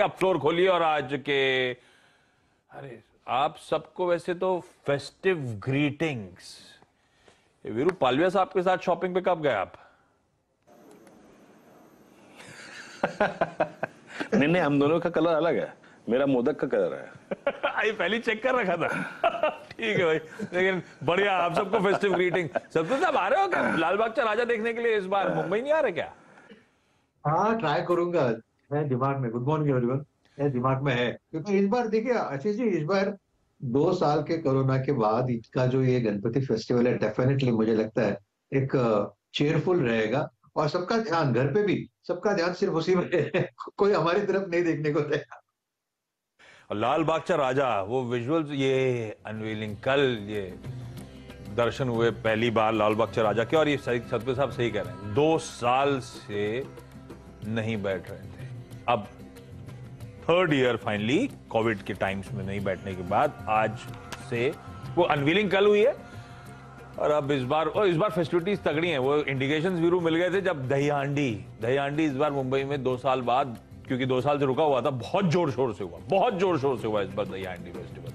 आप फ्लोर खोलिए और आज के अरे आप सबको वैसे तो फेस्टिव ग्रीटिंग्स वीरू पालविया साहब के साथ शॉपिंग पे कब गए आप? नहीं नहीं हम दोनों का कलर अलग है। मेरा मोदक का कलर है। आई पहले चेक कर रखा था। ठीक है भाई लेकिन बढ़िया आप सबको फेस्टिव ग्रीटिंग सबको सब आ रहे हो क्या? लाल बाग चा राजा देखने के लिए इस बार मुंबई नहीं आ रहे क्या? हाँ ट्राई करूँगा। है, दिमाग में। गुड मॉर्निंग एवरीवन है, दिमाग में है। क्योंकि इस बार देखिए, आशीष जी, इस बार दो साल के कोरोना के बाद इसका जो ये गणपति फेस्टिवल है डेफिनेटली मुझे लगता है एक चेयरफुल रहेगा। और सबका ध्यान, घर पे भी, सबका ध्यान सिर्फ़ उसी में कोई हमारी तरफ़ नहीं देखने को तैयार। लाल बागचा राजा, वो विजुअल ये अनवीलिंग कल ये दर्शन हुए पहली बार लाल बागचा राजा के। और ये सतगुरु साहब सही कह रहे हैं, दो साल से नहीं बैठ रहे अब थर्ड ईयर फाइनली कोविड के टाइम्स में नहीं बैठने के बाद आज से वो अनवीलिंग कल हुई है। और अब इस बार, और इस बार फेस्टिविटीज तगड़ी हैं। वो इंडिकेशन भी मिल गए थे जब दही हांडी दही हांडी इस बार मुंबई में दो साल बाद, क्योंकि दो साल से रुका हुआ था, बहुत ज़ोर शोर से हुआ, बहुत ज़ोर शोर से हुआ इस बार दही हांडी फेस्टिवल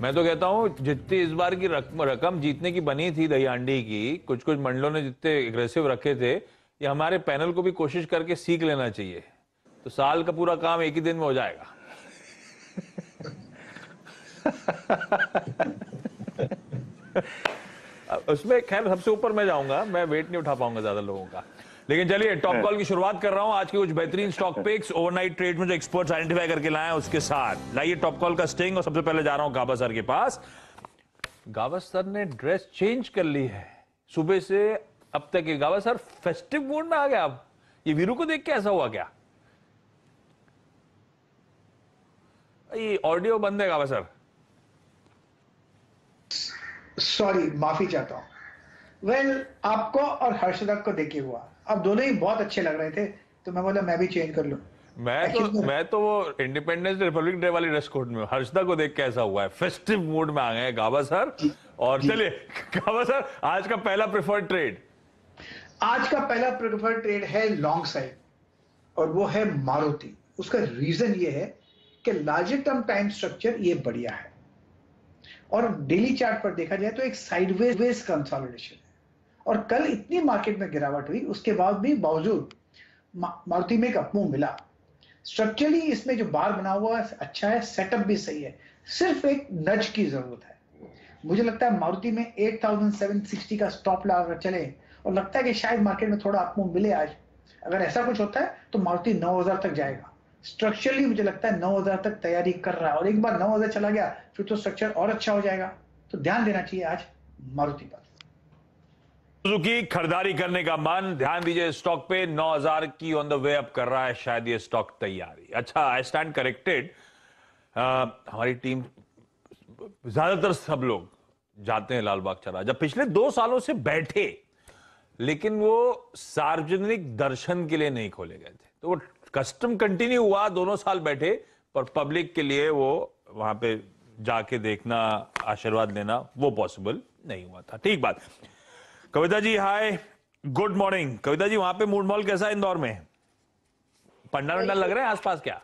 मैं तो कहता हूँ, जितनी इस बार की रकम रकम जीतने की बनी थी दही हांडी की कुछ कुछ मंडलों ने जितने एग्रेसिव रखे थे, ये हमारे पैनल को भी कोशिश करके सीख लेना चाहिए। तो साल का पूरा काम एक ही दिन में हो जाएगा। उसमें खैर सबसे ऊपर मैं जाऊँगा, मैं वेट नहीं उठा पाऊँगा ज़्यादा लोगों का। लेकिन चलिए टॉप कॉल की शुरुआत कर रहा हूँ। आज के कुछ बेहतरीन स्टॉक पिक्स ओवरनाइट ट्रेड में जो एक्सपर्ट्स आइडेंटिफाई करके लाए हैं उसके साथ। लाइए टॉप कॉल का स्टिंग और सबसे पहले जा रहा हूँ गाबा सर के पास। गाबा सर ने ड्रेस चेंज कर ली है। सुबह से अब तक गाबा सर फेस्टिव मूड में आ गया अब। ये वीरू को देख के ऐसा हुआ क्या? ये ऑडियो बंद है गाबा सर। सॉरी माफ़ी चाहता हूँ। वेल well, आपको और हर्षदक को देखे हुआ। अब दोनों ही बहुत अच्छे लग रहे थे तो मैं बोला मैं भी चेंज कर लू। मैं तो मैं तो वो इंडिपेंडेंस रिपब्लिक डे वाली ड्रेस कोड में हर्षदा को देख के ऐसा हुआ है। फेस्टिव मूड में आ गए गाबा सर। और चलिए गाबा सर आज का पहला प्रेफर्ड ट्रेड आज का पहला प्रेफर्ड ट्रेड है लॉन्ग साइड और वो है मारुति। उसका रीजन ये है कि लार्जर टर्म टाइम स्ट्रक्चर ये बढ़िया है। और डेली चार्ट पर देखा जाए तो एक साइडवेज वेज कंसोलिडेशन है। और कल इतनी मार्केट में गिरावट हुई, उसके बाद भी बावजूद मारुति में एक अपमूव मिला। स्ट्रक्चरली इसमें जो बार बना हुआ है अच्छा है सेटअप भी सही है। सिर्फ़ एक नज की ज़रूरत है। मुझे लगता है मारुति में 8760 का स्टॉप लगा कर चले, और लगता है कि शायद मार्केट में थोड़ा अपमूव मिले आज। अगर ऐसा कुछ होता है तो मारुति 9000 तक जाएगा। स्ट्रक्चरली मुझे लगता है 9000 तक तैयारी कर रहा है। और एक बार 9000 चला गया, फिर तो स्ट्रक्चर और अच्छा हो जाएगा। तो ध्यान देना चाहिए आज मारुति पर। सुजुकी, खरीदारी करने का मन, ध्यान दीजिए स्टॉक पे 9000 की ऑन द वे अप कर रहा है, शायद ये स्टॉक तैयारी। अच्छा आई स्टैंड करेक्टेड हमारी टीम ज़्यादातर सब लोग जाते हैं लालबाग चरा। जब पिछले दो सालों से बैठे, लेकिन वो सार्वजनिक दर्शन के लिए नहीं खोले गए थे। तो वो कस्टम कंटिन्यू हुआ, दोनों साल बैठे, पर पब्लिक के लिए वो वहाँ पे जाके देखना, आशीर्वाद लेना, वो पॉसिबल नहीं हुआ था। ठीक बात। कविता जी हाय गुड मॉर्निंग कविता जी, वहाँ पे मूड मॉल कैसा है इंदौर में? पंडाल वंडाल लग रहे हैं आसपास क्या?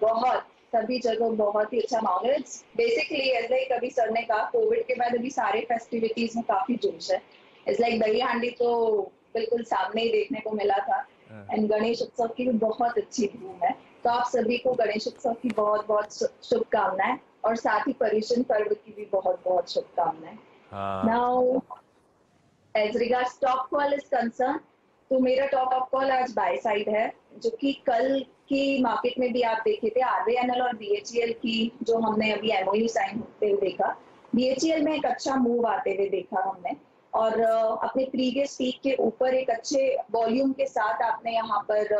बहुत। सभी जगह बहुत ही अच्छा माहौल है। बेसिकली ऐसे ही कभी सर ने कहा कोविड के बाद अभी सारे फेस्टिविटीज में काफ़ी जोश है। इट्स लाइक दही हांडी तो बिल्कुल सामने ही देखने को मिला था। एंड। गणेश उत्सव की भी बहुत अच्छी धूम है। तो आप सभी को गणेश उत्सव की बहुत बहुत शुभकामनाएँ और साथ ही पर्यूषण पर्व की भी बहुत बहुत शुभकामनाएँ। Now as regard top call is concern तो मेरा टॉप अप कॉल आज बाय साइड है जो कि कल की मार्केट में भी आप देखे थे आरबीएनएल और बीएचईएल की जो हमने अभी एमओयू साइन होते हुए देखा। बीएचईएल में एक अच्छा मूव आते हुए देखा हमने। और अपने प्रीवियस पीक के ऊपर एक अच्छे वॉल्यूम के साथ आपने यहाँ पर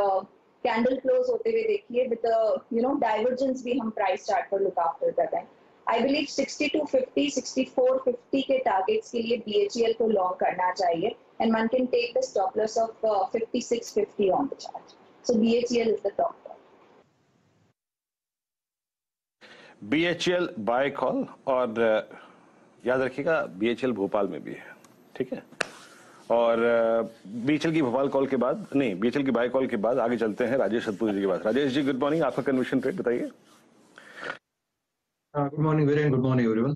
कैंडल क्लोज होते हुए देखिए विद यू नो डाइवर्जेंस भी हम प्राइस चार्ट पर लुक आफ्टर कर रहे हैं। आई बिलीव 62 50 64 50 के टारगेट्स के लिए बीएचईएल को लॉन्ग करना चाहिए and one can take the stop loss of 56 50 on the chart so BHEL is the top BHEL buy call और, याद रखिएगा बीएचईएल भोपाल में भी है। ठीक है? और बीएचएल की भोपाल कॉल के बाद नहीं बीएचएल की बाय कॉल के बाद आगे चलते हैं राजेश सतपुरी जी के पास। राजेश जी गुड मॉर्निंग आपका कन्विशन ट्रेड बताइए। Good morning Viren good morning everyone.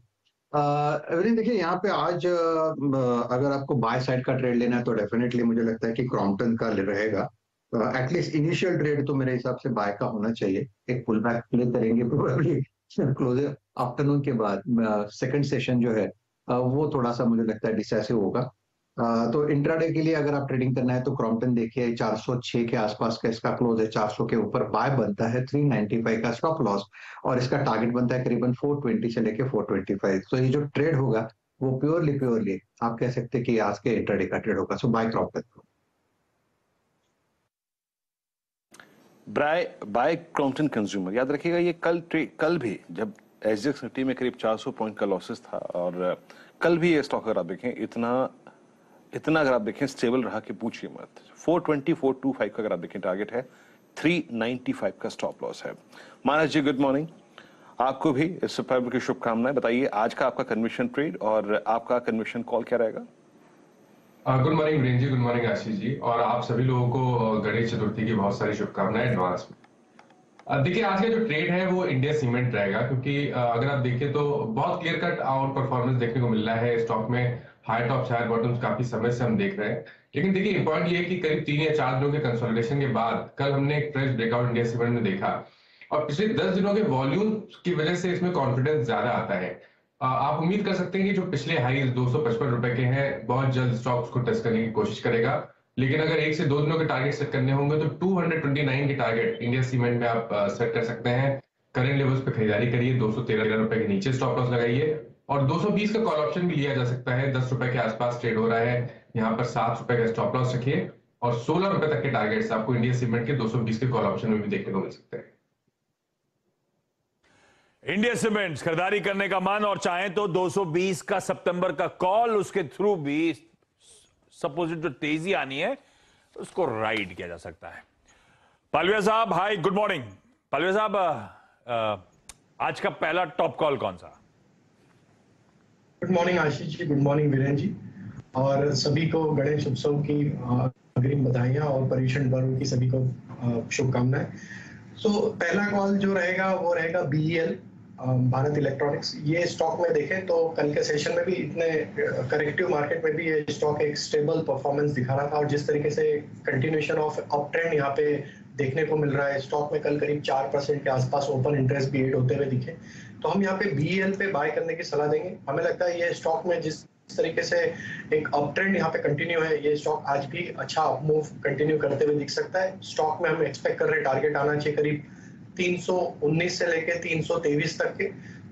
Viren देखिए यहाँ पे आज uh, अगर आपको बाय साइड का ट्रेड लेना है तो डेफिनेटली मुझे लगता है कि क्रॉम्पटन का रहेगा। एटलीस्ट इनिशियल ट्रेड तो मेरे हिसाब से बाय का होना चाहिए। एक पुल बैक प्ले करेंगे प्रोबेबली क्लोजर आफ्टरनून के बाद सेकंड सेशन जो है वो थोड़ा सा मुझे लगता है डिसाइसिव होगा। तो इंट्राडे के लिए अगर आप ट्रेडिंग करना है तो क्रॉम्पटन देखिए 406 के आसपास का इसका क्लोज है 400 के ऊपर बाय बनता है 395 का स्टॉप लॉस। और इसका टारगेट बनता है करीबन 420 से लेके 425 तो ये जो ट्रेड होगा, वो प्योरली प्योरली आप कह सकते हैं कि आज के इंट्राडे का ट्रेड होगा। So buy Crompton. Buy buy Crompton consumer. याद रखिएगा ये कल कल भी जब एसजेक्स निफ्टी में करीब 400 पॉइंट का लॉसेस था और कल भी ये स्टॉक अगर आप देखें, इतना इतना अगर आप देखें स्टेबल रहा कि पूछिए मत। 420 425 का अगर आप देखें टारगेट है 395 का स्टॉप लॉस है। मानस जी गुड मॉर्निंग आपको भी इस पर्व की शुभकामनाएँ। बताइए, आज का आपका कन्विशन ट्रेड और आपका कन्विशन कॉल क्या रहेगा? Good morning Viren ji good morning Ashish ji. और आप सभी लोगों को गणेश चतुर्थी की बहुत सारी शुभकामनाएँ एडवांस में। देखिए, आज का जो ट्रेड है, वो इंडिया सीमेंट रहेगा, क्योंकि अगर आप देखें तो बहुत क्लियर कट आउट परफॉर्मेंस देखने को मिल रहा है। स्टॉक में हाई टॉप हायर बॉटम्स काफ़ी समय से हम देख रहे हैं। लेकिन देखिए इंपॉर्टेंट ये है कि करीब तीन या चार दिनों के कंसोलिडेशन के बाद कल हमने एक फ्रेश ब्रेकआउट इंडिया सीमेंट में देखा। और पिछले दस दिनों के वॉल्यूम की वजह से इसमें कॉन्फिडेंस ज़्यादा आता है। आप उम्मीद कर सकते हैं कि जो पिछले हाई दो सौ पचपन रुपए के हैं, बहुत जल्द स्टॉक उसको टेस्ट करने की कोशिश करेगा। लेकिन अगर एक से दो दिनों के टारगेट सेट करने होंगे तो 229 के टारगेट इंडिया सीमेंट में आप सेट कर सकते हैं। करेंट लेवल्स पे खरीदारी करिए दो सौ तेरह रुपए के नीचे स्टॉप लॉस लगाइए। और 220 का कॉल ऑप्शन भी लिया जा सकता है, दस रुपए के आसपास ट्रेड हो रहा है। यहाँ पर सात रुपए का स्टॉप लॉस रखिए और सोलह रुपए तक के टारगेट्स आपको इंडिया सीमेंट के 220 के कॉल ऑप्शन में भी देखने को मिल सकते हैं। इंडिया सीमेंट्स खरीदारी करने का मन, और चाहे तो 220 का सितंबर का कॉल उसके थ्रू भी सपोजिट जो तेज़ी आनी है उसको राइड किया जा सकता है। पालविया साहब हाय गुड मॉर्निंग पालविया साहब आज का पहला टॉप कॉल कौन सा? Good morning Ashish ji good morning Viren ji. और सभी को गणेश उत्सव की अग्रिम बधाइयाँ और परीक्षण पर्व की सभी को शुभकामनाएँ। सो so, पहला कॉल जो रहेगा वो रहेगा बीईएल भारत इलेक्ट्रॉनिक्स ये स्टॉक में देखें तो कल के सेशन में भी इतने करेक्टिव मार्केट में भी ये स्टॉक एक स्टेबल परफॉर्मेंस दिखा रहा था और जिस तरीके से कंटिन्यूशन ऑफ़ अप ट्रेंड यहाँ पे देखने को मिल रहा है स्टॉक में कल करीब चार परसेंट के आसपास ओपन इंटरेस्ट भी एड होते हुए दिखे। तो हम यहाँ पे बीएल पे बाय करने की सलाह देंगे। हमें लगता है ये स्टॉक में जिस तरीके से एक अप ट्रेंड यहाँ पे कंटिन्यू है, ये स्टॉक आज भी अच्छा अप मूव कंटिन्यू करते हुए दिख सकता है। स्टॉक में हम एक्सपेक्ट कर रहे टारगेट आना चाहिए करीब 319 से लेके 323 तक के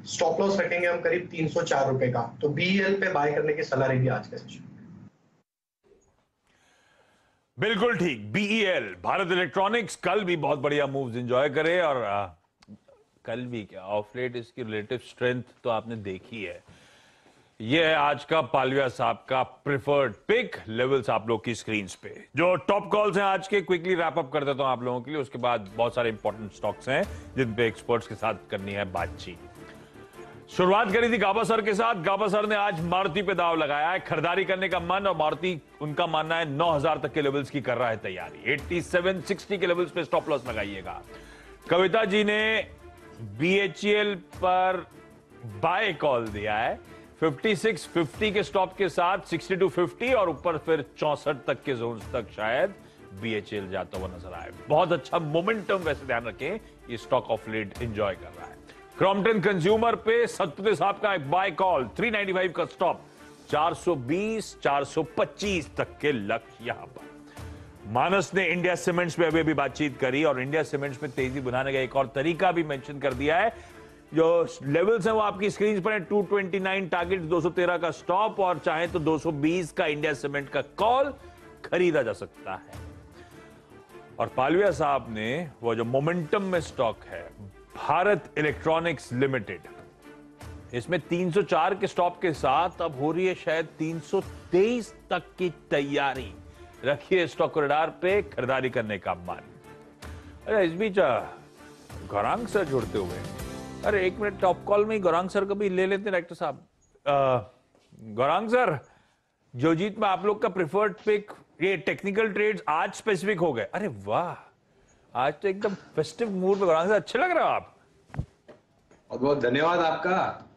स्टॉप लॉस रखेंगे हम करीब तीन सौ चार रुपए का। तो बीएल पे बाय करने की सलाह रहेगी आज के सेशन बिल्कुल ठीक। बीईएल भारत इलेक्ट्रॉनिक्स कल भी बहुत बढ़िया मूव्स एंजॉय करे और आ, कल भी क्या ऑफ़ लेट इसकी रिलेटिव स्ट्रेंथ तो आपने देखी है। ये है आज का पालविया साहब का प्रिफर्ड पिक लेवल्स आप लोग की स्क्रीन पे। जो टॉप कॉल्स हैं आज के क्विकली रैप अप कर देता हूँ आप लोगों के लिए। उसके बाद बहुत सारे इंपॉर्टेंट स्टॉक्स हैं जिन पे एक्सपर्ट्स के साथ करनी है बातचीत। शुरुआत करी थी गाबा सर के साथ। गाबा सर ने आज मारुति पे दाव लगाया है। खरीदारी करने का मन और मारुति, उनका मानना है 9000 तक के लेवल्स की कर रहा है तैयारी। 87 60 के लेवल्स पे स्टॉप लॉस लगाइएगा। कविता जी ने बीएचईएल पर बाय कॉल दिया है। 56 50 के स्टॉप के साथ 62 50 और ऊपर फिर चौसठ तक के जोन तक शायद बीएचएल जाता हुआ नज़र आए। बहुत अच्छा मोमेंटम वैसे ध्यान रखें, ये स्टॉक ऑफ़ लेट एंजॉय कर रहा है। क्रॉम्पटन कंज्यूमर पे सतपति साहब का एक बाय कॉल 395 का स्टॉप 420 425 तक के लक्ष्य यहाँ पर। मानस ने इंडिया सीमेंट्स पे अभी अभी बातचीत करी और इंडिया सीमेंट्स में तेज़ी बनाने का एक और तरीका भी मेंशन कर दिया है। जो लेवल्स हैं वो आपकी स्क्रीन पर है। 229 टारगेट 213 का स्टॉप और चाहे तो 220 का इंडिया सीमेंट का कॉल खरीदा जा सकता है। और पालविया साहब ने वो जो मोमेंटम में स्टॉक है, भारत इलेक्ट्रॉनिक्स लिमिटेड इसमें 304 के स्टॉप के साथ अब हो रही है शायद 323 तक की तैयारी। रखिए स्टॉक कॉरिडार पे, खरीदारी करने का मन। अरे इस बीच गौरांग सर जुड़ते हुए। अरे, एक मिनट टॉप कॉल में गौरांग सर को भी ले लेते डायरेक्टर साहब। गौरांग सर जोजीत में आप लोग का प्रिफर्ड पिक ये टेक्निकल ट्रेड्स आज स्पेसिफिक हो गए। अरे वाह, आज तो एकदम फेस्टिव मूड में गौरांग से अच्छे लग रहे हो आप। बहुत बहुत धन्यवाद आपका,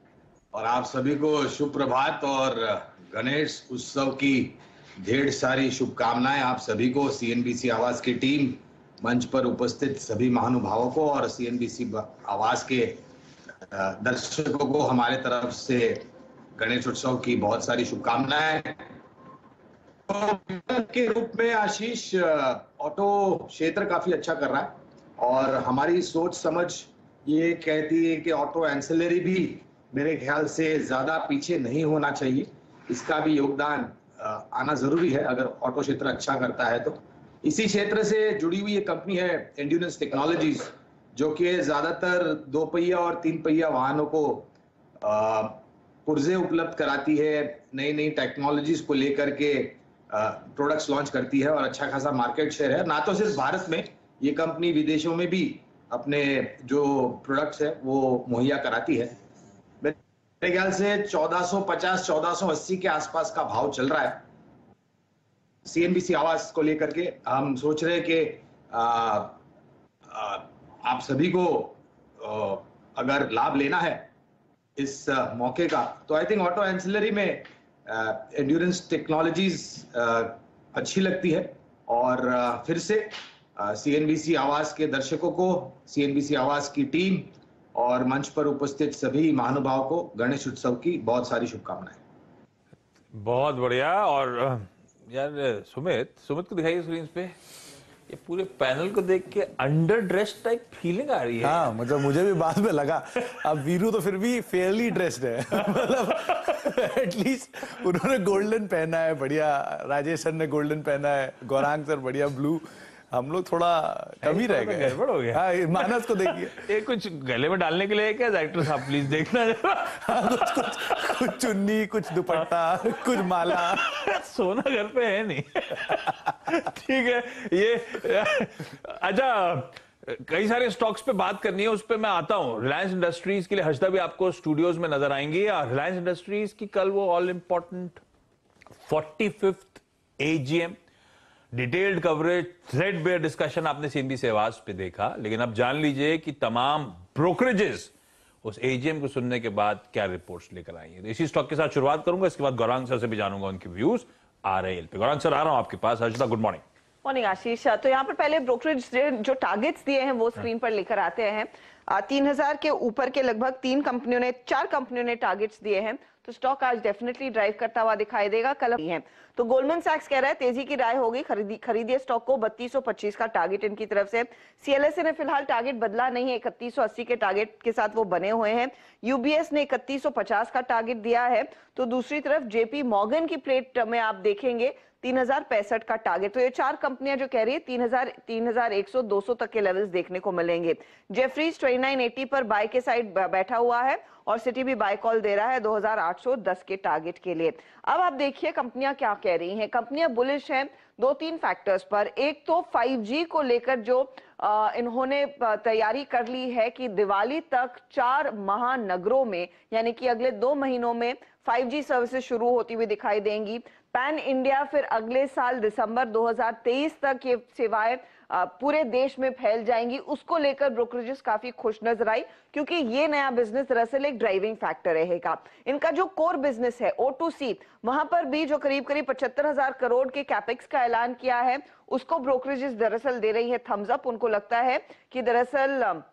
और आप सभी को शुभ प्रभात और गणेश उत्सव की ढेर सारी शुभकामनाएँ आप सभी को सीएनबीसी आवाज़ की टीम, मंच पर उपस्थित सभी महानुभावों को, और सीएनबीसी आवाज़ के दर्शकों को हमारे तरफ़ से गणेश उत्सव की बहुत सारी शुभकामनाएँ। तो के रूप में आशीष ऑटो क्षेत्र काफ़ी अच्छा कर रहा है और हमारी सोच समझ ये कहती है कि ऑटो एंसिलरी भी मेरे ख्याल से ज़्यादा पीछे नहीं होना चाहिए। इसका भी योगदान आना ज़रूरी है अगर ऑटो क्षेत्र अच्छा करता है तो। इसी क्षेत्र से जुड़ी हुई एक कंपनी है एंड्योरेंस टेक्नोलॉजीज़ जो कि ज़्यादातर दो पहिया और तीन पहिया वाहनों को पुर्जे उपलब्ध कराती है नई नई टेक्नोलॉजीज़ को लेकर के प्रोडक्ट्स लॉन्च करती है और अच्छा खासा मार्केट शेयर है। ना तो सिर्फ़ भारत में, ये कंपनी विदेशों में भी अपने जो प्रोडक्ट्स है, वो मुहैया कराती है। मेरे ख्याल से 1450 1480 के आसपास का भाव चल रहा है। सीएनबीसी आवास को लेकर के हम सोच रहे हैं कि आप सभी को अगर लाभ लेना है इस मौके का तो आई थिंक ऑटो एंसिलरी में एंड्योरेंस टेक्नोलॉजीज़ अच्छी लगती है। और फिर से सीएनबीसी आवास के दर्शकों को सीएनबीसी आवास की टीम और मंच पर उपस्थित सभी महानुभाव को गणेश उत्सव की बहुत सारी शुभकामनाएँ। बहुत बढ़िया। और यार, सुमित सुमित को दिखाइए स्क्रीन पे। ये पूरे पैनल को देख के अंडर ड्रेस टाइप फीलिंग आ रही है। हाँ मतलब मुझे भी बाद में लगा। अब वीरू तो फिर भी फेयरली ड्रेस्ड है। मतलब एटलीस्ट उन्होंने गोल्डन पहना है, बढ़िया। राजेश सर ने गोल्डन पहना है, गौरांग सर बढ़िया ब्लू हम लोग थोड़ा कम ही रह गए। गड़बड़ हो गया। हाँ मानस को देखिए। ये कुछ गले में डालने के लिए क्या डायरेक्टर साहब प्लीज़ देखना हाँ, कुछ कुछ कुछ चुन्नी कुछ दुपट्टा कुछ माला। सोना घर पे है नहीं। ठीक है ये अच्छा कई सारे स्टॉक्स पे बात करनी है उस पर मैं आता हूँ। रिलायंस इंडस्ट्रीज़ के लिए हर्षदा भी आपको स्टूडियोज में नज़र आएँगी। और रिलायंस इंडस्ट्रीज़ की कल वो all important forty fifth AGM detailed coverage threadbare discussion आपने सीएनबी से आवाज़ पे देखा, लेकिन अब जान लीजिए कि तमाम ब्रोकरेजेस उस एजीएम को सुनने के बाद क्या रिपोर्ट्स लेकर आई है। तो इसी स्टॉक के साथ शुरुआत करूँगा, इसके बाद गौरांग सर से भी जानूँगा उनके व्यूज़ आ रहे पे। गौरांग सर, आ रहा हूँ आपके पास। Harshada good morning morning Ashish. तो यहाँ पर पहले ब्रोकरेज जो टारगेट्स दिए हैं, वो स्क्रीन पर लेकर आते हैं। तीन हज़ार के ऊपर के लगभग तीन कंपनियों ने, चार कंपनियों ने टारगेट्स दिए हैं। तो स्टॉक आज डेफिनेटली ड्राइव करता हुआ दिखाई देगा, कल है। तो गोल्डमन सैक्स कह रहा है, तेज़ी की राय होगी, खरीदी, खरीदिए स्टॉक को 3225 का टारगेट इनकी तरफ़ से। सीएलएस ने फ़िलहाल टारगेट बदला नहीं है 3180 के टारगेट के साथ वो बने हुए हैं। यूबीएस ने 3150 का टारगेट दिया है। तो दूसरी तरफ़ जेपी मॉर्गन की प्लेट में आप देखेंगे तीन हज़ार पैंसठ का टारगेट तो ये चार कंपनियाँ जो कह रही है तीन हज़ार तीन हज़ार एक सौ दो सौ तक के लेवल्स देखने को मिलेंगे। जेफरीज ट्वेंटी नाइन एटी पर बाय के साइड बैठा हुआ है और सिटी भी बाय कॉल दे रहा है 2810 के टारगेट के लिए। अब आप देखिए कंपनियाँ क्या कह रही हैं। कंपनियाँ बुलिश हैं दो तीन फैक्टर्स पर। एक तो 5G को लेकर जो आ, इन्होंने तैयारी कर ली है कि दिवाली तक चार महानगरों में यानी कि अगले दो महीनों में 5G सर्विसेज़ शुरू होती हुई दिखाई देंगी। पैन इंडिया फिर अगले साल दिसंबर 2023 तक ये सेवाएँ पूरे देश में फैल जाएँगी। उसको लेकर ब्रोकरेजेस काफ़ी खुश नज़र आई, क्योंकि ये नया बिज़नेस दरअसल एक ड्राइविंग फैक्टर रहेगा। इनका जो कोर बिज़नेस है ओ टू सी वहाँ पर भी जो करीब करीब पचहत्तर हज़ार करोड़ के कैपेक्स का ऐलान किया है, उसको ब्रोकरेजेस दरअसल दे रही है थम्स अप। उनको लगता है कि दरअसल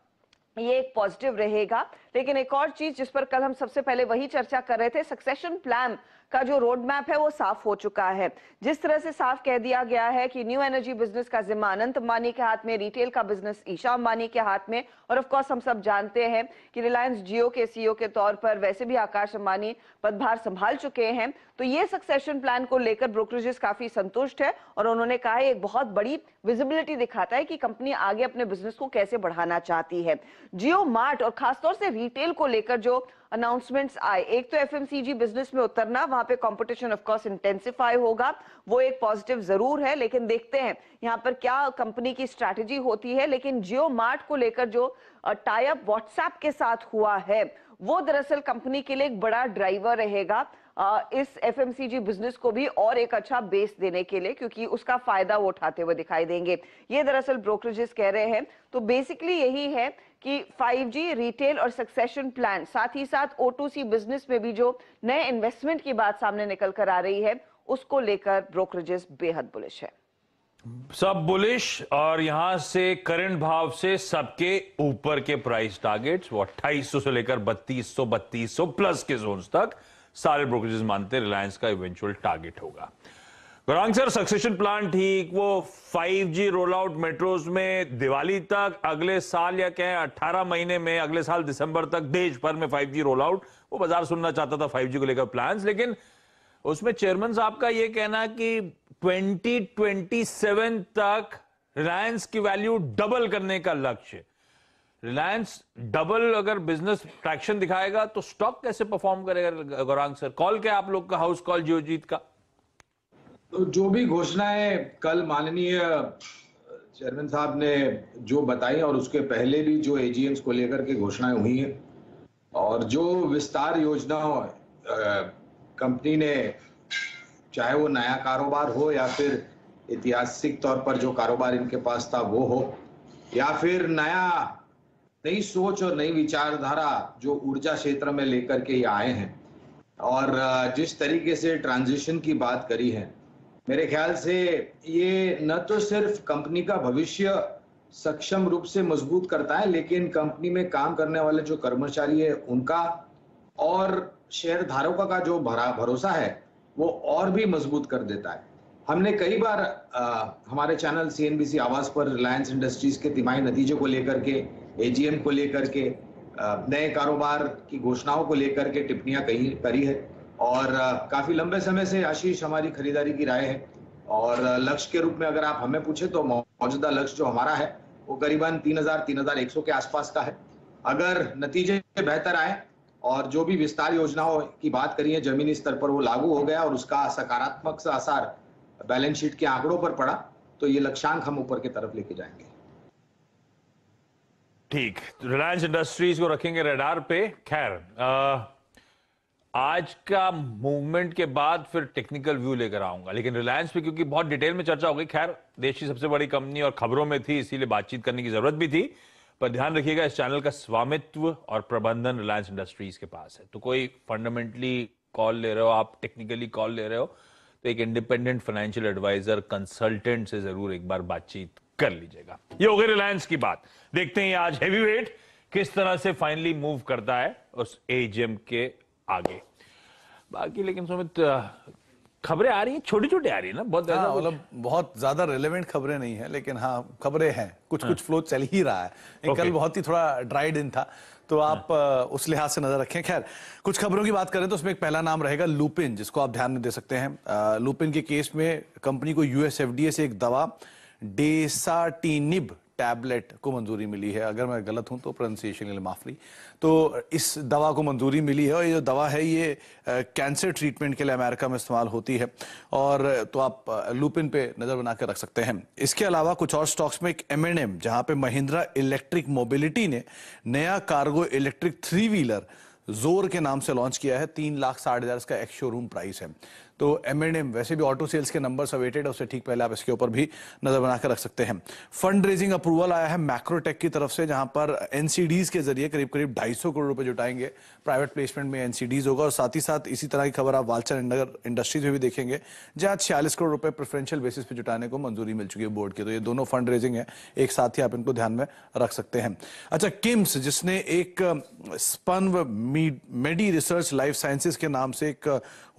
ये एक पॉजिटिव रहेगा। लेकिन एक और चीज़ जिस पर कल हम सबसे पहले वही चर्चा कर रहे थे, सक्सेशन प्लान का जो रोड मैप है वो साफ़ हो चुका है। जिस तरह से साफ़ कह दिया गया है कि न्यू एनर्जी बिज़नेस का जिम्मा अनंत अंबानी के हाथ में रिटेल का बिज़नेस ईशा अंबानी के हाथ में और ऑफ़ कोर्स हम सब जानते हैं कि रिलायंस जियो के सीईओ के तौर पर वैसे भी आकाश अंबानी पदभार संभाल चुके हैं। तो ये सक्सेशन प्लान को लेकर ब्रोकरेजेस काफ़ी संतुष्ट है और उन्होंने कहा है, एक बहुत बड़ी विजिबिलिटी दिखाता है कि कंपनी आगे अपने बिज़नेस को कैसे बढ़ाना चाहती है। जियो मार्ट और खासतौर से रिटेल को लेकर जो अनाउंसमेंट्स आए। एक तो एफएमसीजी बिज़नेस में उतरना, वहाँ पे कंपटीशन ऑफ़ कोर्स इंटेंसिफाई होगा। वो एक पॉजिटिव ज़रूर है, लेकिन देखते हैं यहाँ पर क्या कंपनी की स्ट्रैटेजी होती है। लेकिन जियो मार्ट को लेकर जो टाई अप व्हाट्सएप के साथ हुआ है, वो दरअसल कंपनी के लिए एक बड़ा ड्राइवर रहेगा इस एफएमसीजी बिज़नेस को भी और एक अच्छा बेस देने के लिए, क्योंकि उसका फ़ायदा वो उठाते हुए दिखाई देंगे। ये दरअसल ब्रोकरेजेस कह रहे हैं। तो बेसिकली यही है कि 5G रिटेल और सक्सेशन प्लान साथ ही साथ O2C बिज़नेस में भी जो नए इन्वेस्टमेंट की बात सामने निकल कर आ रही है, उसको लेकर ब्रोकरेजेस बेहद बुलिश है। सब बुलिश और यहाँ से करंट भाव से सबके ऊपर के प्राइस टारगेट्स वो अट्ठाईस से लेकर बत्तीस सौ प्लस के जोन तक सारे ब्रोकरेजेस मानते रिलायंस का इवेंचुअल टारगेट होगा। गौरांग सर सक्सेशन प्लान ठीक, वो 5G रोल आउट मेट्रोज में दिवाली तक, अगले साल या कहें 18 महीने में, अगले साल दिसंबर तक देश भर में 5G रोल आउट वो बाज़ार सुनना चाहता था 5G को लेकर प्लान्स लेकिन उसमें चेयरमैन साहब का ये कहना कि 2027 तक रिलायंस की वैल्यू डबल करने का लक्ष्य। रिलायंस डबल अगर बिज़नेस ट्रैक्शन दिखाएगा तो स्टॉक कैसे परफॉर्म करेगा गौरांग सर? कॉल क्या आप लोग का हाउस कॉल जियोजीत का? तो जो भी घोषणाएँ कल माननीय चेयरमैन साहब ने जो बताई और उसके पहले भी जो एजीएम्स को लेकर के घोषणाएँ हुई हैं, और जो विस्तार योजना कंपनी ने, चाहे वो नया कारोबार हो या फिर ऐतिहासिक तौर पर जो कारोबार इनके पास था वो हो, या फिर नया, नई सोच और नई विचारधारा जो ऊर्जा क्षेत्र में लेकर के ये आए हैं, और जिस तरीके से ट्रांजिशन की बात करी है मेरे ख्याल से ये न तो सिर्फ़ कंपनी का भविष्य सक्षम रूप से मज़बूत करता है लेकिन कंपनी में काम करने वाले जो कर्मचारी है उनका और शेयर धारकों का जो भरा भरोसा है वो और भी मज़बूत कर देता है। हमने कई बार आ, हमारे चैनल सीएनबीसी आवाज़ पर रिलायंस इंडस्ट्रीज़ के तिमाही नतीजे को लेकर के एजीएम को लेकर के नए कारोबार की घोषणाओं को लेकर के टिप्पणियाँ कही करी है। और काफ़ी लंबे समय से आशीष हमारी खरीदारी की राय है। और लक्ष्य के रूप में अगर आप हमें पूछे तो मौजूदा लक्ष्य जो हमारा है, वो करीबन तीन हज़ार तीन हज़ार एक सौ के आसपास का है। अगर नतीजे बेहतर आए और जो भी विस्तार योजनाओं की बात करी है जमीनी स्तर पर वो लागू हो गया और उसका सकारात्मक सा असर बैलेंस शीट के आंकड़ों पर पड़ा तो ये लक्ष्यांक हम ऊपर की तरफ़ लेके जाएँगे। ठीक रिलायंस इंडस्ट्रीज़ को रखेंगे रेडार पे। खैर आज का मूवमेंट के बाद फिर टेक्निकल व्यू लेकर आऊँगा। लेकिन रिलायंस पे क्योंकि बहुत डिटेल में चर्चा हो गई, खैर, देश की सबसे बड़ी कंपनी और खबरों में थी, इसीलिए बातचीत करने की ज़रूरत भी थी। पर ध्यान रखिएगा, इस चैनल का स्वामित्व और प्रबंधन रिलायंस इंडस्ट्रीज़ के पास है। तो कोई फंडामेंटली कॉल ले रहे हो, आप टेक्निकली कॉल ले रहे हो तो एक इंडिपेंडेंट फाइनेंशियल एडवाइजर कंसल्टेंट से ज़रूर एक बार बातचीत कर लीजिएगा। ये हो गई रिलायंस की बात। देखते हैं आज हैवी वेट किस तरह से फाइनली मूव करता है उस एजीएम के आगे बाकी लेकिन सुमित खबरें आ रही हैं छोटी छोटी आ रही है ना बहुत ज़्यादा हाँ, मतलब बहुत ज़्यादा रेलेवेंट खबरें नहीं है लेकिन हाँ खबरें हैं कुछ हाँ. कुछ फ्लो चल ही रहा है कल बहुत ही थोड़ा ड्राई दिन था तो हाँ। आप हाँ. उस लिहाज से नज़र रखें खैर कुछ खबरों की बात करें तो उसमें एक पहला नाम रहेगा लूपिन जिसको आप ध्यान में दे सकते हैं लूपिन के केस में कंपनी को यूएसएफडीए से एक दवा डेसाटीनिब टैबलेट को मंजूरी मिली है। अगर मैं गलत हूँ तो प्रोनाउंसिएशन के लिए माफ़ी तो इस दवा को मंजूरी मिली है और ये जो दवा है ये कैंसर ट्रीटमेंट के लिए अमेरिका में इस्तेमाल होती है। और तो आप लूपिन पे नज़र बना के रख सकते हैं। इसके अलावा कुछ और स्टॉक्स में एक एम एन एम जहाँ पे महिंद्रा इलेक्ट्रिक मोबिलिटी ने नया कार्गो इलेक्ट्रिक थ्री व्हीलर ज़ोर के नाम से लॉन्च किया है। तीन लाख साठ हज़ार इसका एक शोरूम प्राइस है। तो एम वैसे भी ऑटो सेल्स के नंबर अवेटेड है, उससे ठीक पहले आप इसके ऊपर भी नज़र बनाकर रख सकते हैं। फंड रेजिंग अप्रूवल आया है मैक्रोटेक की तरफ़ से, जहाँ पर एनसीडीज के ज़रिए करीब करीब ढाई करोड़ रुपए जुटाएँगे। प्राइवेट प्लेसमेंट में एनसीडीज होगा और साथ ही साथ इसी तरह की खबर आप वालचर नगर इंडस्ट्रीज़ में भी देखेंगे, जहाँ छियालीस करोड़ रुपए प्रेफरेंशियल बेसिस पे जुटाने को मंजूरी मिल चुकी है बोर्ड की। तो ये दोनों फंड रेजिंग है, एक साथ ही आप इनको ध्यान में रख सकते हैं। अच्छा किम्स जिसने एक स्पन मेडी रिसर्च लाइफ साइंसेज के नाम से एक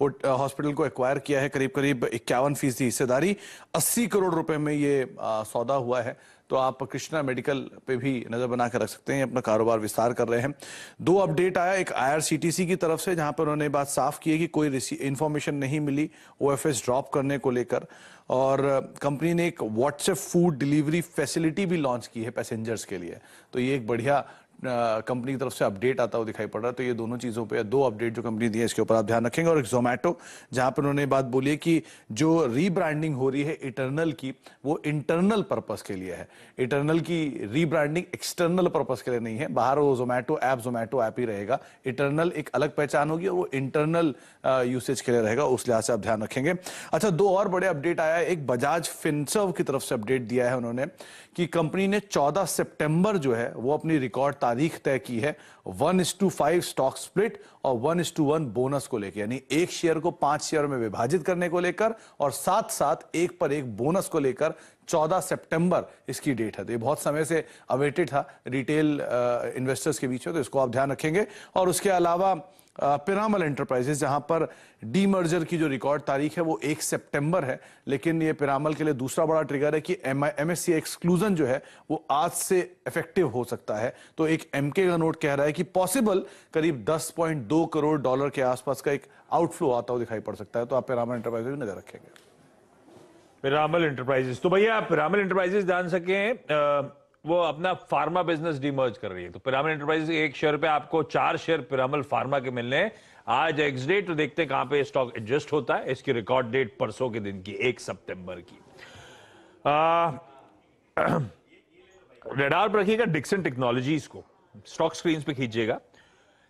हॉस्पिटल को एक्वायर किया है करीब करीब इक्यावन फ़ीसदी हिस्सेदारी। अस्सी करोड़ रुपए में ये सौदा हुआ है। तो आप कृष्णा मेडिकल पे भी नज़र बना कर रख सकते हैं अपना कारोबार विस्तार कर रहे हैं। दो अपडेट आया, एक आईआरसीटीसी की तरफ़ से, जहाँ पर उन्होंने बात साफ़ की है कि कोई इंफॉर्मेशन नहीं मिली ओएफएस ड्रॉप करने को लेकर। और कंपनी ने एक व्हाट्सएप फ़ूड डिलीवरी फैसिलिटी भी लॉन्च की है पैसेंजर्स के लिए। तो ये एक बढ़िया कंपनी की तरफ़ से अपडेट आता हुआ दिखाई पड़ रहा है। तो ये दोनों चीज़ों पे दो अपडेट जो कंपनी दी है, इसके ऊपर आप ध्यान रखेंगे। और जोमेटो जहाँ पर उन्होंने बात बोली है कि जो रीब्रांडिंग हो रही है इटरनल की, वो इंटरनल पर्पस के लिए है। इटरनल की रीब्रांडिंग एक्सटर्नल पर्पस के लिए नहीं है। बाहर वो जोमेटो ऐप जोमेटो ऐप ही रहेगा। इटरनल एक अलग पहचान होगी और वो इंटरनल यूसेज के लिए रहेगा। उस लिहाज से आप ध्यान रखेंगे। अच्छा दो और बड़े अपडेट आया है। एक बजाज फिनसर्व की तरफ़ से अपडेट दिया है उन्होंने। कि कंपनी ने 14 सितंबर जो है, वो अपनी रिकॉर्ड तारीख तय की है, one is to five stock split और one is to one bonus को लेकर, यानी एक शेयर को पाँच शेयर में विभाजित करने को लेकर और साथ साथ एक पर एक बोनस को लेकर 14 सितंबर इसकी डेट है। तो ये बहुत समय से अवेटेड था, रिटेल इन्वेस्टर्स के बीच में तो इसको आप ध्यान रखेंगे। और उसके अलावा पिरामल एंटरप्राइजेस जहाँ पर डीमर्जर की जो रिकॉर्ड तारीख है, वो एक सितंबर है। लेकिन ये पिरामल के लिए दूसरा बड़ा ट्रिगर है कि एमएससी एक्सक्लूजन जो है, वो आज से इफ़ेक्टिव हो सकता है। तो एक एमके का नोट कह रहा है कि पॉसिबल करीब 10.2 करोड़ डॉलर के आसपास का एक आउटफ्लो आता हुआ दिखाई पड़ सकता है। तो आप पिरामल एंटरप्राइजेस भी नज़र रखेंगे। पिरामल एंटरप्राइजेस तो भैया पिरामल एंटरप्राइजेस जान सकें वो अपना फार्मा बिज़नेस डिमर्ज कर रही है। तो पिरामल एंटरप्राइजेस एक शेयर पे आपको चार शेयर पिरामल फार्मा के मिलने आज एक्सडेट तो देखते हैं कहाँ पे स्टॉक एडजस्ट होता है। इसकी रिकॉर्ड डेट परसों के दिन की, एक सितंबर की। रेडार पर रखिएगा डिक्सन टेक्नोलॉजीज़ को। स्टॉक स्क्रीन पे खींचिएगा।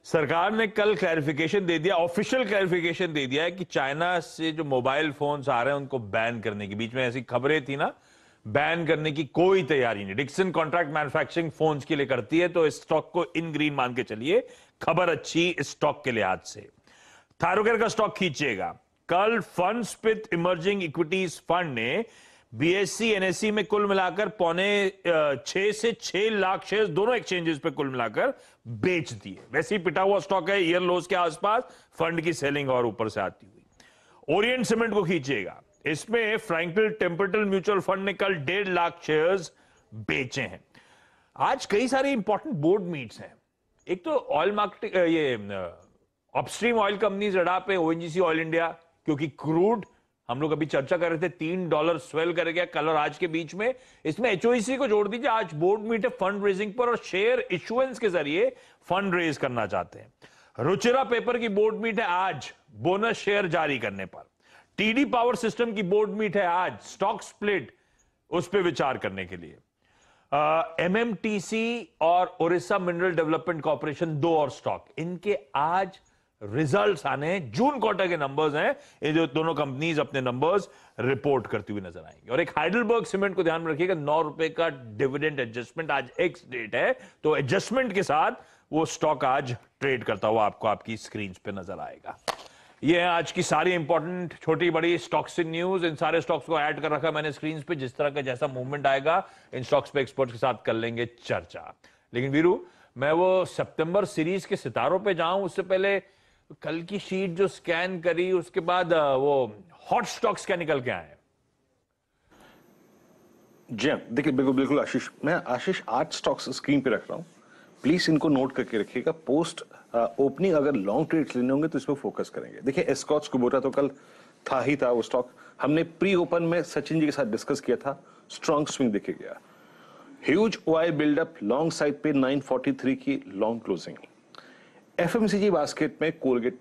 सरकार ने कल क्लैरिफिकेशन दे दिया ऑफिशियल क्लैरिफिकेशन दे दिया है कि चाइना से जो मोबाइल फोन्स आ रहे हैं, उनको बैन करने के बीच में ऐसी खबरें थी ना बैन करने की कोई तैयारी नहीं। डिक्सन कॉन्ट्रैक्ट मैन्युफैक्चरिंग फोन्स के लिए करती है तो स्टॉक को इन ग्रीन मान के चलिए। खबर अच्छी स्टॉक के लिहाज से। थारोकेर का स्टॉक खींचेगा कल Fundsmith emerging equities fund ने बीएससी एनएससी में कुल मिलाकर पौने छह से छह लाख शेयर दोनों एक्सचेंजेस पे कुल मिलाकर बेच दिए। वैसे ही पिटा हुआ स्टॉक है ईयर लोस के आसपास फंड की सेलिंग और ऊपर से आती हुई। ओरिएंट सीमेंट को खींचेगा इसमें फ्रैंकल टेम्परटल म्यूचुअल फंड ने कल डेढ़ लाख शेयर्स बेचे हैं। आज कई सारे इंपॉर्टेंट बोर्ड मीट्स हैं। एक तो ऑयल मार्केटिंग ये अपस्ट्रीम ऑयल कंपनीज़ रडा पे ओएनजीसी ऑयल इंडिया क्योंकि क्रूड हम लोग अभी चर्चा कर रहे थे, तीन डॉलर स्वेल कर गया कल और आज के बीच में। इसमें एचओसी को जोड़ दीजिए, आज बोर्ड मीट है फंड रेजिंग पर और शेयर इशुएंस के ज़रिए फंड रेज करना चाहते हैं। रुचिरा पेपर की बोर्ड मीट है आज बोनस शेयर जारी करने पर। टीडी पावर सिस्टम की बोर्ड मीट है आज, स्टॉक स्प्लिट, उस पर विचार करने के लिए। एमएमटीसी और ओरिसा मिनरल डेवलपमेंट कॉर्पोरेशन, दो और स्टॉक। इनके आज रिजल्ट्स आने हैं, जून क्वार्टर के नंबर्स हैं। ये जो दोनों कंपनीज़ अपने नंबर्स रिपोर्ट करती हुई नज़र आएँगे। और एक हाइडलबर्ग सीमेंट को ध्यान में रखिएगा, नौ रुपए का डिविडेंड एडजस्टमेंट आज एक्स डेट है। तो एडजस्टमेंट के साथ वो स्टॉक आज ट्रेड करता हुआ आपको आपकी स्क्रीन पे नज़र आएगा। ये आज की सारी इंपॉर्टेंट छोटी, बड़ी स्टॉक्स इन न्यूज़ इन सारे स्टॉक्स को ऐड कर रखा मैंने स्क्रीन पे, जिस तरह का जैसा मूवमेंट आएगा, इन स्टॉक्स पे एक्सपर्ट के साथ कर लेंगे चर्चा। लेकिन वीरू, मैं वो सितंबर सीरीज़ के सितारों पे जाऊँ, उससे पहले कल की शीट जो स्कैन करी, उसके बाद वो हॉट स्टॉक्स क्या निकल के आए जी हाँ देखिए, बिल्कुल बिल्कुल आशीष, मैं आशीष आठ स्टॉक्स स्क्रीन पे रख रहा हूँ। प्लीज़ इनको नोट करके रखिएगा पोस्ट ओपनिंग अगर लॉन्ग ट्रेड्स लेने होंगे तो इस पर फोकस करेंगे। देखिए एस्कॉच कुबोटा तो कल था ही था वो स्टॉक हमने प्री ओपन में सचिन जी के साथ डिस्कस किया था। स्ट्रॉन्ग स्विंग देखे गया huge OI buildup long side पे 943 की लॉन्ग क्लोजिंग एफएमसीजी बास्केट में कोलगेट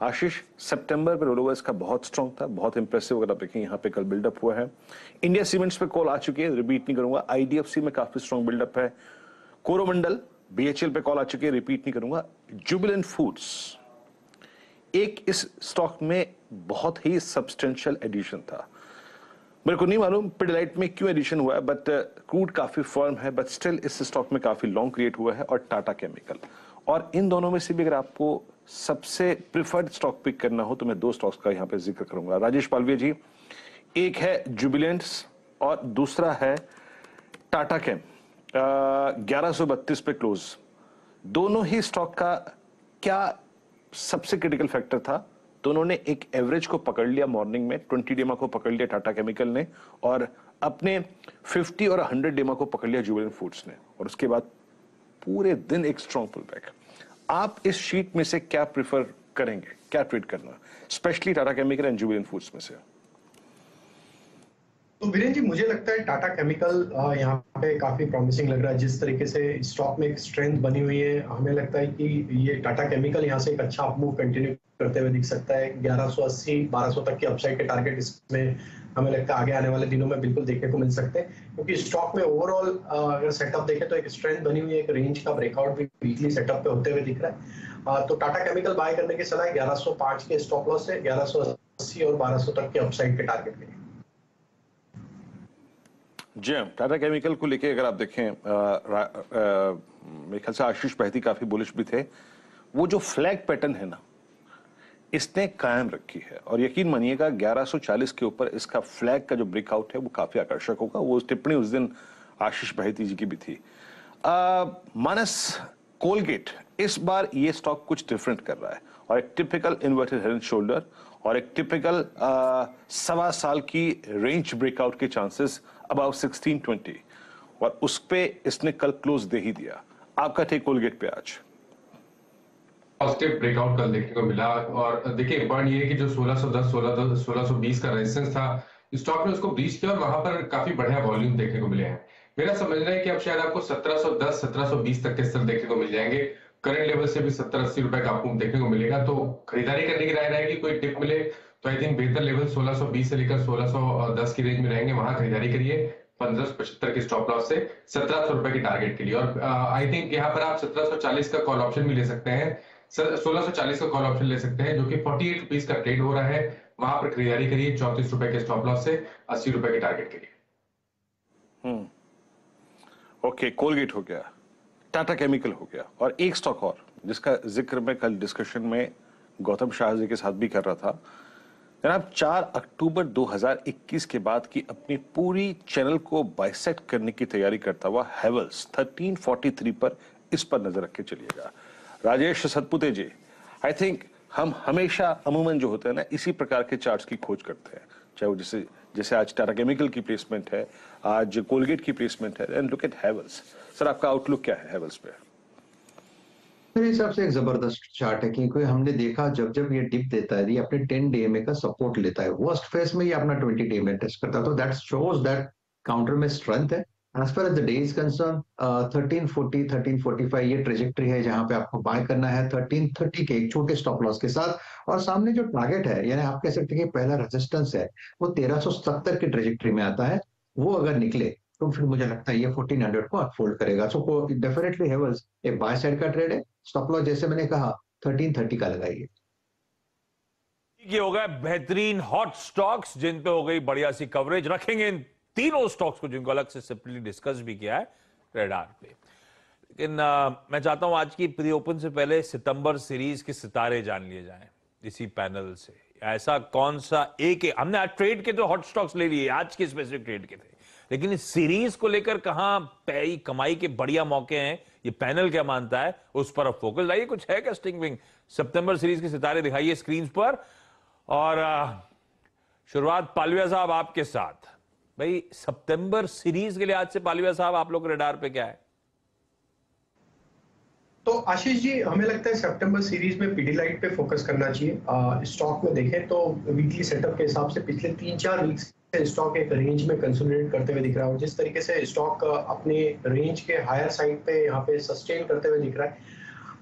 आशीष सितंबर पे रोलोवर्स का बहुत स्ट्रॉन्ग था, बहुत इंप्रेसिव अगर आप देखें, यहाँ पे कल बिल्डअप हुआ है। इंडिया सीमेंट्स पे कॉल आ चुकी है रिपीट नहीं करूँगा। आईडीएफसी में काफ़ी स्ट्रॉन्ग बिल्डअप है। कोरोमंडल बीएचएल पे कॉल आ चुकी है रिपीट नहीं करूँगा. जुबिलेंट फूड्स एक इस स्टॉक में बहुत ही सब्सटेंशियल एडिशन था. मेरे को नहीं मालूम पिडलाइट में क्यों एडिशन हुआ है बट क्रूड काफ़ी फर्म है बट स्टिल इस स्टॉक में काफ़ी लॉन्ग क्रिएट हुआ है और टाटा केमिकल और इन दोनों में से भी अगर आपको सबसे प्रिफर्ड स्टॉक पिक करना हो तो मैं दो स्टॉक्स का यहाँ पे ज़िक्र करूँगा. राजेश पालविया जी, एक है जुबिलेंट्स और दूसरा है टाटा केम ग्यारह सौ बत्तीस पे क्लोज दोनों ही स्टॉक का क्या सबसे क्रिटिकल फैक्टर था? दोनों ने एक एवरेज को पकड़ लिया मॉर्निंग में 20 डेमा को पकड़ लिया टाटा केमिकल ने और अपने 50 और 100 डेमा को पकड़ लिया जुबिलेंट फूड्स ने और उसके बाद पूरे दिन एक स्ट्रॉन्ग पुल बैक आप इस शीट में से क्या प्रिफर करेंगे? क्या ट्रेड करना? Specially Tata chemical and Jubilant foods में से। तो वीरेन जी, मुझे लगता है टाटा केमिकल यहाँ पे काफ़ी प्रॉमिसिंग लग रहा है। जिस तरीके से स्टॉक में एक स्ट्रेंथ बनी हुई है, हमें लगता है कि ये टाटा केमिकल यहाँ से एक अच्छा अपमूव कंटिन्यू करते हुए दिख सकता है। 1180 1200 तक की अपसाइड के टारगेट इसमें हमें लगता है आगे आने वाले दिनों में बिल्कुल देखने को मिल सकते हैं। क्योंकि स्टॉक में ओवरऑल अगर सेटअप देखें तो एक स्ट्रेंथ बनी हुई है, एक रेंज का ब्रेकआउट भी वीकली सेटअप पे होते हुए दिख रहा है। तो टाटा केमिकल बाय करने की सलाह 1105 के स्टॉप लॉस है 1180 और 1200 तक के अपसाइड के टारगेट के लिए। जी हाँ, टाटा केमिकल को लेके अगर आप देखें मेरे ख्याल से आशीष बहती काफ़ी बुलिश भी थे। वो जो फ्लैग पैटर्न है ना इसने कायम रखी है। और यकीन मानिएगा 1140 के ऊपर इसका फ्लैग का जो ब्रेकआउट है वो काफ़ी आकर्षक होगा। वो टिप्पणी उस दिन आशीष बहती जी की भी थी। अ, मानस कोलगेट इस बार ये स्टॉक कुछ डिफरेंट कर रहा है। और एक typical inverted head and shoulder और एक टिपिकल सवा साल की रेंज ब्रेकआउट के चांसेस अबाउट 1620 और उस पे इसने कल क्लोज दे ही दिया। आपका टेक कोलगेट पे आज। पॉजिटिव ब्रेकआउट कल देखने को मिला, और देखिए पॉइंट ये है कि जो 1610 16 1620 का रेजिस्टेंस था स्टॉक ने उसको ब्रीच किया और वहाँ पर काफ़ी बढ़िया वॉल्यूम देखने को मिले हैं। मेरा समझना है कि अब शायद आपको 1710 1720 तक के स्तर देखने को मिल जाएँगे। करंट लेवल से भी 70 80 रुपए का आपको देखने को मिलेगा तो खरीदारी करने की राय रहेगी, कोई टिप मिले तो आई थिंक बेहतर लेवल 1620 से लेकर 1610 की रेंज में रहेंगे। वहाँ खरीदारी करिए पंद्रह पचहत्तर के स्टॉप लॉस से सत्रह सौ रुपए की टारगेट के लिए। और आई थिंक यहाँ पर आप सत्रह सौ चालीस का कॉल ऑप्शन भी ले सकते हैं। सोलह सौ चालीस का कॉल ऑप्शन ले सकते हैं, जो कि फोर्टी एट रुपीज़ का ट्रेड हो रहा है। वहाँ पर खरीदारी करिए चौतीस रुपए के स्टॉप लॉस से अस्सी रुपए के टारगेट के लिए। ओके कोलगेट हो गया टाटा केमिकल हो गया और एक स्टॉक और, जिसका ज़िक्र मैं कल डिस्कशन में गौतम शाह जी के साथ भी कर रहा था। जनाब 4 अक्टूबर 2021 के बाद की अपनी पूरी चैनल को बाइसेक्ट करने की तैयारी करता हुआ हेवल्स 1343 पर इस पर नज़र रख के चलिएगा। राजेश सतपुते जी आई थिंक हम हमेशा अमूमन जो होते हैं ना, इसी प्रकार के चार्ट्स की खोज करते हैं। चाहे वो जैसे जैसे आज टाटा केमिकल की प्लेसमेंट है, आज कोलगेट की प्लेसमेंट है and look at Havells. Sir, आपका आउटलुक क्या है हेवल्स पे? मेरे हिसाब से एक ज़बरदस्त चार्ट है, क्योंकि हमने देखा जब जब ये डिप देता है, ये अपने 10 डीएमए का सपोर्ट लेता है। वर्स्ट फेस में ये अपना 20 डीएमए टेस्ट करता है। तो दैट शोज़ दैट काउंटर में स्ट्रेंथ है। As far as the day is concern 1340 1345 ये ट्रेजेक्टरी है जहाँ पे आपको बाय करना है 1330 के एक छोटे स्टॉप लॉस के साथ। और सामने जो टारगेट है, यानी आप कह सकते हैं कि पहला रेजिस्टेंस है, वो 1370 की ट्रेजेक्ट्री में आता है। वो अगर निकले तो फिर मुझे लगता है ये 1400 को अपफोल्ड करेगा। सो डेफिनेटली एक बाय साइड का ट्रेड है। स्टॉप लॉस जैसे मैंने कहा 1330 का लगाइए। ये हो गए बेहतरीन हॉट स्टॉक्स जिन पे हो गई बढ़िया सी कवरेज रखेंगे इन तीनों स्टॉक्स को, जिनको अलग से सेपरेटली डिस्कस भी किया है रेडार पे। लेकिन मैं चाहता हूँ आज की प्री ओपन से पहले सितंबर सीरीज़ के सितारे जान लिए जाएँ इसी पैनल से। ऐसा कौन सा एक है हमने आज ट्रेड के तो हॉट स्टॉक्स ले लिए, आज के स्पेसिफिक ट्रेड के थे। लेकिन इस सीरीज़ को लेकर कहाँ कमाई के बढ़िया मौके हैं ये पैनल क्या मानता है? उस पर अब फोकस आइए कुछ है क्या स्टिंग विंग सितंबर सीरीज़ के सितारे दिखाइए स्क्रीन पर। और शुरुआत पालविया साहब आपके साथ। भाई, सितंबर सीरीज़ के लिए आज से पालविया साहब आप लोग रेडार पे क्या है? तो आशीष जी, हमें लगता है सितंबर सीरीज़ में पीडीलाइट पे फोकस करना चाहिए। स्टॉक में देखें तो वीकली सेटअप के हिसाब से पिछले तीन चार वीक से स्टॉक एक रेंज में कंसोलिडेट करते हुए दिख रहा है। जिस तरीके से स्टॉक अपने रेंज के हायर साइड पे यहाँ पे सस्टेन करते हुए दिख रहा है।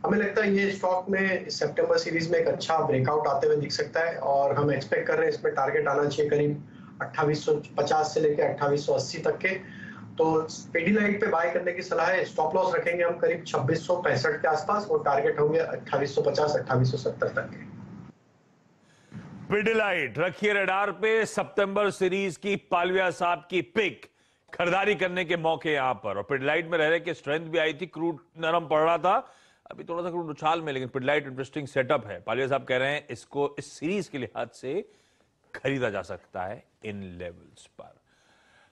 हमें लगता है ये स्टॉक में सितंबर सीरीज़ में एक अच्छा ब्रेकआउट आते हुए दिख सकता है और हम एक्सपेक्ट कर रहे हैं इसमें टारगेट आना चाहिए करीब 2850 से लेकर 2880 तक के। तो पेडीलाइट पे बाय करने की सलाह है। स्टॉप लॉस रखेंगे हम करीब छब्बीस के आसपास। और टारगेट होंगे 2850 2870 तक के। पिडिलाइट रखिए रेडार पे सितंबर सीरीज़ की पालविया साहब की पिक खरीदारी करने के मौके यहाँ पर। और पिडलाइट में रह रहे कि स्ट्रेंथ भी आई थी क्रूड नरम पड़ रहा था। अभी थोड़ा सा क्रूड उछाल में, लेकिन पिडलाइट इंटरेस्टिंग सेटअप है। पालविया साहब कह रहे हैं, इसको इस सीरीज़ के लिहाज से खरीदा जा सकता है इन लेवल्स पर।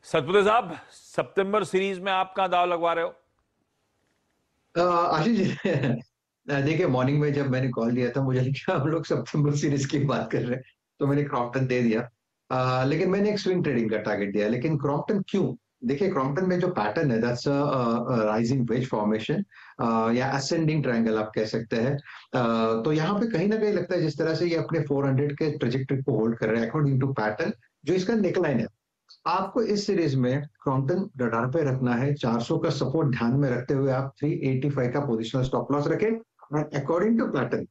सतपुते साहब सितंबर सीरीज़ में आप कहाँ दाव लगवा रहे हो? आशीष जी देखिए मॉर्निंग में जब मैंने कॉल दिया था मुझे लगा हम लोग सितंबर सीरीज़ की बात कर रहे हैं तो मैंने क्रॉम्पटन दे दिया। अ, लेकिन मैंने एक स्विंग ट्रेडिंग का टारगेट दिया। लेकिन क्रॉम्पटन क्यों? देखिए क्रॉम्पटन में जो पैटर्न है दैट्स राइजिंग वेज फॉर्मेशन या असेंडिंग ट्रायंगल आप कह सकते हैं। तो यहाँ पे कहीं ना कहीं लगता है जिस तरह से ये अपने 400 के ट्रेजेक्टरी को होल्ड कर रहे हैं अकॉर्डिंग टू पैटर्न जो इसका नेकलाइन है। आपको इस सीरीज़ में क्रॉम्पटन रडार पे रखना है 400 का सपोर्ट ध्यान में रखते हुए आप 385 का पोजिशनल स्टॉप लॉस रखें। अकॉर्डिंग टू पैटर्न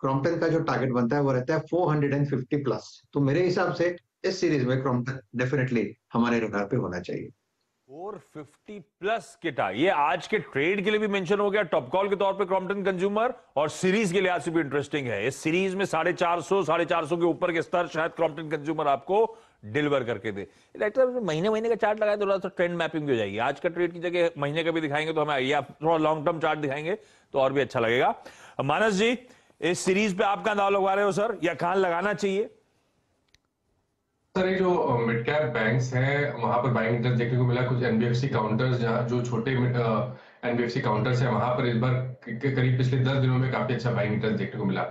क्रॉम्पटन का जो टारगेट बनता है, वो रहता है 450 प्लस तो मेरे हिसाब से इस सीरीज़ में क्रॉम्पटन डेफिनेटली हमारे रडार पे होना चाहिए। 450 प्लस के टा ये आज के ट्रेड के लिए भी मेंशन हो गया। टॉप कॉल के तौर पे क्रॉम्पटन कंज्यूमर और सीरीज़ के लिहाज से भी इंटरेस्टिंग है। इस सीरीज़ में साढ़े चार सौ, साढ़े चार सौ के ऊपर के स्तर शायद क्रॉम्पटन कंज्यूमर आपको डिलीवर करके दे। डायरेक्टर महीने महीने का चार्ट लगाए तो थोड़ा सा ट्रेंड मैपिंग भी हो जाएगी। आज का ट्रेड की जगह महीने का भी दिखाएँगे तो हमें, या थोड़ा लॉन्ग टर्म चार्ट दिखाएँगे तो और भी अच्छा लगेगा। मानस जी, इस सीरीज़ पे आप कहाँ दाव लगवा रहे हो सर या कहाँ लगाना चाहिए? सर, ये जो मिड कैप बैंक्स हैं, वहाँ पर बाइंग इंटरेस्ट देखने को मिला कुछ एनबीएफसी काउंटर्स जहाँ जो छोटे एनबीएफसी काउंटर्स हैं, वहाँ पर इस बार करीब पिछले दस दिनों में काफ़ी अच्छा बाइंग इंटरेस्ट देखने को मिला।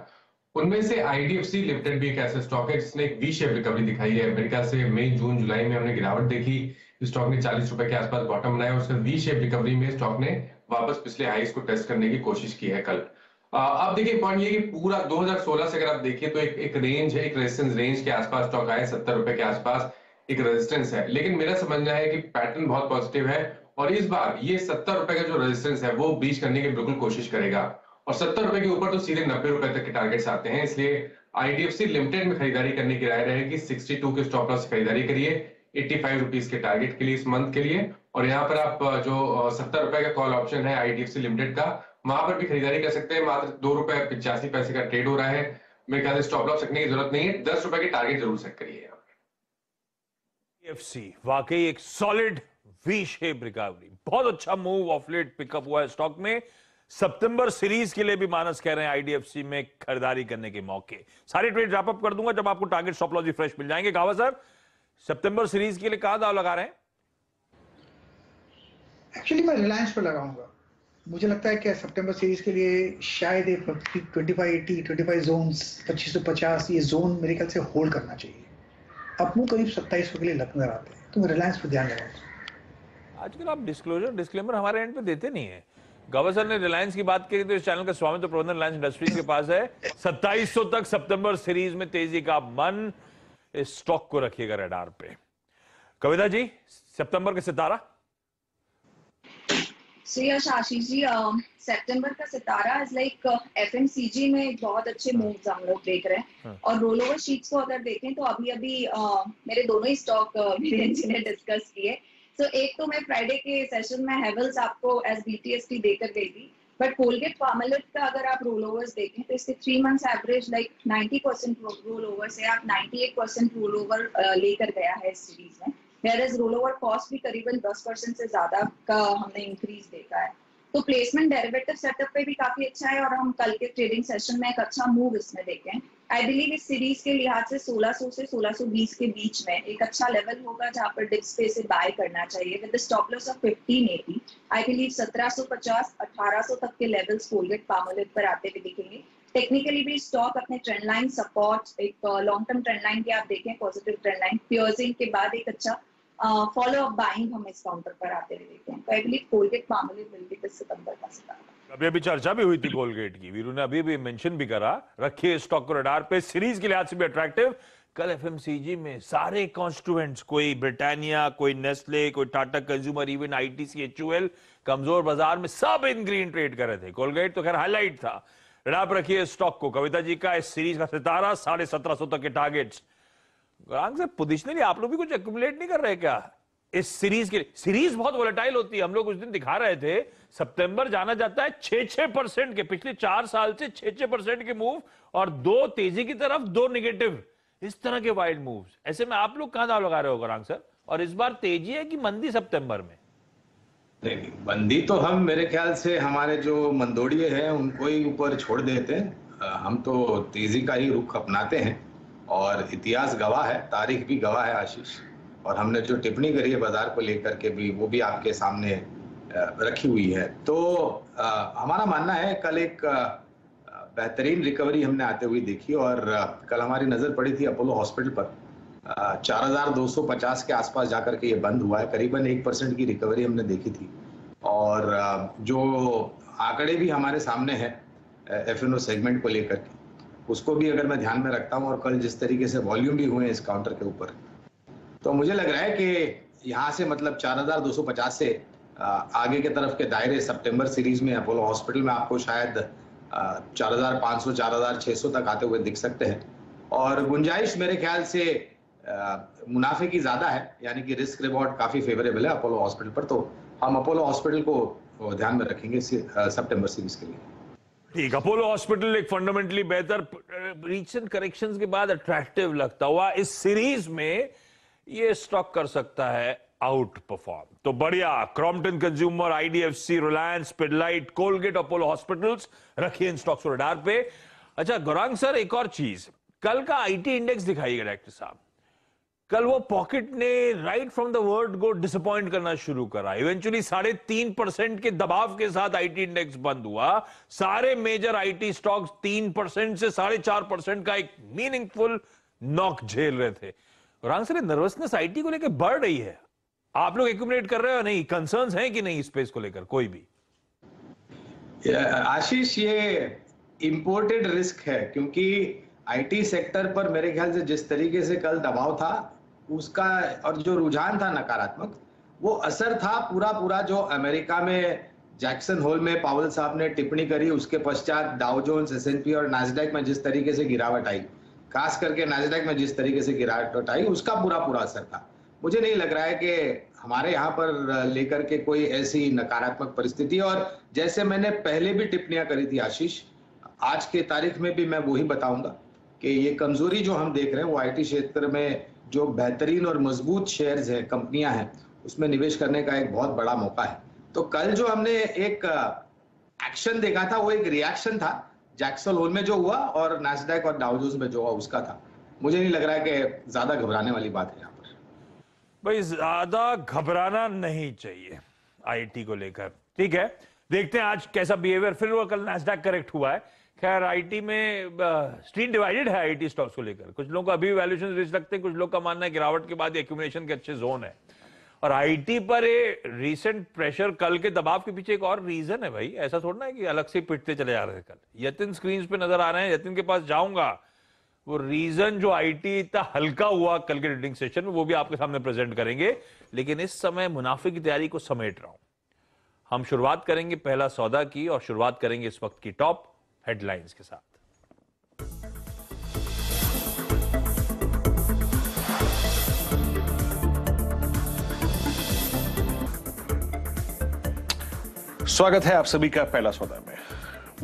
उनमें से आईडीएफसी लिमिटेड भी एक ऐसा स्टॉक है जिसने एक वी शेप रिकवरी दिखाई है। अमेरिका से मई, जून, जुलाई में हमने गिरावट देखी। स्टॉक ने चालीस रुपए के आसपास बॉटम बनाया उसका वी शेप रिकवरी में स्टॉक ने वापस पिछले हाइस को टेस्ट करने की कोशिश की है कल। अब देखिए पॉइंट ये कि पूरा 2016 से अगर आप देखिए तो एक एक रेंज है, एक रेजिस्टेंस रेंज के आसपास स्टॉक आए सत्तर रुपए के आसपास एक रेजिस्टेंस है। लेकिन मेरा समझना है कि पैटर्न बहुत पॉजिटिव है और इस बार ये सत्तर रुपए का जो रेजिस्टेंस है, वो ब्रीच करने की बिल्कुल कोशिश करेगा। और सत्तर रुपए के ऊपर तो सीधे नब्बे रुपए तक के टारगेट्स आते हैं, इसलिए आईडीएफसी लिमिटेड में खरीदारी करने की राय रहेगी। 62 के स्टॉप लॉस खरीदारी करिए 85 रुपीस के टारगेट के लिए इस मंथ के लिए। और यहाँ पर आप, जो सत्तर रुपए का कॉल ऑप्शन है आईडीएफसी लिमिटेड का, वहाँ पर भी खरीदारी कर सकते हैं। मात्र दो रुपए पिचासी पैसे का ट्रेड हो रहा है। मेरे ख्याल से स्टॉप लॉस रखने की ज़रूरत नहीं है। दस रुपए के टारगेट ज़रूर सेट करिए वाकई एक सॉलिड वी शेप रिकवरी बहुत अच्छा मूव ऑफ़ लेट पिकअप हुआ है स्टॉक में। सितंबर सीरीज़ के लिए भी मानस कह रहे हैं आईडीएफसी में खरीदारी करने के मौके। सारे ट्रेड ड्रॉप अप कर दूँगा जब आपको टारगेट स्टॉप लॉस फ्रेश मिल जाएँगे। कहा सर सितंबर सीरीज़ के लिए कहाँ दाव लगा रहे हैं? एक्चुअली मैं रिलायंस पर लगाऊँगा। मुझे लगता है कि सितंबर सीरीज़ के लिए शायद एक twenty five eighty twenty five zone पच्चीस सौ पचास ये जोन मेरे ख्याल से होल्ड करना चाहिए। अपनों करीब सत्ताईस के लिए नज़र आते हैं। तो मैं रिलायंस पर ध्यान लगाऊँगा। आजकल आप डिस्क्लोजर डिस्क्लेमर हमारे एंड पे देते नहीं है। गवर्नर ने रिलायंस की बात की तो इस चैनल का स्वामित्व प्रबंधन रिलायंस इंडस्ट्रीज़ के पास है। 2700 तक सितंबर सीरीज़ में तेज़ी का मन इस स्टॉक को रखिएगा रडार पे। कविता जी सितंबर के सितारा? So यश आशीष जी सितंबर का सितारा इज़ लाइक एफएमसीजी में बहुत अच्छे मूव्स हम लोग देख रहे हैं। और रोल ओवर शीट्स को अगर देखें तो अभी अभी uh, मेरे दोनों ही स्टॉक जी ने डिस्कस किए सो एक तो मैं फ्राइडे के सेशन में हेवल्स आपको एस बीटीएसटी देकर गई थी बट कोलगेट पार्मलिट का अगर आप रोल ओवर्स देखें तो इसके three months average like 90 percent roll over से आप 98 परसेंट रोल ओवर लेकर गया है इस सीरीज़ में। वेयर रोल ओवर कॉस्ट भी करीबन 10 परसेंट से ज़्यादा का हमने इंक्रीज देखा है। तो प्लेसमेंट डेरिवेटिव सेटअप पे भी काफ़ी अच्छा है और हम कल के ट्रेडिंग सेशन में एक अच्छा मूव इसमें देखे। आई बिलीव इस सीरीज़ के लिहाज से 1600 से 1620 के बीच में एक अच्छा लेवल होगा जहाँ पर डिप्स पे से बाय करना चाहिए। With stop loss of 1580 I believe 1750 1800 तक के लेवल्स कोलगेट पामोलिव पर आते हुए दिखेंगे। टेक्निकली भी स्टॉक अपने ट्रेंड लाइन सपोर्ट एक लॉन्ग टर्म ट्रेंड लाइन की आप देखें पॉजिटिव ट्रेंड लाइन के बाद एक अच्छा फॉलो अप बाइंग हम इस काउंटर पर आते देखते हैं। तो I believe Colgate Palmolive will be this सितंबर का सितारा। अभी अभी चर्चा भी हुई थी कोलगेट की। वीरू ने अभी भी मेंशन भी करा रखिए स्टॉक रडार पे। सीरीज़ के लिहाज से भी अट्रैक्टिव कल एफएमसीजी में सारे कॉन्स्टिट्यूएंट्स कोई ब्रिटानिया कोई नेस्ले कोई Tata consumer even ITC HUL कमज़ोर बाज़ार में सब इन ग्रीन ट्रेड कर रहे थे। कोलगेट तो खैर हाईलाइट था। रडार पर रखिए स्टॉक को। कविता जी का इस सीरीज़ का सितारा, साढ़े सत्रह सौ तक के टारगेट्स गौरांग से पोजिशनली आप लोग भी कुछ एक्यूमुलेट नहीं कर रहे क्या? इस सीरीज़ के सीरीज़ बहुत वोलेटाइल होती है। हम लोग उस दिन दिखा रहे थे सितंबर जाना जाता है छह छह परसेंट के, पिछले चार साल से छह छह परसेंट के मूव और दो तेज़ी की तरफ़, दो निगेटिव इस तरह के वाइल्ड मूव्स ऐसे में आप लोग कहाँ दाव लगा रहे हो गौरांग सर और इस बार तेज़ी है कि मंदी सितंबर में? नहीं बंदी तो हम, मेरे ख्याल से हमारे जो मंदोड़िए हैं, उनको ही ऊपर छोड़ देते हैं। हम तो तेज़ी का ही रुख अपनाते हैं। और इतिहास गवाह है तारीख भी गवाह है आशीष। और हमने जो टिप्पणी करी है बाज़ार को लेकर के भी वो भी आपके सामने रखी हुई है। तो आ, हमारा मानना है कल एक बेहतरीन रिकवरी हमने आते हुए देखी और कल हमारी नज़र पड़ी थी अपोलो हॉस्पिटल पर। चार हज़ार दो सौ पचास के आसपास जाकर के ये बंद हुआ है करीबन एक परसेंट की रिकवरी हमने देखी थी। और जो आंकड़े भी हमारे सामने हैं एफ़ सेगमेंट को लेकर के उसको भी अगर मैं ध्यान में रखता हूँ और कल जिस तरीके से वॉल्यूम भी हुए इस काउंटर के ऊपर तो मुझे लग रहा है कि यहाँ से मतलब 4250 से आगे के तरफ़ के दायरे सितंबर सीरीज़ में अपोलो हॉस्पिटल में आपको शायद आ, 4500 4600 तक आते हुए दिख सकते हैं। और गुंजाइश मेरे ख्याल से मुनाफे की ज़्यादा है यानी कि रिस्क रिवॉर्ड काफ़ी फेवरेबल है अपोलो हॉस्पिटल पर तो हम अपोलो हॉस्पिटल को ध्यान में रखेंगे सितंबर सीरीज़ के लिए। ठीक, अपोलो हॉस्पिटल एक फंडामेंटली बेहतर रीसेंट करेक्शंस के बाद अट्रैक्टिव लगता हुआ इस सीरीज़ में ये स्टॉक कर सकता है आउट परफॉर्म तो बढ़िया Crompton consumer IDFC Reliance Pidilite Colgate Apollo hospitals रखिए इन स्टॉक्स रडार पे। अच्छा गौरांग सर एक और चीज़, कल का आईटी इंडेक्स दिखाइएगा डायरेक्टर साहब। कल वो पॉकेट ने राइट फ्रॉम द वर्ड को डिसअपॉइंट करना शुरू करा। इवेंचुअली साढ़े तीन परसेंट के दबाव के साथ आईटी इंडेक्स बंद हुआ। सारे मेजर आईटी स्टॉक्स तीन परसेंट से साढ़े चार परसेंट का एक मीनिंगफुल नॉक झेल रहे थे। रंग सर नर्वसनेस आईटी को लेकर बढ़ रही है। आप लोग एक्यूमुलेट कर रहे हो नहीं? कंसर्न्स है कि नहीं स्पेस को लेकर? कोई भी। आशीष, ये इंपोर्टेड रिस्क है, क्योंकि आईटी सेक्टर पर मेरे ख्याल से जिस तरीके से कल दबाव था उसका और जो रुझान था नकारात्मक, वो असर था पूरा पूरा जो अमेरिका में जैक्सन होल में, पावल साहब ने टिप्पणी करी, उसके पश्चात डाउ जोन्स एसएनपी और नाजडेक में जिस तरीके से गिरावट आई, खास करके नाजडेक में जिस तरीके से गिरावट आई, उसका पूरा पूरा असर था। मुझे नहीं लग रहा है कि हमारे यहाँ पर लेकर के कोई ऐसी नकारात्मक परिस्थिति, और जैसे मैंने पहले भी टिप्पणियाँ करी थी आशीष, आज के तारीख में भी मैं वही बताऊँगा कि ये कमज़ोरी जो हम देख रहे हैं, वो आईटी क्षेत्र में जो बेहतरीन और मज़बूत शेयर्स है, कंपनियाँ हैं, उसमें निवेश करने का एक बहुत बड़ा मौका है। तो कल जो हमने एक एक्शन देखा था, वो एक रिएक्शन था जैक्सल होल में जो हुआ और नेस्डैक और डाउजोस में जो हुआ, उसका था। मुझे नहीं लग रहा है कि ज़्यादा घबराने वाली बात है यहाँ पर। भाई, ज़्यादा घबराना नहीं चाहिए आईटी को लेकर। ठीक है? देखते हैं आज कैसा बिहेवियर फिर वो कल नेस्डैक करेक्ट हुआ है। खैर आईटी में स्ट्रीट डिवाइडेड है आईटी स्टॉक्स को लेकर। कुछ लोगों को अभी वैल्यूएशन रिच लगते हैं, कुछ लोग का मानना है गिरावट के बाद एक्यूमुलेशन के अच्छे जोन है। और आईटी पर ये रीसेंट प्रेशर कल के दबाव के पीछे एक और रीजन है भाई। ऐसा थोड़ा है कि अलग से पिटते चले जा रहे हैं कल। यतिन स्क्रीन पे नज़र आ रहे हैं, यतिन के पास जाऊँगा। वो रीजन जो आईटी इतना हल्का हुआ कल के ट्रेडिंग सेशन में, वो भी आपके सामने प्रेजेंट करेंगे। लेकिन इस समय मुनाफे की तैयारी को समेट रहा हूँ। हम शुरुआत करेंगे पहला सौदा की और शुरुआत करेंगे इस वक्त की टॉप हेडलाइंस के साथ। स्वागत है आप सभी का पहला सौदा में।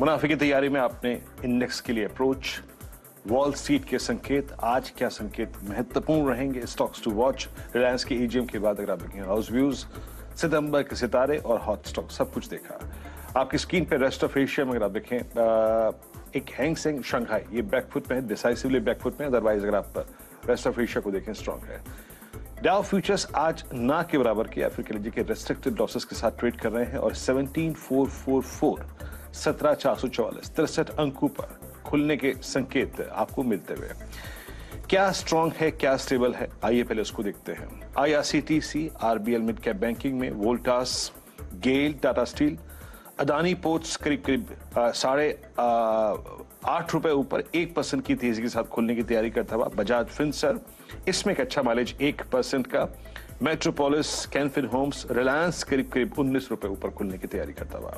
मुनाफे की तैयारी में आपने इंडेक्स के लिए अप्रोच वॉल स्ट्रीट के संकेत, आज क्या संकेत महत्वपूर्ण रहेंगे स्टॉक्स टू वॉच रिलायंस के ईजीएम के बाद अगर आप देखें हाउस व्यूज़ सितंबर के सितारे और हॉट स्टॉक सब कुछ देखा। आपकी स्क्रीन पे रेस्ट ऑफ़ एशिया में अगर आप देखें एक हैंग सेंग शंघाई ये बैकफुट में है डिसाइसिवली बैकफुट में अदरवाइज़ अगर आप रेस्ट ऑफ़ एशिया को देखें स्ट्रॉन्ग है। डाउ फ्यूचर्स आज ना के बराबर के या फिर कह लीजिए कि रेस्ट्रिक्टेड लॉसेस के साथ ट्रेड कर रहे हैं और 17444 17444 तिरसठ अंकों पर खुलने के संकेत आपको मिलते हुए। क्या स्ट्रांग है, क्या स्टेबल है? आइए पहले उसको देखते हैं। IRCTC RBL mid cap banking में वोल्टास गेल टाटा स्टील अदानी पोर्ट्स करीब करीब साढ़े आठ रुपए ऊपर एक परसेंट की तेज़ी के साथ खुलने की तैयारी करता हुआ बजाज फिनसर इसमें एक अच्छा माइलेज एक परसेंट का। मेट्रोपोलिस कैनफिन होम्स रिलायंस करीब करीब उन्नीस रुपए ऊपर खुलने की तैयारी करता हुआ।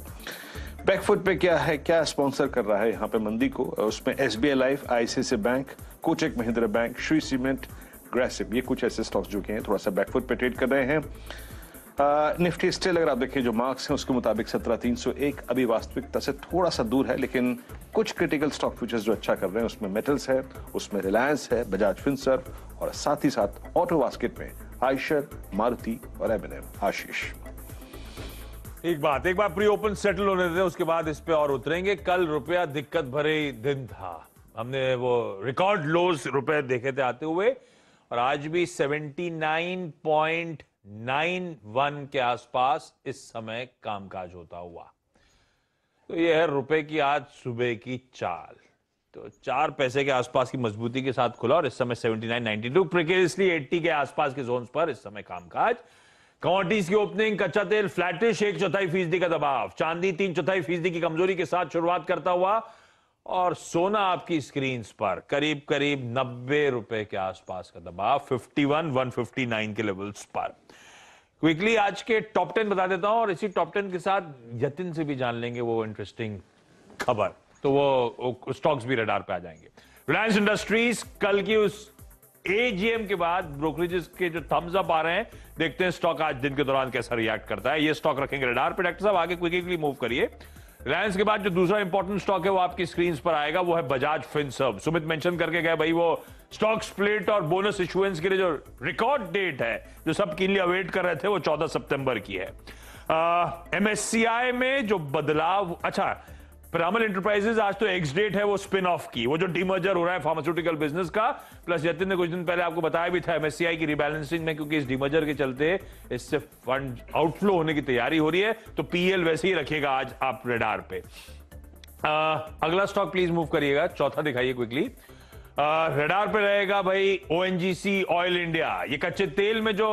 बैकफुट पे क्या है? क्या स्पॉन्सर कर रहा है यहाँ पे मंदी को? उसमें S B I life ICICI bank Kotak Mahindra bank Shree cement ग्रेसिव ये कुछ ऐसे स्टॉक्स जो कि हैं, थोड़ा सा बैकफुट पे ट्रेड कर रहे हैं। निफ्टी स्टिल, अगर आप देखें जो मार्क्स हैं, उसके मुताबिक सत्रह तीन सौ एक अभी वास्तविकता से थोड़ा सा दूर है, लेकिन कुछ क्रिटिकल स्टॉक फ्यूचर्स जो अच्छा कर रहे हैं, उसमें मेटल्स है, उसमें रिलायंस है बजाज फिंसर और साथ ही साथ ऑटो बास्केट में आयशर मारुति और एम आशीष एक बात, एक बार प्री ओपन सेटल होने देते उसके बाद इस पे और उतरेंगे। कल रुपया दिक्कत भरे दिन था। हमने वो रिकॉर्ड लोज रुपए देखे थे आते हुए, और आज भी 79 नाइन वन के आसपास इस समय कामकाज होता हुआ। तो यह है रुपए की आज सुबह की चाल। तो चार पैसे के आसपास की मजबूती के साथ खुला और इस समय 79.92 प्रिकेरियसली 80 के आसपास के जोन्स पर इस समय कामकाज। कमोडिटीज की ओपनिंग, कच्चा तेल, फ्लैटिश, एक चौथाई फ़ीसदी का दबाव। चांदी तीन चौथाई फ़ीसदी की कमज़ोरी के साथ शुरुआत करता हुआ और सोना आपकी स्क्रीन पर करीब करीब नब्बे रुपए के आसपास का दबाव 51 159 के लेवल्स पर। क्विकली आज के टॉप टेन बता देता हूँ और इसी टॉप टेन के साथ यतिन से भी जान लेंगे वो इंटरेस्टिंग खबर। तो वो, स्टॉक्स भी रडार पे आ जाएँगे। रिलायंस इंडस्ट्रीज़ कल की उस एजीएम के बाद ब्रोकरेजेस के जो थम्स अप आ रहे हैं देखते हैं स्टॉक आज दिन के दौरान कैसा रिएक्ट करता है। ये स्टॉक रखेंगे रडार पे। डॉक्टर साहब आगे क्विकली मूव करिए। रिलायंस के बाद जो दूसरा इंपॉर्टेंट स्टॉक है, वो आपकी स्क्रीन पर आएगा, वो है बजाज फिनसर्व सुमित मेंशन करके गए भाई, वो स्टॉक स्प्लिट और बोनस इश्यूएंस के लिए जो रिकॉर्ड डेट है, जो सब के लिए अवेट कर रहे थे, वो 14 सितंबर की है। एमएससीआई में जो बदलाव अच्छा पिरामल इंटरप्राइजेज आज तो एक्स डेट है वो स्पिन ऑफ़ की। वो जो डीमर्जर हो रहा है फार्मास्यूटिकल बिज़नेस का प्लस यतिन ने कुछ दिन पहले आपको बताया भी था एमएससीआई की रिबैलेंसिंग में क्योंकि इस डीमर्जर के चलते इससे फंड आउटफ्लो होने की तैयारी हो रही है तो पीएल वैसे ही रखेगा आज आप रेडार पे। आ, अगला स्टॉक प्लीज़ मूव करिएगा। चौथा दिखाइए क्विकली रेडार पे रहेगा भाई ओएनजीसी ऑयल इंडिया ये कच्चे तेल में जो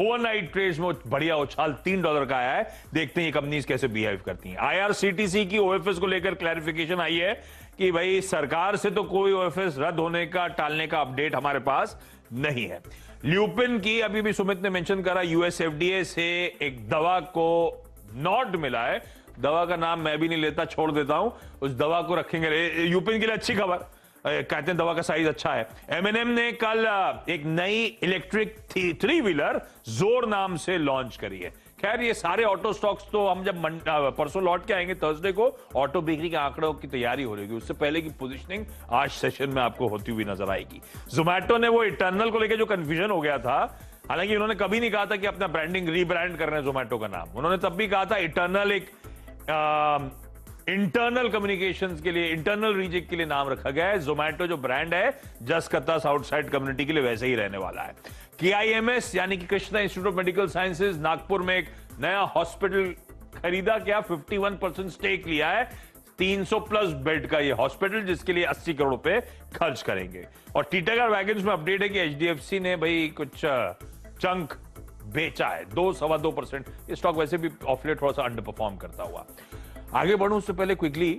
ओवरनाइट ट्रेड में बढ़िया उछाल, तीन डॉलर का आया है। देखते हैं ये कंपनीज़ कैसे बिहेव करती हैं। आईआरसीटीसी की ओएफएस को लेकर क्लैरिफिकेशन आई है कि भाई, सरकार से तो कोई ओएफएस रद्द होने का, टालने का अपडेट हमारे पास नहीं है। ल्यूपिन की अभी भी सुमित ने मेंशन करा यूएसएफडीए से एक दवा को नॉट मिला है। दवा का नाम मैं भी नहीं लेता, छोड़ देता हूँ। उस दवा को रखेंगे। यूपिन के लिए अच्छी खबर। कहते हैं दवा का साइज़ अच्छा है। एमएनएम ने कल एक नई इलेक्ट्रिक थ्री व्हीलर ज़ोर नाम से लॉन्च करी है। खैर, ये सारे ऑटो स्टॉक्स तो हम जब परसों लौट के आएँगे थर्सडे को ऑटो बिक्री के आंकड़ों की तैयारी हो रही उससे पहले की पोजीशनिंग आज सेशन में आपको होती हुई नज़र आएगी। जोमैटो ने वो इटर्नल को लेकर जो कंफ्यूजन हो गया था, हालाँकि उन्होंने कभी नहीं कहा था कि अपना ब्रांडिंग रीब्रांड कर रहे हैं जोमैटो का नाम। उन्होंने तब भी कहा था इटर्नल एक इंटरनल कम्युनिकेशन के लिए, इंटरनल रीजन के लिए नाम रखा गया है। जोमैटो जो ब्रांड है जस कत्तास आउटसाइड कम्युनिटी के लिए वैसे ही रहने वाला है। के यानी कि Krishna institute of medical sciences Nagpur में एक नया हॉस्पिटल खरीदा क्या 51 परसेंट स्टेक लिया है। 300 प्लस बेड का ये हॉस्पिटल जिसके लिए 80 करोड़ रुपए खर्च करेंगे। और टीटागर वैगन में अपडेट है कि एचडीएफसी ने भाई कुछ चंक बेचा है, दो सवा दो परसेंट स्टॉक वैसे भी ऑफलेट थोड़ा सा अंडर परफॉर्म करता हुआ। आगे बढ़ूं, उससे पहले क्विकली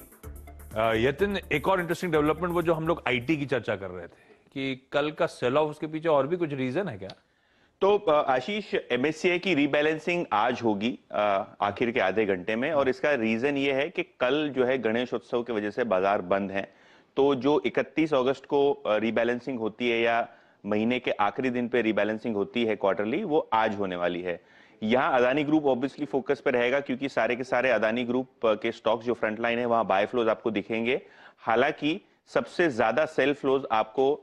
यतिन एक और इंटरेस्टिंग डेवलपमेंट वो जो हम लोग आईटी की चर्चा कर रहे थे, कि कल का सेल ऑफ़ उसके पीछे और भी कुछ रीजन है क्या? तो आशीष एमएससीआई की रीबैलेंसिंग आज होगी आखिर के आधे घंटे में, और इसका रीजन ये है कि कल जो है गणेश उत्सव की वजह से बाज़ार बंद है। तो जो 31 अगस्त को रीबैलेंसिंग होती है या महीने के आखिरी दिन पे रीबैलेंसिंग होती है क्वार्टरली वो आज होने वाली है। यहाँ अदानी ग्रुप ऑब्वियसली फोकस पे रहेगा, क्योंकि सारे के सारे अदानी ग्रुप के स्टॉक्स जो फ्रंट लाइन है, वहाँ बाय फ्लोज आपको दिखेंगे। हालाँकि सबसे ज़्यादा सेल फ्लोज आपको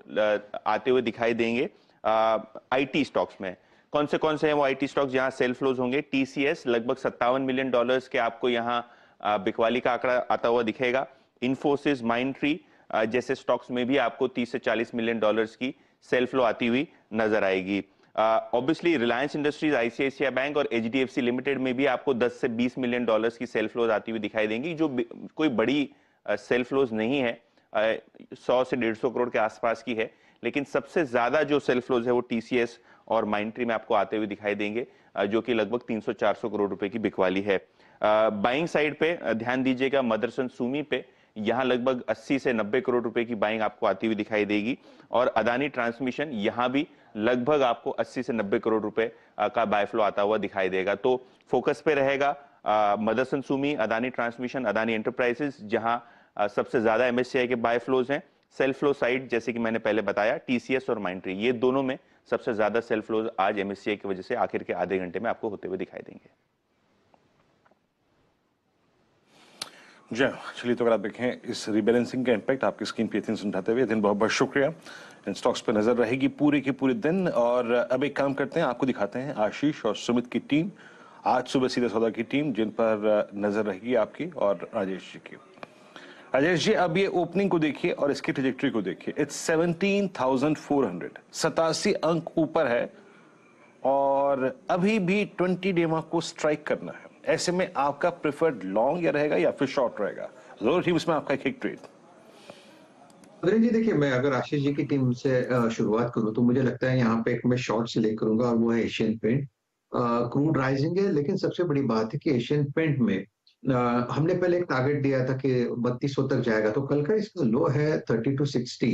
आते हुए दिखाई देंगे आईटी स्टॉक्स में। कौन से कौन से हैं वो आईटी स्टॉक्स जहाँ सेल फ्लोज होंगे? टीसीएस लगभग सत्तावन मिलियन डॉलर्स के आपको यहाँ बिकवाली का आंकड़ा आता हुआ दिखेगा। इन्फोसिस माइंड ट्री जैसे स्टॉक्स में भी आपको 30 से 40 मिलियन डॉलर्स की सेल फ्लो आती हुई नज़र आएगी। Obviously Reliance industries ICICI bank और एचडीएफसी लिमिटेड में भी आपको 10 से 20 मिलियन डॉलर्स की सेल फ्लोज आती हुई दिखाई देंगी जो कोई बड़ी सेल uh, फ्लोज नहीं है। सौ uh, से डेढ़ सौ करोड़ के आसपास की है लेकिन सबसे ज़्यादा जो सेल फ्लोज है वो टीसीएस और माइंट्री में आपको आते हुए दिखाई देंगे uh, जो कि लगभग 300-400 करोड़ रुपए की बिकवाली है। बाइंग साइड पे ध्यान दीजिएगा मदरसन सुमी पे यहाँ लगभग 80 से 90 करोड़ रुपए की बाइंग आपको आती हुई दिखाई देगी। और अदानी ट्रांसमिशन यहाँ भी लगभग आपको 80 से 90 करोड़ रुपए का बायफ्लो आता हुआ दिखाई देगा। तो फोकस पे रहेगा मदरसन सुमी, अदानी ट्रांसमिशन अदानी एंटरप्राइजेस जहाँ सबसे ज़्यादा एमएससीआई के बाय फ्लोज हैं। सेल्फ फ्लो साइड जैसे कि मैंने पहले बताया टीसीएस और माइंट्री ये दोनों में सबसे ज़्यादा सेल्फ फ्लोज आज एमएससीआई की वजह से आखिर के आधे घंटे में आपको होते हुए दिखाई देंगे। जय चलिए तो अगर आप देखें, इस रिबैलेंसिंग का इम्पैक्ट आपकी स्क्रीन पे दिन समझाते हुए, दिन बहुत बहुत शुक्रिया। स्टॉक्स पर नज़र रहेगी पूरे के पूरे दिन। और अब एक काम करते हैं, आपको दिखाते हैं आशीष और सुमित की टीम। आज सुबह सीधा सौदा की टीम, जिन पर नज़र रहेगी आपकी और राजेश जी की। राजेश जी, अब ये ओपनिंग को देखिए और इसकी ट्रिजेक्ट्री को देखिए। It's seventeen thousand four hundred सतासी अंक ऊपर है। और अभी भी ट्वेंटी डेमा को स्ट्राइक करना है। ऐसे में आपका प्रिफर्ड लॉन्ग या रहेगा या फिर शॉर्ट रहेगा। ज़रूर ही उसमें आपका एक ट्रेड जी देखिए मैं अगर आशीष जी की टीम से शुरुआत करूँ तो मुझे लगता है यहाँ पे एक मैं शॉर्ट से ले करूँगा और वो है एशियन पेंट क्रूड राइजिंग है लेकिन सबसे बड़ी बात है कि एशियन पेंट में अ, हमने पहले एक टारगेट दिया था कि बत्तीस तक जाएगा तो कल का इसका लो है थर्टी टू सिक्सटी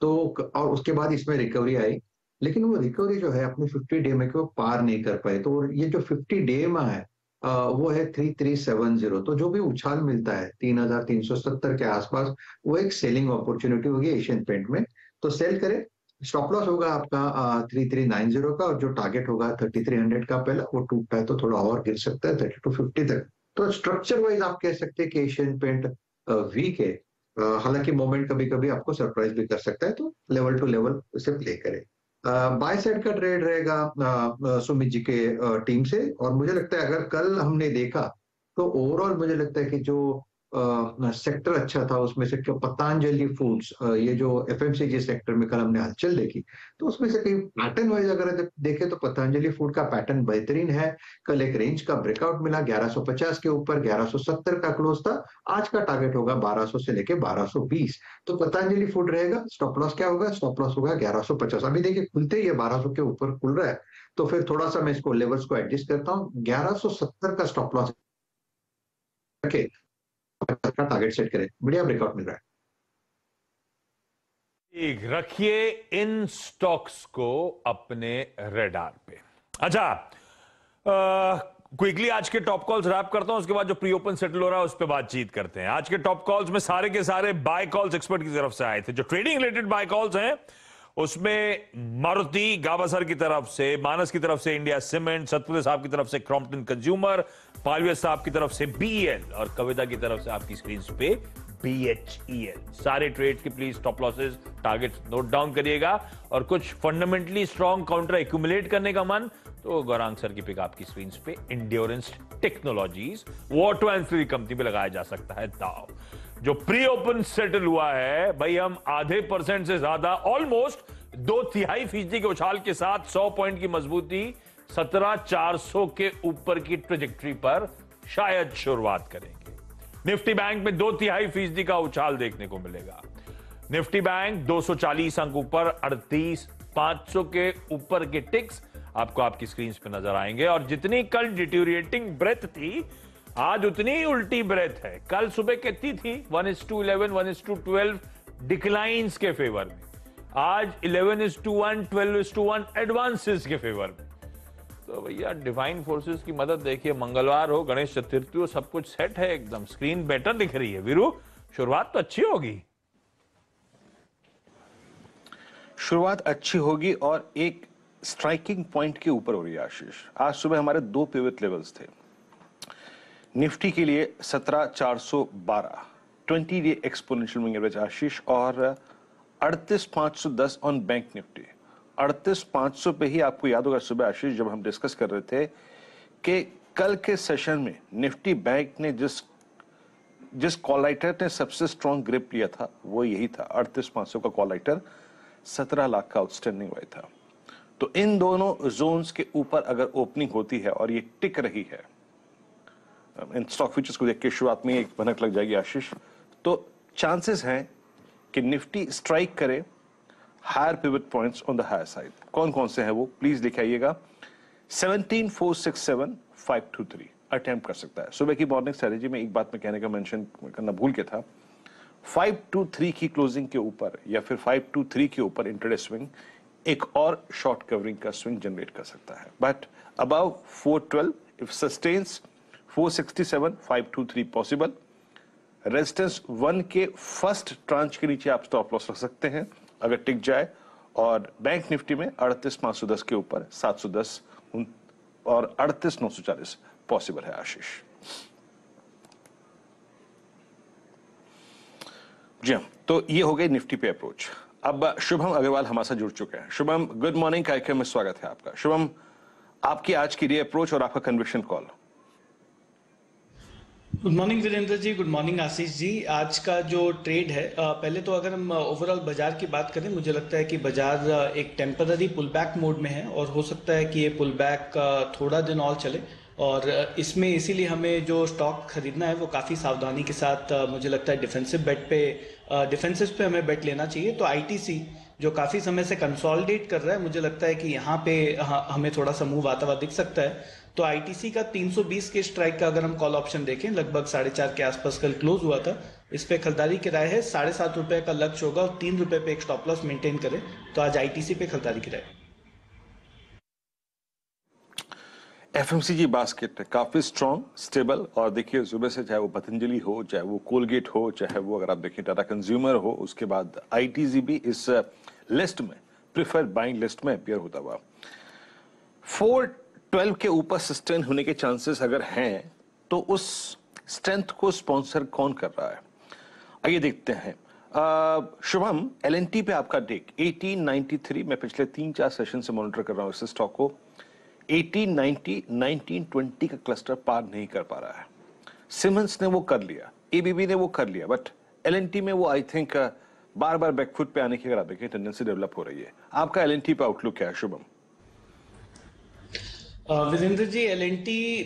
तो और उसके बाद इसमें रिकवरी आई लेकिन वो रिकवरी जो है अपने फिफ्टी डे में को पार नहीं कर पाए तो ये जो फिफ्टी डे में है वो है थ्री थ्री सेवन ज़ीरो तो जो भी उछाल मिलता है, तीन हज़ार तीन सौ सत्तर के आसपास, वो एक सेलिंग अपॉर्चुनिटी होगी एशियन पेंट में। तो सेल करें। स्टॉप लॉस होगा आपका थ्री थ्री नाइन ज़ीरो का, और जो टारगेट होगा थर्टी थ्री हंड्रेड का, पहला वो टूटता है तो थोड़ा और गिर सकता है थर्टी टू फिफ्टी तक। तो स्ट्रक्चर वाइज आप कह सकते हैं कि एशियन पेंट वीक है। हालाँकि मोमेंट कभी कभी आपको सरप्राइज़ भी कर सकता है तो लेवल टू लेवल उसे प्ले करें। बाय साइड का ट्रेड रहेगा सुमित जी के टीम से। और मुझे लगता है अगर कल हमने देखा तो ओवरऑल मुझे लगता है कि जो सेक्टर अच्छा था, उसमें से पतंजलि फूड्स ये जो एफएमसीजी सेक्टर में कल हमने हलचल देखी तो उसमें से कहीं पैटर्न वाइज अगर देखें तो पतंजलि फ़ूड का पैटर्न बेहतरीन है। कल एक रेंज का ब्रेकआउट मिला 1150 के ऊपर 1170 का क्लोज था, आज का टारगेट होगा 1200 से लेके 1220 तो पतंजलि फ़ूड रहेगा स्टॉप लॉस क्या होगा? स्टॉप लॉस होगा 1150 अभी देखिए, खुलते ही ये 1200 के ऊपर खुल रहा है तो फिर थोड़ा सा मैं इसको लेवल्स को एडजस्ट करता हूँ। 1170 का स्टॉप लॉस का टारगेट सेट करें। बढ़िया ब्रेकआउट मिल रहा है। ठीक, रखिए इन स्टॉक्स को अपने रेडार पे। अच्छा क्विकली आज के टॉप कॉल्स रैप करता हूँ, उसके बाद जो प्री ओपन सेटल हो रहा है, उस पर बातचीत करते हैं। आज के टॉप कॉल्स में सारे के सारे बाय कॉल्स एक्सपर्ट की तरफ़ से आए थे, जो ट्रेडिंग रिलेटेड बाय कॉल्स हैं उसमें मारुति गावासर की तरफ़ से, मानस की तरफ़ से इंडिया सीमेंट सतपुर साहब की तरफ़ से क्रॉम्पटन कंज्यूमर पालविया साहब की तरफ़ से बीएल और कविता की तरफ़ से आपकी स्क्रीन पे बीएचईएल सारे ट्रेड के please stop losses target note down करिएगा और कुछ फंडामेंटली स्ट्रॉन्ग काउंटर एक्यूमुलेट करने का मन तो गौरांग सर की पिक आपकी स्क्रीन पे endurance technologies auto ancillary company पे लगाया जा सकता है दाव। जो प्री ओपन सेटल हुआ है भाई हम आधे परसेंट से ज़्यादा ऑलमोस्ट दो तिहाई फ़ीसदी के उछाल के साथ 100 पॉइंट की मजबूती 17,400 के ऊपर की ट्रेजेक्ट्री पर शायद शुरुआत करेंगे। निफ्टी बैंक में दो तिहाई फ़ीसदी का उछाल देखने को मिलेगा। निफ्टी बैंक 240 अंक ऊपर 38 500 के ऊपर के टिक्स आपको आपकी स्क्रीन पर नज़र आएँगे। और जितनी कल डिट्यूरिएटिंग ब्रेथ थी आज उतनी ही उल्टी ब्रेथ है। कल सुबह कितनी थी? One is to eleven one is to twelve declines के फेवर में। आज eleven is to one twelve is to one advances के फेवर में। तो भैया डिवाइन फोर्सेस की मदद देखिए, मंगलवार हो, गणेश चतुर्थी हो, सब कुछ सेट है एकदम। स्क्रीन बेटर दिख रही है। वीरू, शुरुआत तो अच्छी होगी। शुरुआत अच्छी होगी और एक स्ट्राइकिंग पॉइंट के ऊपर हो रही है आशीष। आज सुबह हमारे दो पिवट लेवल्स थे। निफ्टी के लिए सत्रह चार सौ बारह। Twenty day exponential moving average Ashish और अड़तीस पाँच सौ दस ऑन बैंक निफ्टी। अड़तीस पाँच सौ पे ही आपको याद होगा सुबह आशीष जब हम डिस्कस कर रहे थे कि कल के सेशन में निफ्टी बैंक ने जिस जिस कॉल राइटर ने सबसे स्ट्रॉन्ग ग्रिप लिया था, वो यही था, अड़तीस पाँच सौ का कॉल राइटर सत्रह लाख का आउटस्टैंडिंग हुआ था। तो इन दोनों जोन्स के ऊपर अगर ओपनिंग होती है और ये टिक रही है इन स्टॉक फीचर्स को देख के शुरुआत में एक भनक लग जाएगी आशीष। तो चांसेस हैं कि निफ्टी स्ट्राइक करे higher pivot points on the higher side कौन कौन से हैं वो? प्लीज़ लिखाइएगा 17467 523 अटेम्प्ट कर सकता है। सुबह की मॉर्निंग स्ट्रेटेजी में एक बात मैं कहने का मेंशन करना भूल के था। 523 की क्लोजिंग के ऊपर या फिर 523 के ऊपर इंटरडे स्विंग एक और शॉर्ट कवरिंग का स्विंग जनरेट कर सकता है। But above 412 if sustains 467 523 possible. Resistance one के फ़र्स्ट ट्रांच के नीचे आप स्टॉप लॉस रख सकते हैं, अगर टिक जाए। और बैंक निफ्टी में अड़तीस पाँच सौ दस के ऊपर, सात सौ दस और अड़तीस नौ सौ चालीस पॉसिबल है आशीष। जी हाँ तो ये हो गई निफ्टी पे अप्रोच। अब शुभम अग्रवाल हमारे साथ जुड़ चुके हैं। शुभम, गुड मॉर्निंग, कार्यक्रम में स्वागत है आपका। शुभम, आपकी आज की री अप्रोच और आपका conviction call. Good morning Virendra ji good morning Ashish ji आज का जो ट्रेड है पहले तो अगर हम ओवरऑल बाज़ार की बात करें, मुझे लगता है कि बाज़ार एक टेम्पररी पुल बैक मोड में है और हो सकता है कि ये पुल बैक थोड़ा दिन और चले। और इसमें इसीलिए हमें जो स्टॉक खरीदना है, वो काफ़ी सावधानी के साथ मुझे लगता है डिफेंसिव बेट पे डिफेंसिव पे हमें बेट लेना चाहिए। तो आईटीसी जो काफ़ी समय से कंसोलिडेट कर रहा है, मुझे लगता है कि यहाँ पे हमें थोड़ा सा मूव आता हुआ दिख सकता है। तो आईटीसी का 320 के स्ट्राइक का अगर हम कॉल ऑप्शन देखें, लगभग साढ़े चार के आसपास कल क्लोज हुआ था। इस पे खरीदारी की राय है, साढ़े सात रुपए का लक्ष्य होगा और तीन रुपए पे एक स्टॉप लॉस मेंटेन करें तो आज आईटीसी पे खरीदारी की राय। एफएमसीजी बास्केट काफ़ी स्ट्रॉन्ग स्टेबल और देखिए, सुबह से चाहे वो पतंजलि हो, चाहे वो कोलगेट हो, चाहे वो अगर आप देखें टाटा कंज्यूमर हो, उसके बाद आईटीजी भी इस लिस्ट में प्रिफर्ड बाइंग लिस्ट में अपियर होता हुआ। फोर ट्वेल्व के ऊपर सस्टेन होने के चांसेस अगर हैं तो उस स्ट्रेंथ को स्पॉन्सर कौन कर रहा है? आइए देखते हैं। शुभम एलएनटी पे आपका टेक 1893 मैं पिछले तीन चार सेशन से मॉनिटर कर रहा हूँ इस स्टॉक को। 1890 1920 का क्लस्टर पार नहीं कर पा रहा है। सिमंस ने वो कर लिया। एबीबी ने वो कर लिया। बट एलएनटी में वो I think bar bar back foot पे आने की अगर आप देखें टेंडेंसी डेवलप हो रही है। आपका एलएनटी पे आउटलुक क्या है, शुभम? वीरेंद्र जी एल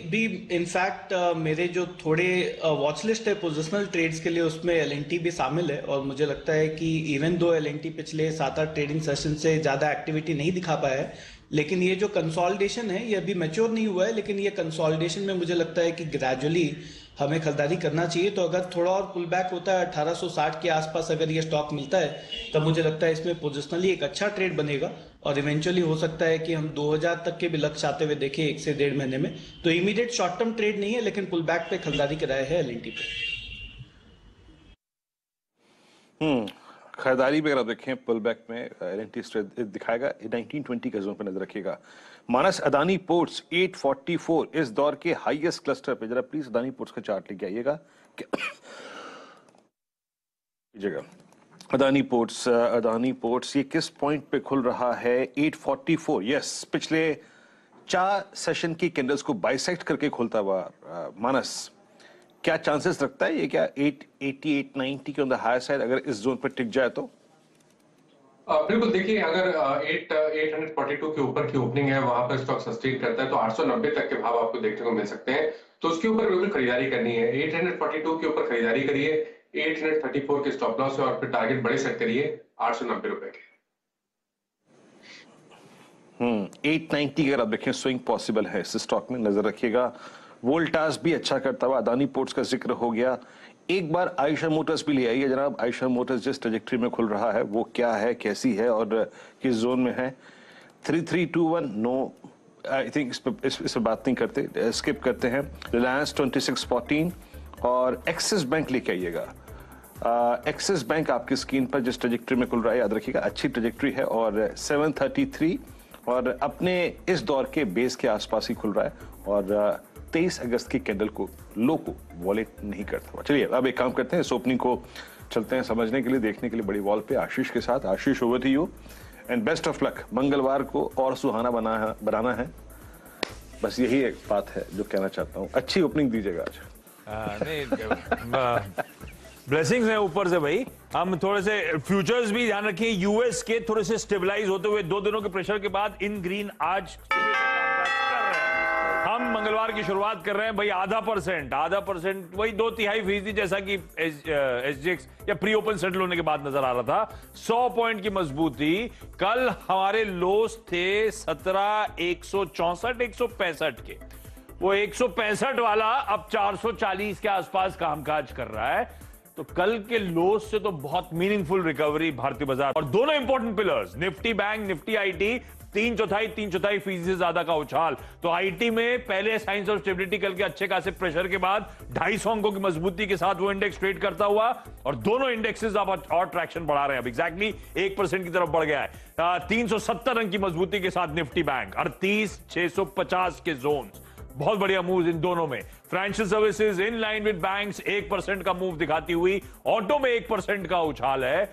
भी इनफैक्ट uh, मेरे जो थोड़े वॉच लिस्ट है पोजिशनल ट्रेड्स के लिए उसमें एलएनटी भी शामिल है और मुझे लगता है कि इवन दो एलएनटी पिछले सात आठ ट्रेडिंग सेशन से ज़्यादा एक्टिविटी नहीं दिखा पाया है लेकिन ये जो कंसोलिडेशन है ये अभी मेच्योर नहीं हुआ है लेकिन ये कंसोलिडेशन में मुझे लगता है कि ग्रेजुअली हमें खरीदारी करना चाहिए। तो अगर थोड़ा और पुल बैक होता है 1860 के आसपास अगर ये स्टॉक मिलता है तब मुझे लगता है इसमें पोजिशनली एक अच्छा ट्रेड बनेगा। और इवेंचुअली हो सकता है कि हम 2000 तक के भी लक्ष्य आते हुए देखें एक से डेढ़ महीने में। तो इमीडिएट शॉर्ट टर्म ट्रेड नहीं है, लेकिन पुल बैक पे खरीदारी कराया है एलएनटी पे। हम्म खरीदारी भी अगर आप देखें पुल बैक में एल दिखाएगा 1920 का जोन पर नज़र रखिएगा। मानस अदानी पोर्ट्स 844 इस दौर के हाईएस्ट क्लस्टर पे। जरा प्लीज़ अदानी पोर्ट्स का चार्ट लेके आइएगा अदानी पोर्ट्स अदानी पोर्ट्स ये किस पॉइंट पे खुल रहा है? 844 यस पिछले चार सेशन की कैंडल्स को बाइसेक्ट करके खुलता हुआ मानस। क्या चांसेस रखता है ये? क्या 880 890 के ऑन द हायर साइड अगर इस जोन पर टिक जाए तो? बिल्कुल, देखिए, अगर eight eight hundred forty two के ऊपर की ओपनिंग है, वहाँ पर स्टॉक सस्टेन करता है तो 890 तक के भाव आपको देखने को मिल सकते हैं। तो उसके ऊपर बिल्कुल खरीदारी करनी है। 842 के ऊपर खरीदारी करिए। 834 के स्टॉप लॉस और फिर टारगेट बड़े सेट करिए आठ सौ नब्बे रुपए के। हम्म 890 अगर आप देखें स्विंग पॉसिबल है। इस स्टॉक में नज़र रखिएगा। वोल्टास भी अच्छा करता हुआ अदानी पोर्ट्स का ज़िक्र हो गया। एक बार आयशा मोटर्स भी ले आइए जनाब। आयशा मोटर्स जिस ट्रेजेक्ट्री में खुल रहा है वो क्या है कैसी है और किस जोन में है? Three three two one no I think इस पे इस, इस पे बात नहीं करते। स्किप करते हैं। रिलायंस ट्वेंटी सिक्स फोर्टीन और एक्सिस बैंक लेके आइएगा। एक्सिस बैंक आपकी स्क्रीन पर जिस ट्रेजेक्ट्री में खुल रहा है, याद रखिएगा, अच्छी ट्रेजेक्ट्री है और 733 और अपने इस दौर के बेस के आसपास ही खुल रहा है और तेईस अगस्त की कैंडल को लो को वॉलेट नहीं करता हुआ। चलिए, अब एक काम करते हैं, इस ओपनिंग को चलते हैं समझने के लिए, देखने के लिए बड़ी वॉल पे आशीष के साथ। Ashish over to you and best of luck मंगलवार को और सुहाना बना है, बनाना है। बस यही एक बात है जो कहना चाहता हूँ। अच्छी ओपनिंग दीजिएगा आज। नहीं ब्लेसिंग्स हैं ऊपर से भाई। हम थोड़े से फ्यूचर्स भी ध्यान रखिए यूएस के थोड़े से स्टेबलाइज होते हुए दो दिनों के प्रेशर के बाद इन ग्रीन आज से। हम मंगलवार की शुरुआत कर रहे हैं भाई, आधा परसेंट आधा परसेंट वही दो तिहाई फ़ीसदी जैसा कि एस जी एक्स या प्री ओपन सेटल होने के बाद नज़र आ रहा था। सौ पॉइंट की मजबूती। कल हमारे लोस थे सत्रह, एक सौ चौसठ, एक सौ पैंसठ के। वो 165 वाला अब 440 के आसपास कामकाज कर रहा है। तो कल के लोस से तो बहुत मीनिंगफुल रिकवरी भारतीय बाज़ार। और दोनों important pillars Nifty bank Nifty IT तीन चौथाई तीन चौथाई फ़ीसदी से ज़्यादा का उछाल। तो आईटी में पहले साइंस ऑफ़ स्टेबिलिटी कल के अच्छे खासे प्रेशर के बाद ढाई सौ अंकों की मजबूती के साथ वो इंडेक्स ट्रेड करता हुआ और दोनों इंडेक्सेस अब और ट्रैक्शन बढ़ा रहे हैं अब। एग्जैक्टली एक परसेंट की तरफ़ बढ़ गया है। तीन सौ सत्तर अंक की मजबूती के साथ निफ्टी बैंक अड़तीस, छह सौ पचास के जोन बहुत बढ़िया मूव इन दोनों में। Financial services in line with banks एक परसेंट का मूव दिखाती हुई ऑटो में एक परसेंट का उछाल है।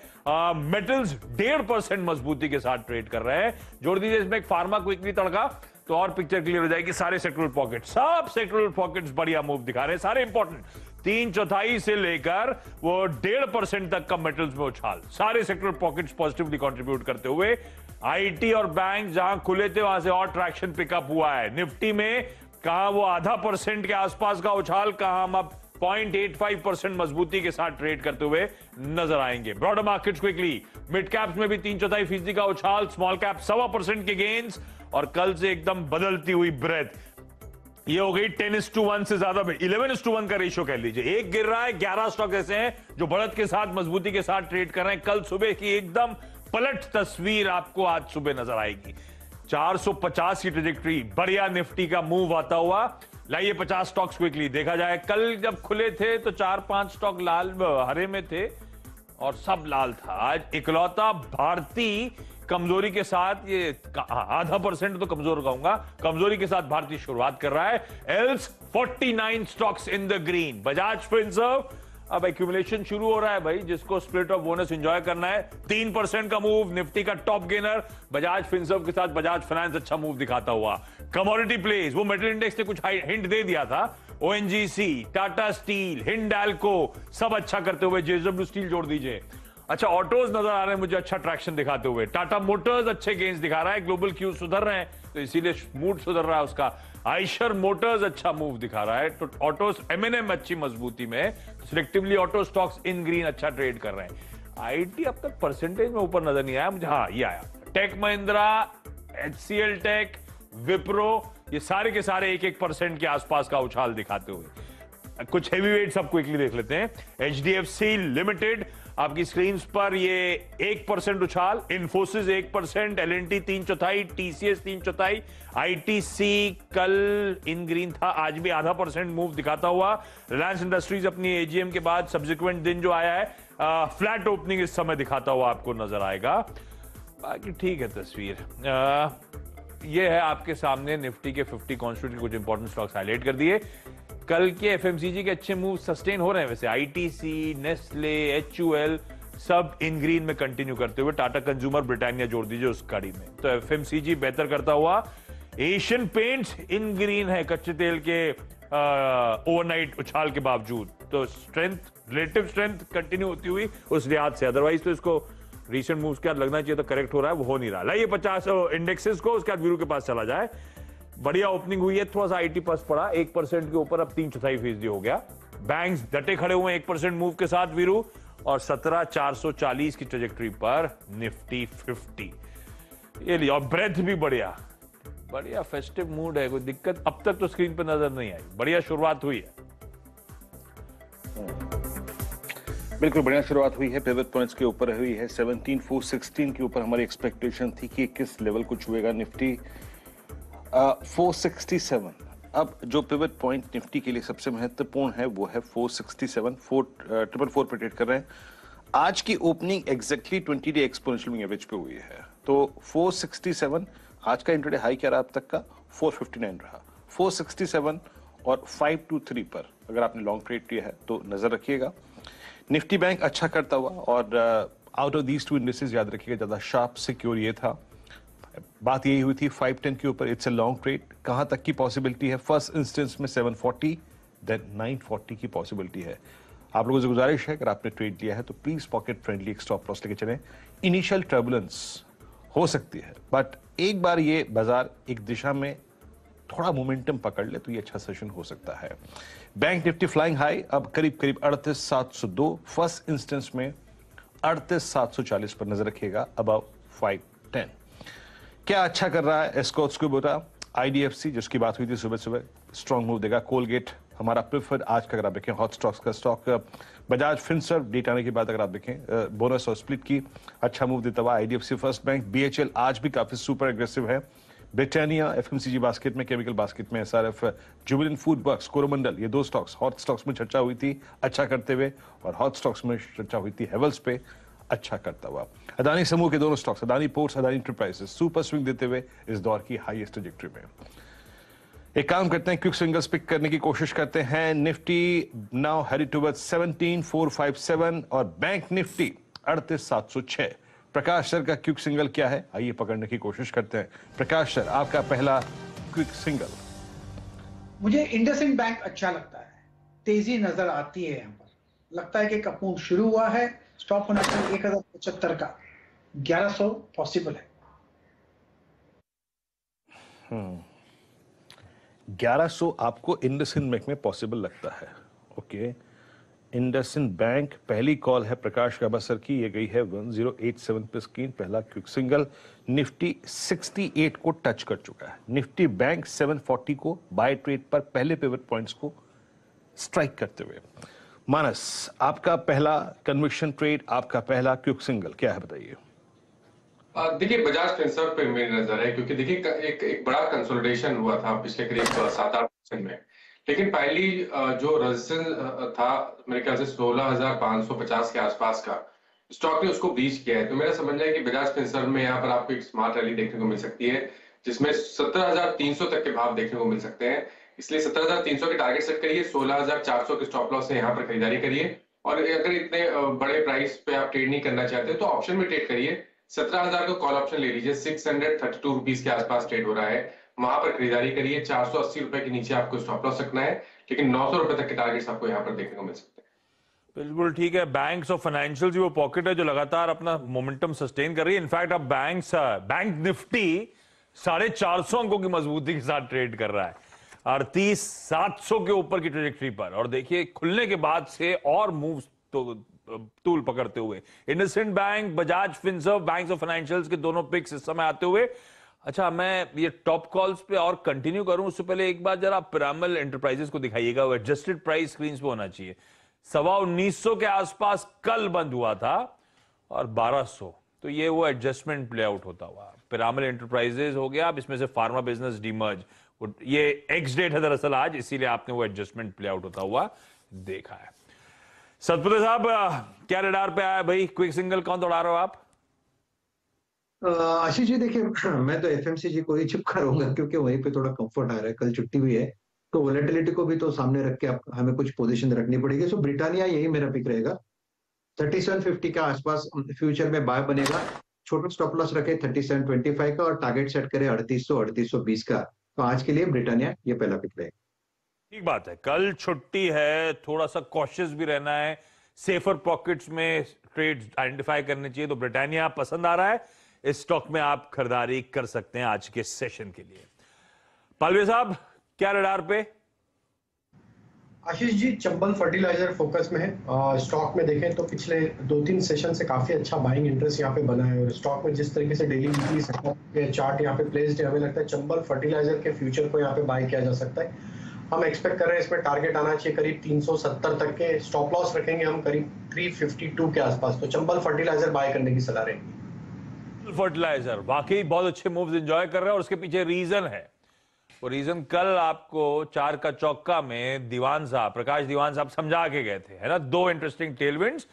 मेटल्स डेढ़ परसेंट मजबूती के साथ ट्रेड कर रहे हैं। जोड़ दीजिए इसमें एक फार्मा क्विकली तड़का तो और पिक्चर क्लियर हो जाएगी सारे सेक्टरल पॉकेट सब सेक्टरल पॉकेट्स बढ़िया मूव दिखा रहे हैं, सारे इंपॉर्टेंट तीन चौथाई से लेकर वो डेढ़ परसेंट तक का मेटल्स में उछाल। सारे सेक्टरल पॉकेट्स पॉजिटिवली कंट्रीब्यूट करते हुए आईटी और बैंक जहाँ खुले थे, वहाँ से और ट्रैक्शन पिकअप हुआ है। निफ्टी में कहा वो आधा परसेंट के आसपास का उछाल कहा हम अब 0.85 परसेंट मजबूती के साथ ट्रेड करते हुए नज़र आएँगे। Broader markets quickly mid caps में भी तीन चौथाई फ़ीसदी का उछाल स्मॉल कैप सवा परसेंट के गेंस और कल से एकदम बदलती हुई ब्रेथ ये हो गई टेन इस टू वन से ज़्यादा इलेवन इस टू वन का रेशियो कह लीजिए। एक गिर रहा है, ग्यारह स्टॉक ऐसे हैं जो बढ़त के साथ, मजबूती के साथ ट्रेड कर रहे हैं। कल सुबह की एकदम पलट तस्वीर आपको आज सुबह नज़र आएगी। 450 की ट्रेजेक्ट्री बढ़िया निफ्टी का मूव आता हुआ। लाइए 50 स्टॉक्स क्विकली देखा जाए। कल जब खुले थे तो चार पाँच स्टॉक लाल हरे में थे और सब लाल था। आज इकलौता भारती कमज़ोरी के साथ ये हाँ, आधा परसेंट तो कमज़ोर कहूँगा। कमज़ोरी के साथ भारतीय शुरुआत कर रहा है। Else 49 stocks in the green Bajaj Finserv अब एक्यूमुलेशन शुरू हो रहा है भाई, जिसको स्प्लिट ऑफ़ बोनस एंजॉय करना है। तीन परसेंट का मूव निफ्टी का टॉप गेनर बजाज फिनसर्व के साथ बजाज फाइनेंस अच्छा मूव दिखाता हुआ। कमोडिटी प्लेस वो मेटल इंडेक्स ने कुछ हिंट दे दिया था। ओएनजीसी टाटा स्टील हिंडाल्को सब अच्छा करते हुए जेएसडब्ल्यू स्टील जोड़ दीजिए। अच्छा ऑटोज नज़र आ रहे हैं मुझे अच्छा ट्रैक्शन दिखाते हुए। टाटा मोटर्स अच्छे गेंस दिखा रहा है ग्लोबल क्यू सुधर रहे हैं तो इसीलिए मूड सुधर रहा है उसका। आइशर मोटर्स अच्छा मूव दिखा रहा है। तो ऑटोस एमएनएम अच्छी मजबूती में selectively auto stocks in green अच्छा ट्रेड कर रहे हैं। आईटी अब तक परसेंटेज में ऊपर नज़र नहीं आया। मुझे हाँ ये आया। Tech Mahindra HCL tech Wipro ये सारे के सारे एक एक परसेंट के आसपास का उछाल दिखाते हुए। कुछ हेवी वेट सब क्विकली देख लेते हैं। H D F C limited आपकी स्क्रीन पर ये एक परसेंट उछाल इन्फोसिस एक परसेंट एल एन टी तीन चौथाई टीसीएस तीन चौथाई आईटीसी कल इन ग्रीन था आज भी आधा परसेंट मूव दिखाता हुआ। रिलायंस इंडस्ट्रीज़ अपनी एजीएम के बाद सब्सिक्वेंट दिन जो आया है फ्लैट ओपनिंग इस समय दिखाता हुआ आपको नज़र आएगा। बाकी ठीक है तस्वीर। आ, ये है आपके सामने निफ्टी के 50 कॉन्स्टिट्यूट कुछ इंपॉर्टेंट स्टॉक्स हाईलाइट कर दिए। कल के एफएमसीजी के अच्छे मूव सस्टेन हो रहे हैं वैसे। आईटीसी नेस्ले एचयूएल सब इन ग्रीन में कंटिन्यू करते हुए टाटा कंज्यूमर ब्रिटानिया जोड़ दीजिए उस गाड़ी में। तो एफएमसीजी बेहतर करता हुआ एशियन पेंट्स इन ग्रीन है कच्चे तेल के ओवरनाइट उछाल के बावजूद। तो स्ट्रेंथ रिलेटिव स्ट्रेंथ कंटिन्यू होती हुई उस लिहाज से। अदरवाइज़ तो इसको रिसेंट मूव्स के बाद लगना चाहिए तो करेक्ट हो रहा है, वो हो नहीं रहा। लाइए पचास इंडेक्सेस को उसके बाद वीरू के पास चला जाए। बढ़िया ओपनिंग हुई है थोड़ा सा आईटी पास पड़ा, एक परसेंट के ऊपर अब तीन चौथाई फ़ीसदी हो गया। बैंक्स डटे खड़े हुए एक परसेंट मूव के साथ, वीरू, और सत्रह चार सौ चालीस की ट्रेजेक्ट्री पर निफ्टी फिफ्टी ये लिया, और ब्रेथ भी बढ़िया। बढ़िया फेस्टिव मूड है, कोई दिक्कत? अब तक तो स्क्रीन पर नज़र नहीं आई। बढ़िया शुरुआत हुई है। बिल्कुल बढ़िया शुरुआत हुई है पिवट पॉइंट्स के ऊपर हुई है। 17416 के ऊपर हमारी एक्सपेक्टेशन थी कि किस लेवल को छुएगा निफ्टी फोर सिक्सटी सेवन अब जो पिवट पॉइंट निफ्टी के लिए सबसे महत्वपूर्ण है, वो है 467 फोर ट्रिपल फोर पे ट्रेड कर रहे हैं। आज की opening exactly 20 day exponential average पे हुई है। तो 467 आज का इंटरडे हाई क्या रहा अब तक का? 459 रहा। 467 और 523 पर अगर आपने लॉन्ग ट्रेड किया है तो नज़र रखिएगा। निफ्टी बैंक अच्छा करता हुआ और out of these two industries याद रखिएगा, ज़्यादा शार्प सिक्योर ये था। बात यही हुई थी 510 के ऊपर इट्स अ लॉन्ग ट्रेड कहाँ तक की पॉसिबिलिटी है? फ़र्स्ट इंस्टेंस में 740 देन 940 की पॉसिबिलिटी है। आप लोगों से गुजारिश है, अगर आपने ट्रेड लिया है तो प्लीज़ पॉकेट फ्रेंडली एक स्टॉप लॉस लेके चलें। इनिशियल टर्बुलेंस हो सकती है बट एक बार ये बाज़ार एक दिशा में थोड़ा मोमेंटम पकड़ ले तो ये अच्छा सेशन हो सकता है। बैंक निफ्टी फ्लाइंग हाई अब करीब करीब अड़तीस सात सौ दो। फ़र्स्ट इंस्टेंस में अड़तीस सात सौ चालीस पर नज़र रखिएगा अबाउ फाइव टेन क्या अच्छा कर रहा है एस्कोट्स को बोला आईडीएफसी जिसकी बात हुई थी सुबह सुबह स्ट्रॉन्ग मूव देगा। कोलगेट हमारा प्रिफर्ड आज का अगर आप देखें हॉट स्टॉक्स का स्टॉक बजाज फिनसर्व डेट आने की बात अगर आप देखें बोनस और स्प्लिट की अच्छा मूव देता हुआ आईडीएफसी फ़र्स्ट बैंक बीएचएल आज भी काफ़ी सुपर एग्रेसिव है। ब्रिटानिया एफएमसीजी बास्केट में केमिकल बास्केट में SRF Jubilant food works Coromandel ये दो स्टॉक्स हॉट स्टॉक्स में चर्चा हुई थी अच्छा करते हुए, और हॉट स्टॉक्स में चर्चा हुई थी हेवल्स पे। अच्छा करता हुआ। अदानी समूह के दोनों stocks Adani ports Adani enterprises super swing देते हुए इस दौर की हाईएस्ट ट्रेजेक्टरी में। एक काम करते हैं क्विक सिंगल्स पिक करने की कोशिश करते हैं। निफ्टी नाउ हेडेड टुवर्ड्स 17457 और बैंक निफ्टी 38706 प्रकाश सर का क्विक सिंगल क्या है? आइए पकड़ने की कोशिश करते हैं। प्रकाश सर, आपका पहला क्विक सिंगल मुझे इंडसिंड बैंक अच्छा लगता है। तेज़ी नज़र आती है यहाँ पर। लगता है कि कपूर शुरू हुआ है। स्टॉप होना चाहिए एक हज़ार पचहत्तर का। ग्यारह सौ पॉसिबल है। ग्यारह सौ आपको इंडसिन बैंक में पॉसिबल लगता है। ओके इंडसिन बैंक, पहली कॉल है प्रकाश गाभासर की, ये गई है 1087 पे स्क्रीन पहला क्विक सिंगल निफ्टी 68 को टच कर चुका है। निफ्टी बैंक 740 को बाय ट्रेड पर पहले पिवट पॉइंट्स को स्ट्राइक करते हुए। मानस आपका पहला कन्विक्शन ट्रेड आपका पहला क्विक सिंगल क्या है बताइए? देखिए बजाज फिंसर्व पे मेरी नज़र है क्योंकि देखिए एक एक बड़ा कंसोलिडेशन हुआ था पिछले करीब सात आठ परसेंट में। लेकिन पहली जो रेजिस्टेंस था मेरे ख्याल से 16,550 के आसपास का स्टॉक ने उसको ब्रीच किया है। तो मेरा समझना है कि बजाज फिंसर्व में यहाँ पर आपको एक स्मार्ट रैली देखने को मिल सकती है जिसमें 17,300 तक के भाव देखने को मिल सकते हैं। इसलिए 17,300 के टारगेट सेट करिए 16,400 के स्टॉप लॉस से यहाँ पर खरीदारी करिए। और अगर इतने बड़े प्राइस पे आप ट्रेड नहीं करना चाहते तो ऑप्शन में ट्रेड करिए। सत्रह हज़ार का कॉल ऑप्शन ले लीजिए। Six hundred thirty two rupees के आसपास ट्रेड हो रहा है। वहाँ पर खरीदारी करिए। चार सौ अस्सी रुपए के नीचे आपको स्टॉप लॉस रखना है लेकिन नौ सौ रुपए तक के टारगेट्स आपको यहाँ पर देखने को मिल सकते हैं। बिल्कुल ठीक है। बैंक्स और फाइनेंशियल वो पॉकेट है जो लगातार अपना मोमेंटम सस्टेन कर रही है। इनफैक्ट अब बैंक्स बैंक निफ्टी साढ़े चार सौ अंकों की मजबूती के साथ ट्रेड कर रहा है। अड़तीस सात सौ के ऊपर की ट्रेजेक्ट्री पर। और देखिए, खुलने के बाद से और मूव तो तूल पकड़ते हुए। IndusInd bank Bajaj Finserv banks और फाइनेंशियल्स के दोनों पिक्स इस समय आते हुए। अच्छा मैं ये टॉप कॉल्स पे और कंटिन्यू करूँ, उससे पहले एक बार जरा पिरामल एंटरप्राइजेस को दिखाइएगा। वो एडजस्टेड प्राइस स्क्रीन पे होना चाहिए। सवा उन्नीस के आसपास कल बंद हुआ था और 1200 तो ये वो एडजस्टमेंट प्ले आउट होता हुआ। पिरामल एंटरप्राइजेस हो गया, अब इसमें से फार्मा बिज़नेस डीमर्ज ये एक्स डेट है दरअसल आज, इसीलिए आपने वो एडजस्टमेंट प्ले आउट होता हुआ देखा है। सतपुत्र साहब क्या रडार पे आया भाई? क्विक सिंगल कौन दौड़ा रहे हो आप? आशीष जी, देखिए, मैं तो एफएमसीजी को ही चिपका रहूँगा क्योंकि वहीं पे थोड़ा कंफर्ट आ रहा है। कल छुट्टी भी है तो वोलेटिलिटी को भी तो सामने रख के आप, हमें कुछ पोजीशन रखनी पड़ेगी। सो ब्रिटानिया यही मेरा पिक रहेगा। थर्टी सेवन फिफ्टी के आसपास फ्यूचर में बाय बनेगा। छोटा स्टॉप लॉस रखे थर्टी सेवन ट्वेंटी फाइव का और टारगेट सेट करे अड़तीस सौ अड़तीस सौ बीस का। तो आज के लिए ब्रिटानिया ये पहला पिक रहेगा। ठीक बात है। कल छुट्टी है थोड़ा सा कॉशियस भी रहना है। सेफर पॉकेट्स में ट्रेड आइडेंटिफाई करने चाहिए तो ब्रिटानिया पसंद आ रहा है। इस स्टॉक में आप खरीदारी कर सकते हैं आज के सेशन के लिए। पालवे साहब, क्या रडार पे? आशीष जी, चंबल फर्टिलाइज़र फोकस में है। स्टॉक में देखें तो पिछले दो तीन सेशन से काफ़ी अच्छा बाइंग इंटरेस्ट यहाँ पे बना है और स्टॉक में जिस तरीके से डेली वीकली चार्ट यहाँ पे प्लेस्ड है, हमें लगता है चंबल फर्टिलाइज़र के फ्यूचर को यहाँ पे बाय किया जा सकता है। हम एक्सपेक्ट कर रहे हैं इसमें टारगेट आना चाहिए, करीब 370 तक के स्टॉप लॉस रखेंगे हम, करीब 352 के आसपास। तो चंबल फर्टिलाइज़र बाय करने की सलाह रहेगी। फर्टिलाइज़र वाकई बहुत अच्छे मूव्स एंजॉय कर रहे हैं और उसके पीछे रीजन है। रीजन कल आपको चार का चौका में दीवान साहब, प्रकाश दीवान साहब समझा के गए थे, है ना? दो इंटरेस्टिंग टेलविंड्स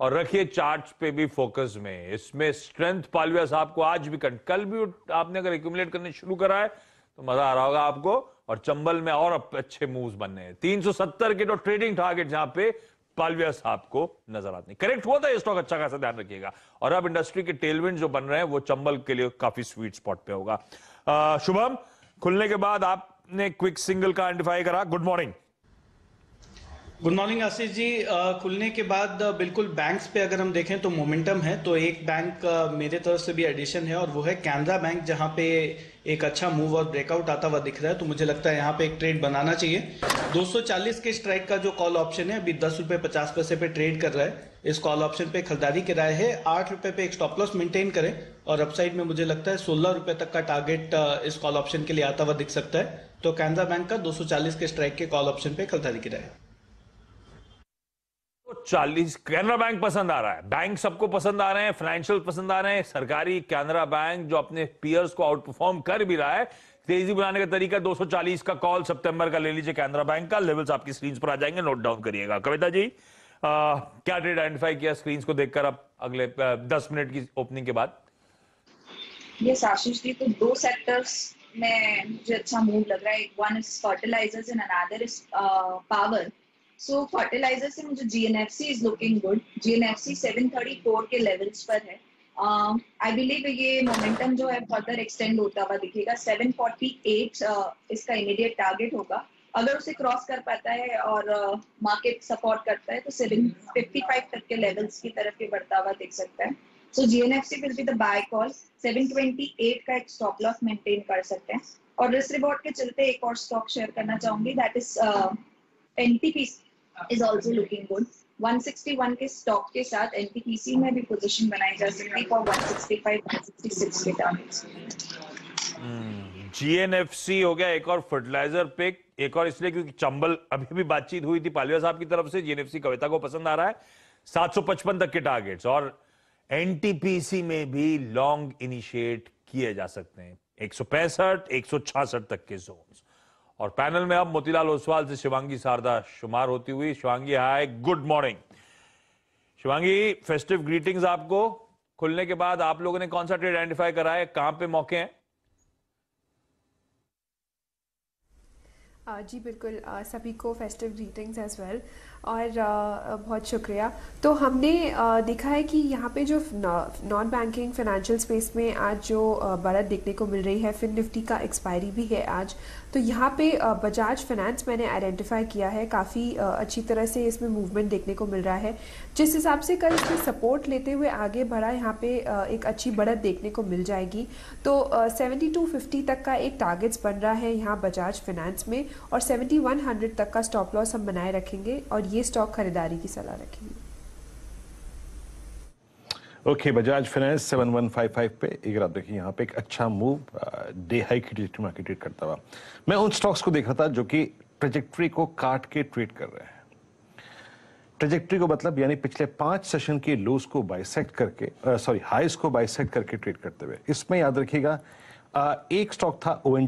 और रखिए चार्ट्स पे भी फोकस में। इसमें स्ट्रेंथ पालविया साहब को आज भी कल कल भी आपने अगर एक्यूमुलेट करने शुरू करा है तो मज़ा आ रहा होगा आपको। और चंबल में और अच्छे मूव्स बनने हैं। 370 के तो ट्रेडिंग टारगेट जहाँ पे पालविया साहब को नज़र आते हैं। करेक्ट हुआ था ये स्टॉक अच्छा खासा ध्यान रखिएगा। और अब इंडस्ट्री के टेलविंड जो बन रहे हैं, वो चंबल के लिए काफ़ी स्वीट स्पॉट पे होगा। शुभम खुलने के बाद आपने क्विक सिंगल का आइडेंटिफाई करा। Good morning good morning Ashish ji. खुलने के बाद बिल्कुल बैंक्स पे अगर हम देखें तो मोमेंटम है। तो एक बैंक मेरे तरफ़ से भी एडिशन है और वो है कैनरा बैंक जहाँ पे एक अच्छा मूव और ब्रेकआउट आता हुआ दिख रहा है तो मुझे लगता है यहाँ पे एक ट्रेड बनाना चाहिए। 240 के स्ट्राइक का जो कॉल ऑप्शन है, अभी दस रुपये पचास पैसे पे ट्रेड कर रहा है। इस कॉल ऑप्शन पे खरीदारी की राय है, आठ रुपए पे एक स्टॉप लॉस मेंटेन करें और अपसाइड में मुझे लगता है सोलह रुपये तक का टारगेट इस कॉल ऑप्शन के लिए आता हुआ दिख सकता है। तो कैनरा बैंक का 240 के स्ट्राइक के कॉल ऑप्शन पे खरीदारी की है चालीस कैनरा बैंक पसंद आ रहा है। बैंक सबको पसंद आ रहे हैं फाइनेंशियल पसंद आ रहे हैं। सरकारी कैनरा बैंक जो अपने पियर्स को आउट परफॉर्म कर भी रहा है तेज़ी बनाने का तरीका 240 का कॉल सितंबर का ले लीजिए कैनरा बैंक का। लेवल्स आपकी स्क्रीन पर आ जाएँगे नोट डाउन करिएगा। कविता जी आ, क्या ट्रेड आइडेंटिफाई किया स्क्रीन को देखकर आप अगले दस मिनट की ओपनिंग के बाद? यस आशीष जी तो दो सेक्टर्स में मुझे अच्छा मूव लग रहा है। One is fertilisers and another is power so fertiliser से मुझे GNFC is looking good GNFC 734 के लेवल्स पर है. आई बिलीव ये मोमेंटम जो है फर्दर एक्सटेंड होता हुआ दिखेगा. 748 uh, इसका इमीडिएट टारगेट होगा. अगर उसे क्रॉस कर पाता है और मार्केट uh, सपोर्ट करता है तो 755 तक के लेवल्स की तरफ़ ये बढ़ता हुआ दिख सकता है. So GNFC will be the buy call 728 का एक स्टॉप लॉस मेंटेन कर सकते हैं. और रिस्क रिवॉर्ड के चलते एक और स्टॉक शेयर करना चाहूँगी. That is NTP is also looking good. 161 के स्टॉक के साथ एनटीपीसी में भी पोजीशन बनाई जा सकती है फॉर 165 166 के टारगेट्स जीएनएफसी हो गया एक और फर्टिलाइज़र पिक एक और इसलिए क्योंकि चंबल अभी भी बातचीत हुई थी पालिया साहब की तरफ़ से जीएनएफसी कविता को पसंद आ रहा है। 755 तक के टारगेट्स और एनटीपीसी में भी लॉन्ग इनिशिएट किए जा सकते हैं। एक सौ पैंसठ तक के जोन्स और पैनल में अब मोतीलाल ओसवाल से शिवांगी शारदा शुमार होती हुई। Shivangi, hi, good morning. Shivangi festive greetings आपको। खुलने के बाद आप लोगों ने कौन सा ट्रेड आइडेंटिफाई करा है? कहाँ पे मौके हैं? जी, बिल्कुल सभी को फेस्टिव ग्रीटिंग्स एज वेल और बहुत शुक्रिया। तो हमने देखा है कि यहाँ पे जो नॉन बैंकिंग फाइनेंशियल स्पेस में आज जो बढ़त देखने को मिल रही है फिन निफ्टी का एक्सपायरी भी है आज। तो यहाँ पे बजाज फाइनेंस मैंने आइडेंटिफाई किया है, काफ़ी अच्छी तरह से इसमें मूवमेंट देखने को मिल रहा है। जिस हिसाब से कल इसमें सपोर्ट लेते हुए आगे बढ़ा, यहाँ पे एक अच्छी बढ़त देखने को मिल जाएगी। तो सेवेंटी टू फिफ्टी तक का एक टारगेट्स बन रहा है यहाँ बजाज फाइनेंस में और सेवेंटी वन हंड्रेड तक का स्टॉप लॉस हम बनाए रखेंगे और ये स्टॉक खरीदारी की सलाह रखेंगे। ओके बजाज फाइनेंस 7155 पे। एक आप देखिए, यहाँ पे एक अच्छा मूव डे हाई की ट्रेजेक्ट्री में ट्रेड करता हुआ। मैं उन स्टॉक्स को देख रहा था जो कि ट्रेजेक्ट्री को काट के ट्रेड कर रहे हैं। ट्रेजेक्ट्री को मतलब यानी पिछले पाँच सेशन के लोस को बाइसेक्ट करके सॉरी हाइस को बाइसेक्ट करके ट्रेड करते हुए। इसमें याद रखिएगा एक स्टॉक था ओ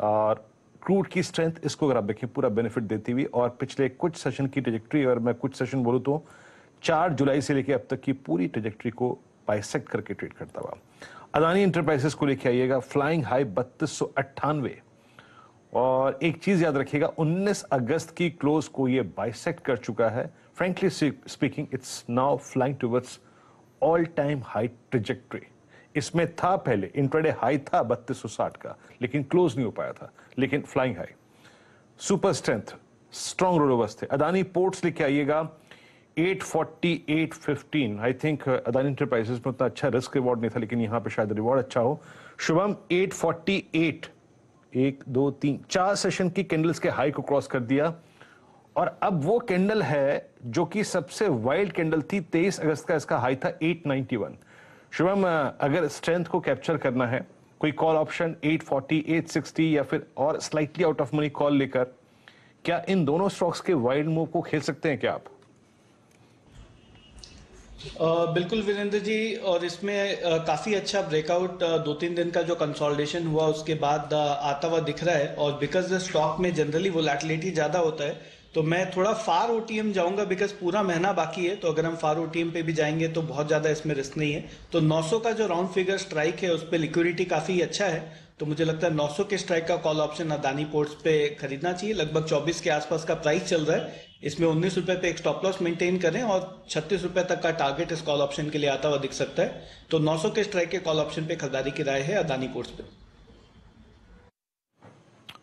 और क्रूड की स्ट्रेंथ इसको अगर आप देखें पूरा बेनिफिट देती हुई, और पिछले कुछ सेशन की ट्रेजेक्ट्री अगर मैं कुछ सेशन बोलूँ तो चार जुलाई से लेकर अब तक की पूरी ट्रेजेक्ट्री को बाइसेक्ट करके ट्रेड करता हुआ। अदानी इंटरप्राइजेस को लेकर आइएगा फ्लाइंग हाई बत्तीस और एक चीज़ याद रखिएगा 19 अगस्त की क्लोज को ये बाइसेक्ट कर चुका है। Frankly speaking it's now flying towards all time high trajectory इसमें था पहले इंट्राडे हाई था बत्तीस का, लेकिन क्लोज नहीं हो पाया था, लेकिन flying high super strength strong रोडोबस थे अदानी पोर्ट्स लेके आइएगा 840 815 आई थिंक अदानी इंटरप्राइजेस में उतना अच्छा रिस्क रिवॉर्ड नहीं था लेकिन यहाँ पे शायद रिवॉर्ड अच्छा हो। शुभम 848 एक दो तीन चार सेशन की कैंडल्स के हाई को क्रॉस कर दिया। और अब वो कैंडल है जो कि सबसे वाइल्ड कैंडल थी 23 अगस्त का इसका हाई था 891 शुभम अगर स्ट्रेंथ को कैप्चर करना है कोई कॉल ऑप्शन 840, 860 या फिर और slightly out of money call लेकर क्या इन दोनों स्टॉक्स के वाइल्ड मूव को खेल सकते हैं क्या आप? बिल्कुल वीरेंद्र जी, और इसमें काफ़ी अच्छा ब्रेकआउट दो तीन दिन का जो कंसोलिडेशन हुआ, उसके बाद आता हुआ दिख रहा है। और बिकॉज़ स्टॉक में जनरली वोलेटिलिटी ज़्यादा होता है तो मैं थोड़ा फार ओटीएम जाऊँगा बिकॉज़ पूरा महीना बाकी है तो अगर हम फार ओटीएम पे भी जाएँगे तो बहुत ज़्यादा इसमें रिस्क नहीं है। तो 900 का जो राउंड फिगर स्ट्राइक है, उस पर लिक्विडिटी काफ़ी अच्छा है। तो मुझे लगता है 900 के स्ट्राइक का कॉल ऑप्शन अदानी पोर्ट्स पे खरीदना चाहिए। लगभग 24 के आसपास का प्राइस चल रहा है। इसमें उन्नीस रुपए पे एक स्टॉप लॉस मेंटेन करें और छत्तीस रुपए तक का टारगेट इस कॉल ऑप्शन के लिए आता हुआ दिख सकता है। तो 900 के स्ट्राइक के कॉल ऑप्शन पे खरीदारी की राय है अदानी पोर्ट्स पे।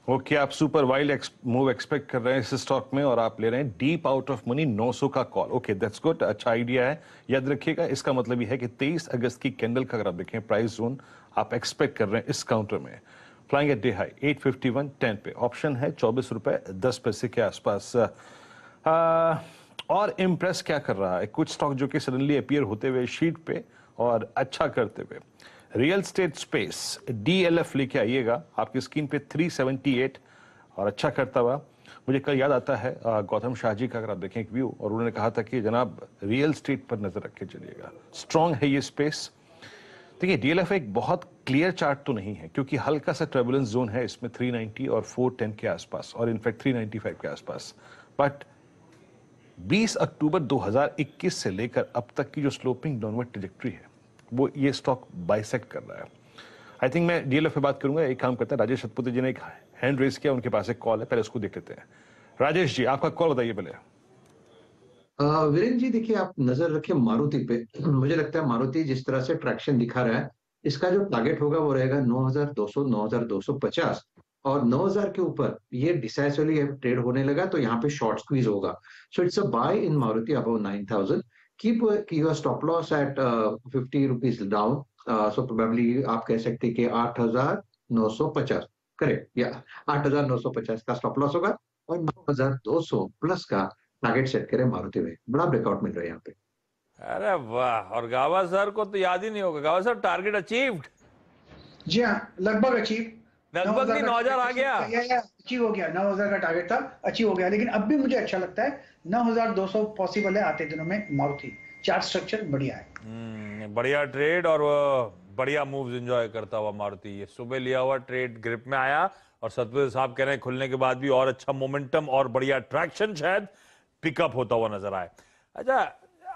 ओके okay, आप सुपर वाइल्ड मूव एक्सपेक्ट कर रहे हैं इस स्टॉक में और आप ले रहे हैं डीप आउट ऑफ़ मनी 900 का कॉल ओके दैट्स गुड अच्छा आइडिया है। याद रखिएगा इसका मतलब यह है कि 23 अगस्त की कैंडल का अगर आप देखें प्राइस जोन आप एक्सपेक्ट कर रहे हैं इस काउंटर में। फ्लाइंग एट डे हाई 851 10 पे। ऑप्शन है चौबीस रुपए, दस पैसे के आसपास। और इम्प्रेस क्या कर रहा है? कुछ स्टॉक जो कि सडनली अपियर होते हुए शीट पे और अच्छा करते हुए। रियल स्टेट स्पेस डीएलएफ लेके आइएगा। आपकी स्क्रीन पे 378 और अच्छा करता हुआ। मुझे कल याद आता है गौतम शाह जी का अगर आप देखें एक व्यू और उन्होंने कहा था कि जनाब रियल स्टेट पर नज़र रख चलिएगा। स्ट्रांग है ये स्पेस देखिए डीएलएफ एक बहुत क्लियर चार्ट तो नहीं है, क्योंकि हल्का सा ट्रेबुलेंस जोन है इसमें 390 और 410 के आसपास और इनफैक्ट 395 के आसपास। बट 20 अक्टूबर 2021 से लेकर अब तक की जो स्लोपिंग डाउनवर्ड ट्रेजेक्ट्री है, वो ये स्टॉक बाइसेक्ट कर रहा है। आई थिंक मैं डीएलएफ पे बात करूँगा, एक काम करते हैं, राजेश सतपुते जी ने एक हैंड रेस किया, उनके पास एक कॉल है, पहले उसको देख लेते हैं। राजेश जी, आपका कॉल बताइए पहले। वीरेंद्र जी देखिए आप नज़र रखिए मारुति पे। मुझे लगता है मारुति जिस तरह से ट्रैक्शन दिखा रहा है इसका जो टारगेट होगा वो रहेगा 9200 9250 और 9000 के ऊपर ये डिसाइसिवली ट्रेड होने लगा तो यहाँ पे शॉर्ट स्क्वीज होगा। So it's a buy in Maruti about 9000 keep your stop loss at uh, 50 rupees down uh, so probably आप कह सकते हैं कि 8950 करेक्ट या 8950 का स्टॉप लॉस होगा और 9200 प्लस का टारगेट सेट करे मारुति में बड़ा ब्रेकआउट मिल रहा है यहाँ पे अरे वाह और गावा सर को तो याद ही नहीं होगा। गावा सर टारगेट अचीव्ड जी हाँ लगभग अचीव लगभग नहीं नौ हज़ार आ गया। अचीव हो गया। नौ हज़ार का टारगेट था अचीव हो गया। लेकिन अब भी मुझे अच्छा लगता है नौ हज़ार दो सौ पॉसिबल है आते दिनों में मारुति चार्ट स्ट्रक्चर बढ़िया है। हम्म, बढ़िया ट्रेड और बढ़िया मूव्स एंजॉय करता हुआ मारुति ये सुबह लिया हुआ ट्रेड ग्रिप में आया और सतपुर साहब कह रहे हैं खुलने के बाद भी और अच्छा मोमेंटम और बढ़िया ट्रैक्शन शायद। पिकअप होता हुआ नज़र आए अच्छा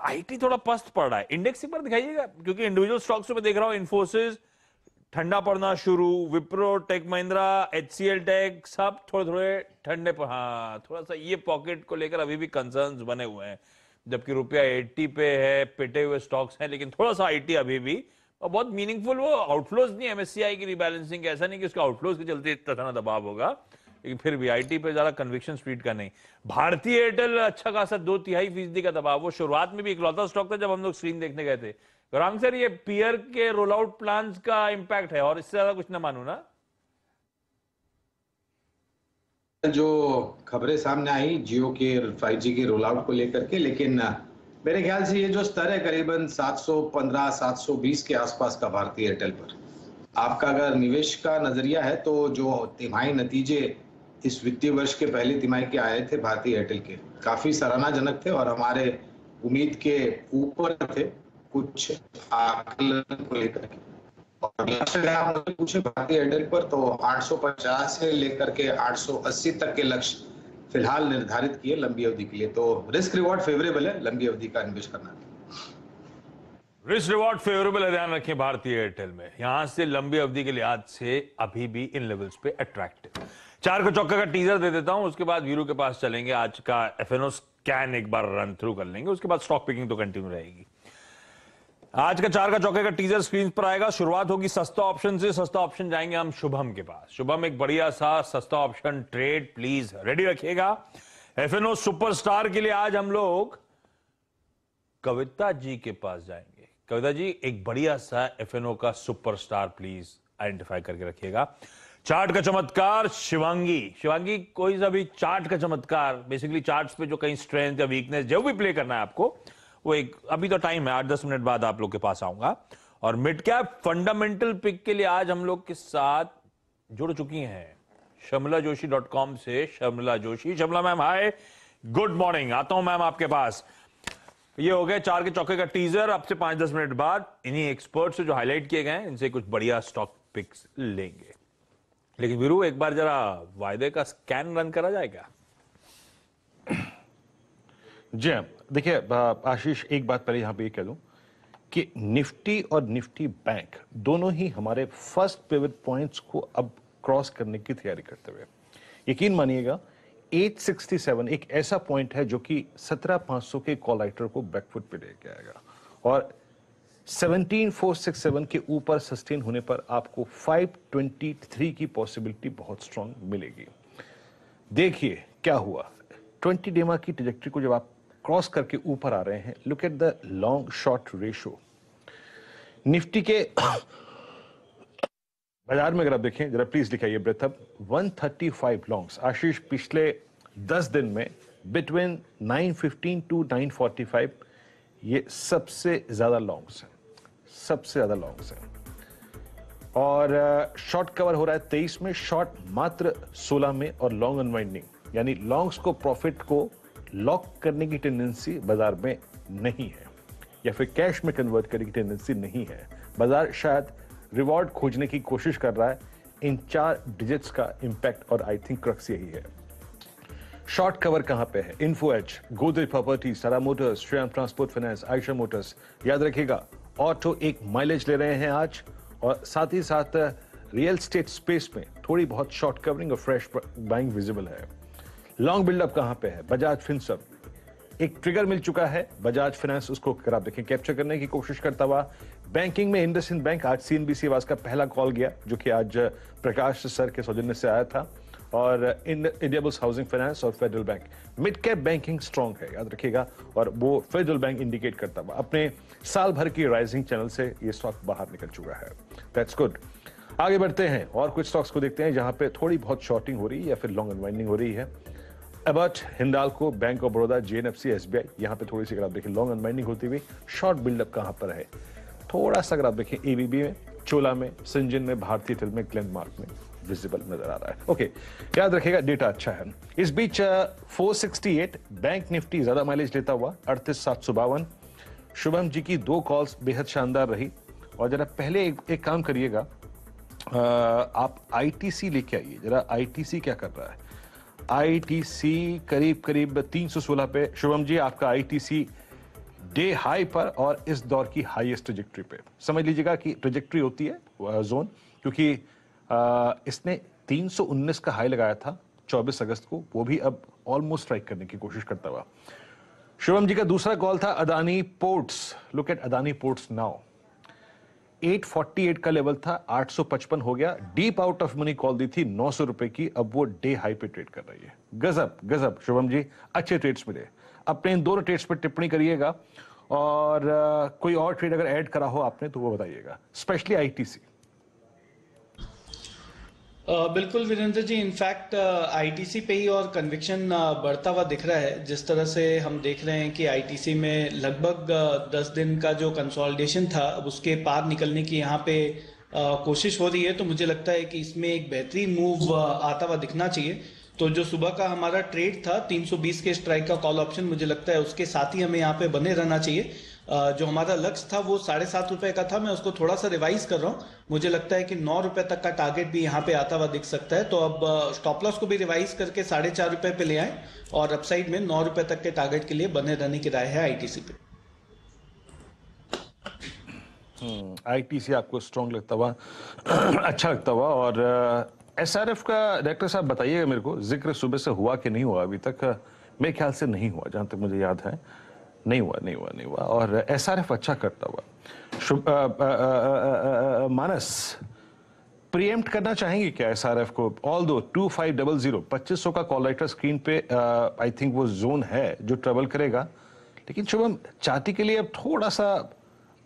आईटी थोड़ा पस्त पड़ रहा है। इंडेक्स एक बार दिखाइएगा, क्योंकि इंडिविजुअल स्टॉक्स में देख रहा हूँ इन्फोसिस ठंडा पड़ना शुरू Wipro tech Mahindra HCL tech सब थोड़े थोड़े ठंडे पर हाँ थोड़ा सा ये पॉकेट को लेकर अभी भी कंसर्न बने हुए हैं, जबकि रुपया 80 पे है, पिटे हुए स्टॉक्स हैं, लेकिन थोड़ा सा आईटी अभी भी, और बहुत मीनिंगफुल वो आउटफ्लोज नहीं एमएससीआई की रिबैलेंसिंग ऐसा नहीं कि उसका आउटफ्लोज के चलते इतना दबाव होगा। लेकिन फिर भी आईटी पे ज़्यादा कन्विक्शन स्पीड का नहीं। भारतीय एयरटेल अच्छा खासा दो तिहाई फ़ीसदी का दबाव। वो शुरुआत में भी इकलौता स्टॉक था जब हम लोग स्क्रीन देखने गए थे। गौरांग सर, ये पियर के रोल आउट प्लान का इम्पैक्ट है और इससे ज़्यादा कुछ ना मानू ना? जो खबरें सामने आई, जियो के 5G के रोल आउट को लेकर के, लेकिन मेरे ख्याल से ये जो स्तर है करीबन 715 720 के आसपास का भारतीय एयरटेल पर। आपका अगर निवेश का नज़रिया है तो जो तिमाही नतीजे इस वित्तीय वर्ष के पहले तिमाही के आए थे भारतीय एयरटेल के। काफ़ी सराहनाजनक थे और हमारे उम्मीद के ऊपर थे कुछ आकलन को लेकर और पूछे भारतीय एयरटेल पर तो 850 से लेकर के 880 तक के लक्ष्य फ़िलहाल निर्धारित किए लंबी अवधि के लिए। तो रिस्क रिवॉर्ड फेवरेबल है, लंबी अवधि का निवेश करना। रिस्क रिवॉर्ड फेवरेबल है, ध्यान रखें भारतीय एयरटेल में। यहाँ से लंबी अवधि के लिहाज से अभी भी इन लेवल्स पे अट्रैक्टिव चार को चौका का टीजर दे देता हूँ, उसके बाद वीरू के पास चलेंगे। आज का एफएनओ स्कैन एक बार रन थ्रू कर लेंगे, उसके बाद स्टॉक पिकिंग तो कंटिन्यू रहेगी। आज का चार का चौके का टीजर स्क्रीन पर आएगा। शुरुआत होगी सस्ता ऑप्शन से। सस्ता ऑप्शन जाएँगे हम शुभम के पास। शुभम, एक बढ़िया सा सस्ता ऑप्शन ट्रेड प्लीज़ रेडी रखिएगा। एफएनओ सुपरस्टार के लिए आज हम लोग कविता जी के पास जाएँगे। कविता जी, एक बढ़िया सा एफएनओ का सुपरस्टार प्लीज़ आइडेंटिफाई करके रखिएगा। चार्ट का चमत्कार शिवांगी। शिवांगी, कोई सा भी चार्ट का चमत्कार बेसिकली चार्ट्स पे जो कहीं स्ट्रेंथ या वीकनेस जो भी प्ले करना है आपको, वो एक, अभी तो टाइम है, आठ दस मिनट बाद आप लोग के पास आऊँगा। और मिड कैप फंडामेंटल पिक के लिए आज हम लोग के साथ जुड़ चुकी हैं शमला जोशी डॉट कॉम से Shamla Joshi Shamla ma'am hi good morning आता हूँ मैम आपके पास। ये हो गया चार के चौके का टीजर अब से पाँच दस मिनट बाद इन्हीं एक्सपर्ट से जो हाईलाइट किए गए इनसे कुछ बढ़िया स्टॉक पिक्स लेंगे। लेकिन वीरू, एक बार जरा वायदे का स्कैन रन करा जाएगा जी हाँ। देखिए आशीष, एक बात पहले यहाँ पे ये कह दूँ कि निफ्टी और निफ्टी बैंक दोनों ही हमारे फ़र्स्ट पिवट पॉइंट्स को अब क्रॉस करने की तैयारी करते हुए यकीन मानिएगा 867 एक ऐसा पॉइंट है जो कि 17500 के कॉल कॉलाइटर को बैकफुट पे लेके आएगा। और 17467 के ऊपर सस्टेन होने पर आपको 523 की पॉसिबिलिटी बहुत स्ट्रांग मिलेगी। देखिए क्या हुआ। 20 डेमा की ट्रेजेक्ट्री को जब आप क्रॉस करके ऊपर आ रहे हैं look at the long short ratio Nifty के बाज़ार में अगर आप देखें, जरा प्लीज़ दिखाइए ब्रेथअप 135 लॉन्ग्स आशीष, पिछले 10 दिन में बिटवीन 915 टू 945 ये सबसे ज़्यादा लॉन्ग्स हैं। सबसे ज़्यादा लॉन्ग्स हैं और शॉर्ट कवर हो रहा है 23 में शॉर्ट मात्र 16 में और लॉन्ग अनवाइंडिंग यानी लॉन्ग्स को प्रॉफिट को लॉक करने की टेंडेंसी बाज़ार में नहीं है। या फिर कैश में कन्वर्ट करने की टेंडेंसी नहीं है। बाज़ार शायद रिवॉर्ड खोजने की कोशिश कर रहा है। इन चार डिजिट्स का इंपैक्ट और आई थिंक क्रक्स यही है। शॉर्ट कवर कहाँ पे है? इन्फो एच गोदरेज प्रॉपर्टी सरा मोटर्स श्रेम ट्रांसपोर्ट फाइनेंस आयशा मोटर्स याद रखिएगा ऑटो एक माइलेज ले रहे हैं आज और साथ ही साथ रियल स्टेट स्पेस में थोड़ी बहुत शॉर्ट कवरिंग और फ्रेश बाइंग विजिबल है। लॉन्ग बिल्डअप कहाँ पे है? बजाज फिनसब एक ट्रिगर मिल चुका है। बजाज फाइनेंस उसको, अगर आप देखें कैप्चर करने की कोशिश करता हुआ। बैंकिंग में इंडस बैंक आज सीएनबीसी आवाज़ का पहला कॉल गया, जो कि आज प्रकाश सर के सौजन्य से आया था। और इंडिया बुल्स हाउसिंग फाइनेंस और federal bank mid cap banking strong है, याद रखिएगा, और वो फेडरल बैंक इंडिकेट करता हुआ। अपने साल भर की राइजिंग चैनल से ये स्टॉक बाहर निकल चुका है। दैट्स गुड आगे बढ़ते हैं, और कुछ स्टॉक्स को देखते हैं, जहाँ पे थोड़ी बहुत शॉर्टिंग हो रही है या फिर लॉन्ग अनवाइंडिंग हो रही है। About Hindalco bank of Baroda JNFC SBI यहाँ पे थोड़ी सी अगर आप देखें लॉन्ग अनवाइंडिंग होती हुई शॉर्ट बिल्डअप कहाँ पर है? थोड़ा सा अगर आप देखें एबीबी में चोला में सिंजन में, भारतीय तिल में ग्लेन मार्क में। विजिबल नज़र आ रहा है। ओके okay, याद रखिएगा डेटा अच्छा है। इस बीच four sixty eight bank Nifty ज़्यादा माइलेज लेता हुआ अड़तीस सात सौ बावन। शुभम जी की दो कॉल्स बेहद शानदार रही। और जरा पहले एक, एक काम करिएगा। अ, आप आईटीसी लेके आइए। जरा आईटीसी क्या कर रहा है? आईटीसी करीब करीब 316 पे। शुभम जी आपका आईटीसी डे हाई पर और इस दौर की हाईएस्ट ट्रेजेक्ट्री पे। समझ लीजिएगा कि ट्रेजेक्ट्री होती है जोन क्योंकि अ, इसने 319 का हाई लगाया था 24 अगस्त को। वो भी अब ऑलमोस्ट स्ट्राइक करने की कोशिश करता हुआ। शुभम जी का दूसरा कॉल था Adani ports look at Adani ports now 848 का लेवल था 855 हो गया। Deep out of money call दी थी 900 रुपए की। अब वो डे हाई पे ट्रेड कर रही है। गजब गजब शुभम जी। अच्छे ट्रेड्स मिले। अपने इन दोनों ट्रेड्स पर टिप्पणी करिएगा। और अ, कोई और ट्रेड अगर ऐड करा हो आपने तो वो बताइएगा। स्पेशली आईटीसी बिल्कुल वीरेंद्र जी इनफैक्ट आईटीसी पे ही और कन्विक्शन बढ़ता हुआ दिख रहा है। जिस तरह से हम देख रहे हैं कि आईटीसी में लगभग दस दिन का जो कंसोलिडेशन था, अब उसके पार निकलने की यहाँ पे कोशिश हो रही है तो मुझे लगता है कि इसमें एक बेहतरीन मूव आता हुआ दिखना चाहिए। तो जो सुबह का हमारा ट्रेड था 320 के स्ट्राइक का कॉल ऑप्शन मुझे लगता है उसके साथ ही हमें यहाँ पे बने रहना चाहिए। जो हमारा लक्ष्य था वो साढ़े सात रुपए का था। मैं उसको थोड़ा सा रिवाइज कर रहा हूँ। मुझे लगता है कि नौ रुपए तक का टारगेट भी यहाँ पे आता हुआ दिख सकता है। तो अब स्टॉप लॉस को भी रिवाइज करके साढ़े चार रुपए पे ले आए और अपसाइड में नौ रुपए तक के टारगेट के लिए बने रहने की राय है आईटीसी पे। आईटीसी आपको स्ट्रॉन्ग लगता हुआ अच्छा लगता हुआ और एसआरएफ का डायरेक्टर साहब बताइएगा मेरे को, ज़िक्र सुबह से हुआ कि नहीं हुआ, अभी तक मेरे ख्याल से नहीं हुआ, जहाँ तक मुझे याद है। नहीं हुआ नहीं हुआ नहीं हुआ। और एसआरएफ अच्छा करता हुआ। मानस, प्रिएम्प्ट करना चाहेंगे क्या एस आर एफ़ को? ऑल दो टू फाइव डबल ज़ीरो पच्चीस सौ का कॉल राइटर स्क्रीन पे आई थिंक वो जोन है जो ट्रेवल करेगा। लेकिन शुभम चाहती के लिए अब थोड़ा सा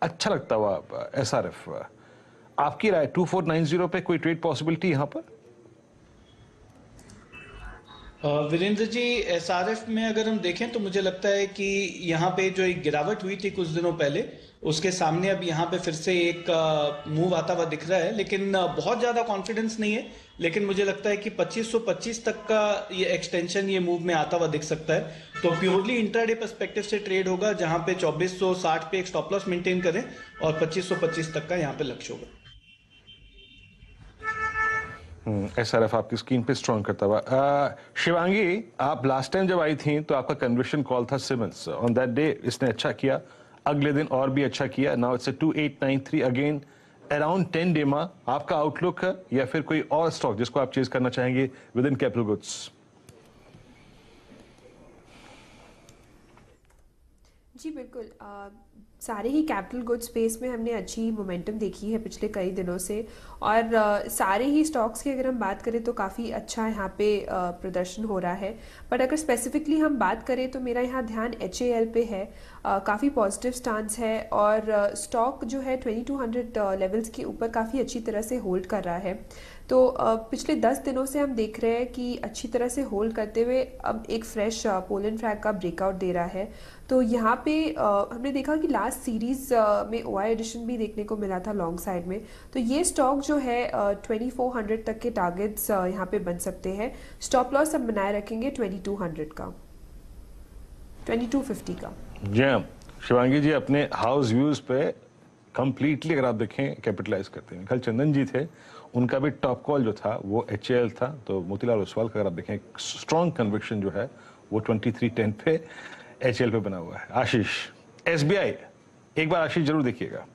अच्छा लगता हुआ एस आर एफ़ आपकी राय टू फोर नाइन ज़ीरो पे कोई ट्रेड पॉसिबिलिटी यहाँ पर? वीरेंद्र जी एसआरएफ में अगर हम देखें तो मुझे लगता है कि यहाँ पे जो एक गिरावट हुई थी कुछ दिनों पहले, उसके सामने अब यहाँ पे फिर से एक मूव आता हुआ दिख रहा है। लेकिन बहुत ज़्यादा कॉन्फिडेंस नहीं है। लेकिन मुझे लगता है कि 2525 तक का ये एक्सटेंशन ये मूव में आता हुआ दिख सकता है। तो प्योरली इंट्राडे पर्सपेक्टिव से ट्रेड होगा, जहाँ पे 2460 पे एक स्टॉप लॉस मेंटेन करें और 2525 तक का यहाँ पे लक्ष्य होगा। एस आर एफ़ आपकी स्क्रीन पे स्ट्रॉन्ग करता हुआ। शिवांगी आप लास्ट टाइम जब आई थी तो आपका कन्वर्शन कॉल था सिमंस ऑन दैट डे इसने अच्छा किया। अगले दिन और भी अच्छा किया। Now it's two eight nine three again around ten डेमा आपका आउटलुक या फिर कोई और स्टॉक जिसको आप चेज करना चाहेंगे विद इन कैपिटल गुड्स जी बिल्कुल। अ, सारे ही कैपिटल गुड स्पेस में हमने अच्छी मोमेंटम देखी है पिछले कई दिनों से। और सारे ही स्टॉक्स की अगर हम बात करें तो काफ़ी अच्छा यहाँ पे प्रदर्शन हो रहा है। बट अगर स्पेसिफिकली हम बात करें तो मेरा यहाँ ध्यान HAL पे है। काफ़ी पॉजिटिव स्टांस है और स्टॉक जो है 2200 लेवल्स के ऊपर काफ़ी अच्छी तरह से होल्ड कर रहा है। तो पिछले 10 दिनों से हम देख रहे हैं कि अच्छी तरह से होल्ड करते हुए अब एक फ्रेश पोलन फ्रैग का ब्रेकआउट दे रहा है। तो यहाँ पे हमने देखा कि लास्ट सीरीज़ में ओ आई एडिशन भी देखने को मिला था लॉन्ग साइड में। तो ये स्टॉक जो है ट्वेंटी फोर हंड्रेड तक के टारगेट्स यहाँ पे बन सकते हैं। स्टॉप लॉस हम बनाए रखेंगे ट्वेंटी टू हंड्रेड का। ट्वेंटी टू फिफ्टी का। जी हाँ। शिवांगी जी, अपने हाउस व्यूज़ पे कंप्लीटली अगर आप देखें कैपिटलाइज करते हैं। कल चंदन जी थे। उनका भी टॉप कॉल जो था वो एचएल था तो मोतीलाल ओसवाल का अगर आप देखें स्ट्रॉन्ग कन्विक्शन जो है वो 2310 पे एच पे बना हुआ है। आशीष एसबीआई एक बार आशीष ज़रूर देखिएगा।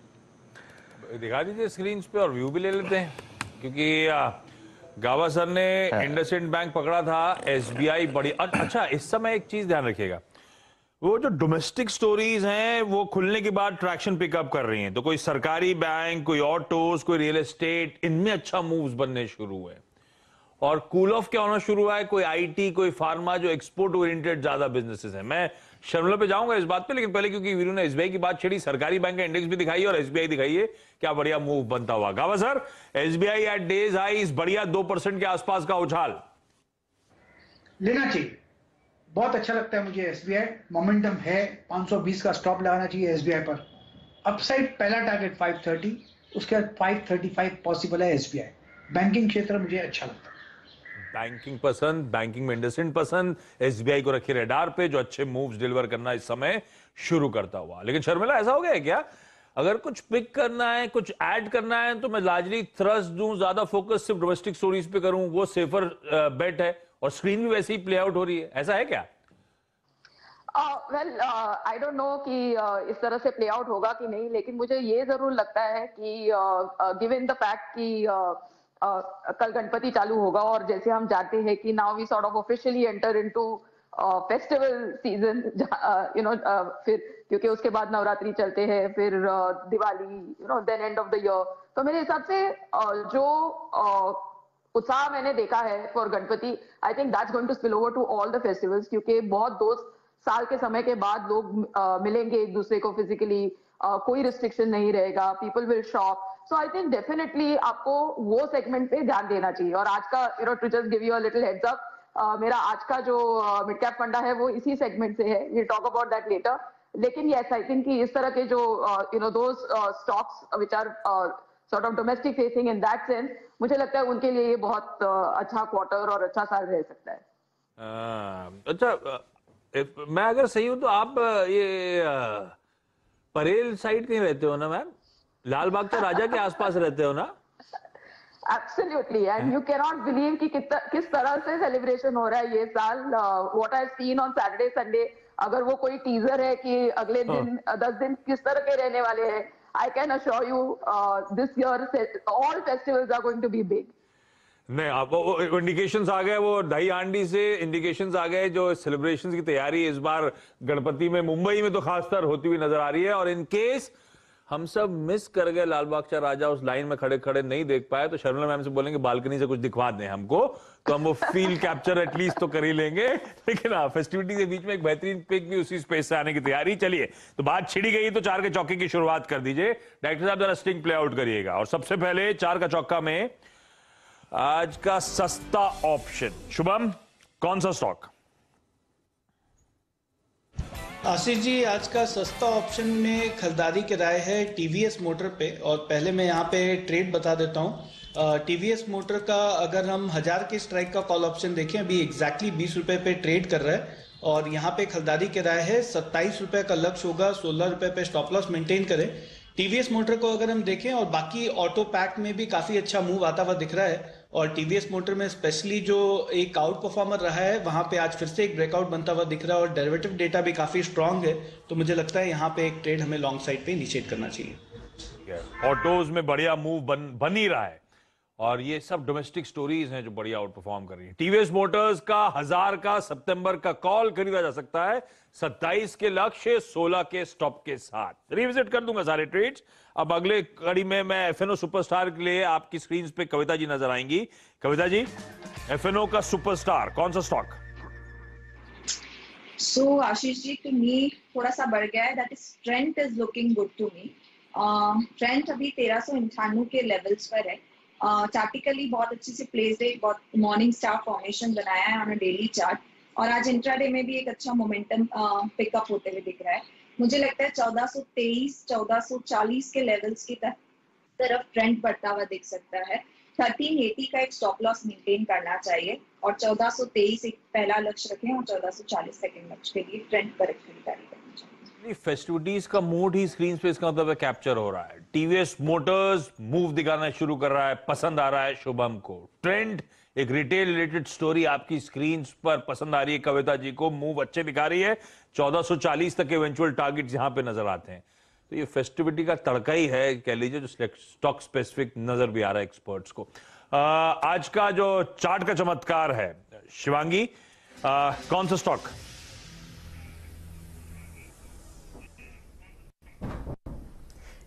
दिखा दीजिए स्क्रीन पे और व्यू भी ले लेते हैं क्योंकि गावा सर ने इंडसइंड बैंक पकड़ा था एसबीआई बड़ी अच्छा इस समय एक चीज़ ध्यान रखिएगा। वो जो डोमेस्टिक स्टोरीज हैं, वो खुलने के बाद ट्रैक्शन पिकअप कर रही हैं। तो कोई सरकारी बैंक कोई ऑटोज कोई रियल एस्टेट इनमें अच्छा मूव्स बनने शुरू हुए और कूल ऑफ़ क्या होना शुरू हुआ है? कोई आईटी कोई फार्मा जो एक्सपोर्ट ओरिएंटेड ज़्यादा बिजनेसेस हैं। मैं शर्मला पे जाऊँगा इस बात पे, लेकिन पहले क्योंकि वीरू ने एसबीआई की बात छेड़ी, सरकारी बैंक का इंडेक्स भी दिखाई और एसबीआई है क्या बढ़िया मूव बनता हुआ। गावा sir SBI at day's high इस बढ़िया दो परसेंट के आसपास का उछाल। लेना चाहिए। बहुत अच्छा लगता है मुझे एसबीआई मोमेंटम है 520 का स्टॉप लगाना चाहिए एसबीआई पर। अपसाइड पहला टारगेट 530 उसके बाद 535 पॉसिबल है एसबीआई बैंकिंग क्षेत्र मुझे अच्छा लगता है। बैंकिंग पसंद बैंकिंग में इंडसेंड पसंद एसबीआई को रखी रेडार पे जो अच्छे मूव्स डिलीवर करना इस समय शुरू करता हुआ। लेकिन शर्मिला, ऐसा हो गया क्या? अगर कुछ पिक करना है, कुछ ऐड करना है तो मैं लार्जली थ्रस्ट दूँ, ज़्यादा फोकस सिर्फ़ डोमेस्टिक स्टोरीज पे करूँ, वो सेफर बेट है। और स्क्रीन भी वैसे ही प्ले आउट हो रही है। ऐसा है क्या? वेल आई डोंट नो कि uh, इस तरह से प्ले आउट होगा कि नहीं लेकिन मुझे ये ज़रूर लगता है कि गिवन द फैक्ट कि uh, uh, कल गणपति चालू होगा और जैसे हम जानते हैं कि now we sort of officially enter into festival season you know फिर क्योंकि उसके बाद नवरात्रि चलते हैं फिर uh, Diwali you know then end of the year तो मेरे हिसाब से uh, जो uh, उत्साह मैंने देखा है for Ganpati I think that's going to spill over to all the festivals क्योंकि बहुत दोस्त साल के समय के बाद लोग uh, मिलेंगे एक दूसरे को फिजिकली uh, कोई रिस्ट्रिक्शन नहीं रहेगा. People will shop so I think definitely आपको वो सेगमेंट पे ध्यान देना चाहिए. और आज का you know to just give you a little heads up मेरा आज का जो मिड कैप फंडा है वो इसी सेगमेंट से है. We talk about that later लेकिन यस आई थिंक कि इस तरह के जो you know those stocks which are sort of domestic facing in that sense मुझे लगता है उनके लिए ये बहुत अच्छा क्वार्टर और अच्छा साल रह सकता है। uh, अच्छा मैं अगर सही हूँ तो आप ये परेल साइड कहीं रहते हो ना मैम लाल बाग का राजा के आसपास रहते हो ना? Absolutely and you can not believe कि किस तरह से सेलिब्रेशन हो रहा है ये साल what I seen on Saturday Sunday अगर वो कोई टीजर है कि अगले दिन दस दिन किस तरह के रहने वाले हैं आई assure you, uh, this year all festivals are going to be big. नहीं आप वो इंडिकेशंस आ गए वो दही हांडी से इंडिकेशंस आ गए जो सेलिब्रेशंस की तैयारी इस बार गणपति में मुंबई में तो खासतर होती हुई नज़र आ रही है और इन केस हम सब मिस कर गए लाल बागचा राजा उस लाइन में खड़े खड़े नहीं देख पाए तो शर्मिला मैम से बोलेंगे बालकनी से कुछ दिखवा दें हमको। तो हम वो फील कैप्चर एटलीस्ट तो कर ही लेंगे। लेकिन हाँ फेस्टिविटी के बीच में एक बेहतरीन पिक भी उसी स्पेस से आने की तैयारी। चलिए तो बात छिड़ी गई तो चार के चौके की शुरुआत कर दीजिए। डायरेक्टर साहब जरा स्टिंग प्ले आउट करिएगा। और सबसे पहले चार का चौका में आज का सस्ता ऑप्शन शुभम कौन सा स्टॉक आशीष जी, आज का सस्ता ऑप्शन में खरीदारी की राय है टीवीएस मोटर पे। और पहले मैं यहाँ पे ट्रेड बता देता हूँ। टीवीएस मोटर का अगर हम हज़ार के स्ट्राइक का कॉल ऑप्शन देखें, अभी एग्जैक्टली बीस रुपये पे ट्रेड कर रहा है। और यहाँ पे खरीदारी की राय है, सत्ताईस रुपये का लक्ष्य होगा, सोलह रुपये पे स्टॉप लॉस मेंटेन करें। टीवीएस मोटर को अगर हम देखें और बाकी ऑटो पैक में भी काफ़ी अच्छा मूव आता हुआ दिख रहा है और टीवीएस मोटर में स्पेशली जो एक आउट परफॉर्मर रहा है, वहाँ पे आज फिर से एक ब्रेकआउट बनता हुआ दिख रहा है और डेरिवेटिव डेटा भी काफ़ी स्ट्रांग है। तो मुझे लगता है यहाँ पे एक ट्रेड हमें लॉन्ग साइड पे इनिशिएट करना चाहिए। ऑटोज में बढ़िया मूव बन बन ही रहा है। और ये सब डोमेस्टिक स्टोरीज हैं जो बढ़िया आउट परफॉर्म कर रही है। टीवीएस मोटर्स का हज़ार का सितंबर का कॉल खरीदा जा सकता है 27 के लक्ष्य 16 के स्टॉप के साथ। रिविजिट कर दूँगा सारे ट्रेड्स अब अगले कड़ी में मैं एफएनओ सुपरस्टार के लिए आपकी स्क्रीन पे कविता जी नज़र आएँगी। कविता जी एफएनओ का सुपरस्टार कौन सा stock so Ashish ji to me थोड़ा सा बढ़ गया है। That is trend is looking good to me trend अभी तेरह सौ के लेवल्स पर है। चार्टिकली uh, बहुत अच्छे से प्लेस है बहुत मॉर्निंग स्टार फॉर्मेशन बनाया है अ डेली चार्ट और आज इंट्राडे में भी एक अच्छा मोमेंटम पिकअप होते हुए दिख रहा है. मुझे लगता है 1423 1440 के लेवल्स की तरफ़ ट्रेंड बढ़ता हुआ दिख सकता है. 1380 का एक स्टॉप लॉस मेंटेन करना चाहिए और 1423 एक पहला लक्ष्य रखें और 1440 सेकंड लक्ष्य के लिए ट्रेंड पर खरीदारी करें फेस्टिविटीज का मूड ही स्क्रीन पे इसका मतलब कैप्चर हो रहा है। टीवीएस मोटर्स मूव दिखाना शुरू कर रहा है पसंद आ रहा है शुभम को। ट्रेंड एक रिटेल रिलेटेड स्टोरी आपकी स्क्रीन पर पसंद आ रही है। कविता जी को मूव अच्छे दिखा रही है। 1440 तक इवेंचुअल टारगेट यहाँ पे नज़र आते हैं। तो ये फेस्टिविटी का तड़का ही है कह लीजिए जो स्टॉक स्पेसिफिक नज़र भी आ रहा है एक्सपर्ट्स को। आ, आज का जो चार्ट का चमत्कार है शिवांगी आ, कौन सा स्टॉक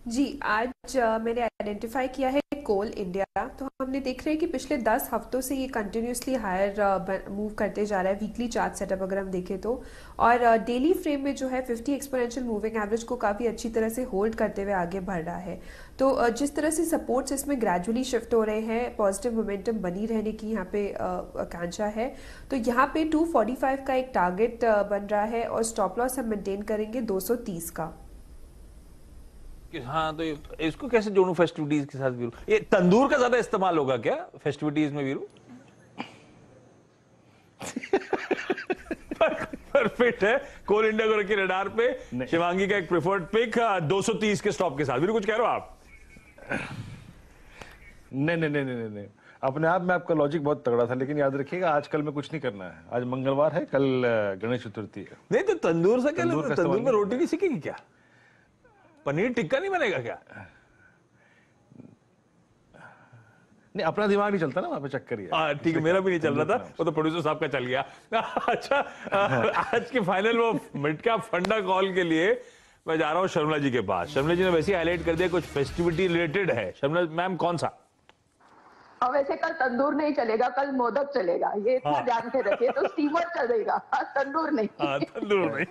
जी आज मैंने आइडेंटिफाई किया है कोल इंडिया तो हमने देख रहे हैं कि पिछले 10 हफ्तों से ये कंटिन्यूसली हायर मूव करते जा रहा है वीकली चार्ट सेटअप अगर हम देखें तो। और डेली फ्रेम में जो है 50 एक्सपोनेंशियल मूविंग एवरेज को काफ़ी अच्छी तरह से होल्ड करते हुए आगे बढ़ रहा है। तो uh, जिस तरह से सपोर्ट्स इसमें ग्रेजुअली शिफ्ट हो रहे हैं पॉजिटिव मोमेंटम बनी रहने की यहाँ पे आकांक्षा है। तो यहाँ पे 245 का एक टारगेट बन रहा है और स्टॉप लॉस हम मेंटेन करेंगे 230 का। कि हाँ तो इसको कैसे जोड़ू फेस्टिविटीज के साथ वीरू ये तंदूर का ज़्यादा इस्तेमाल होगा क्या फेस्टिविटीज में वीरू? परफेक्ट है। कोल इंडिया को रखिए रडार पे। शिवांगी का एक प्रेफर्ड पिक 230 के स्टॉप के साथ। वीरू कुछ कह रहे हो आप? नहीं नहीं नहीं नहीं नहीं। अपने आप में आपका लॉजिक बहुत तगड़ा था लेकिन याद रखिएगा आज कल में कुछ नहीं करना है। आज मंगलवार है कल गणेश चतुर्थी है। नहीं तो तंदूर से क्या तंदूर तंदूर में रोटी नहीं सीखेगी क्या? पनीर टिक्का नहीं बनेगा क्या? नहीं अपना दिमाग नहीं चलता ना वहाँ पे चक्कर ही है हाँ ठीक है मेरा भी नहीं चल रहा था। वो तो प्रोड्यूसर साहब का चल गया। अच्छा आज के फाइनल वो मिड कैप फंडा कॉल के लिए मैं जा रहा हूँ शर्मिला जी के पास। शर्मिला जी ने वैसे हाईलाइट कर दिया कुछ फेस्टिविटी रिलेटेड है। शर्मिला मैम कौन सा? और वैसे कल तंदूर नहीं चलेगा कल मोदक चलेगा। ये इतना हाँ। ध्यान से रखिए तो स्टीमर चलेगा। तंदूर नहीं। हाँ तंदूर नहीं।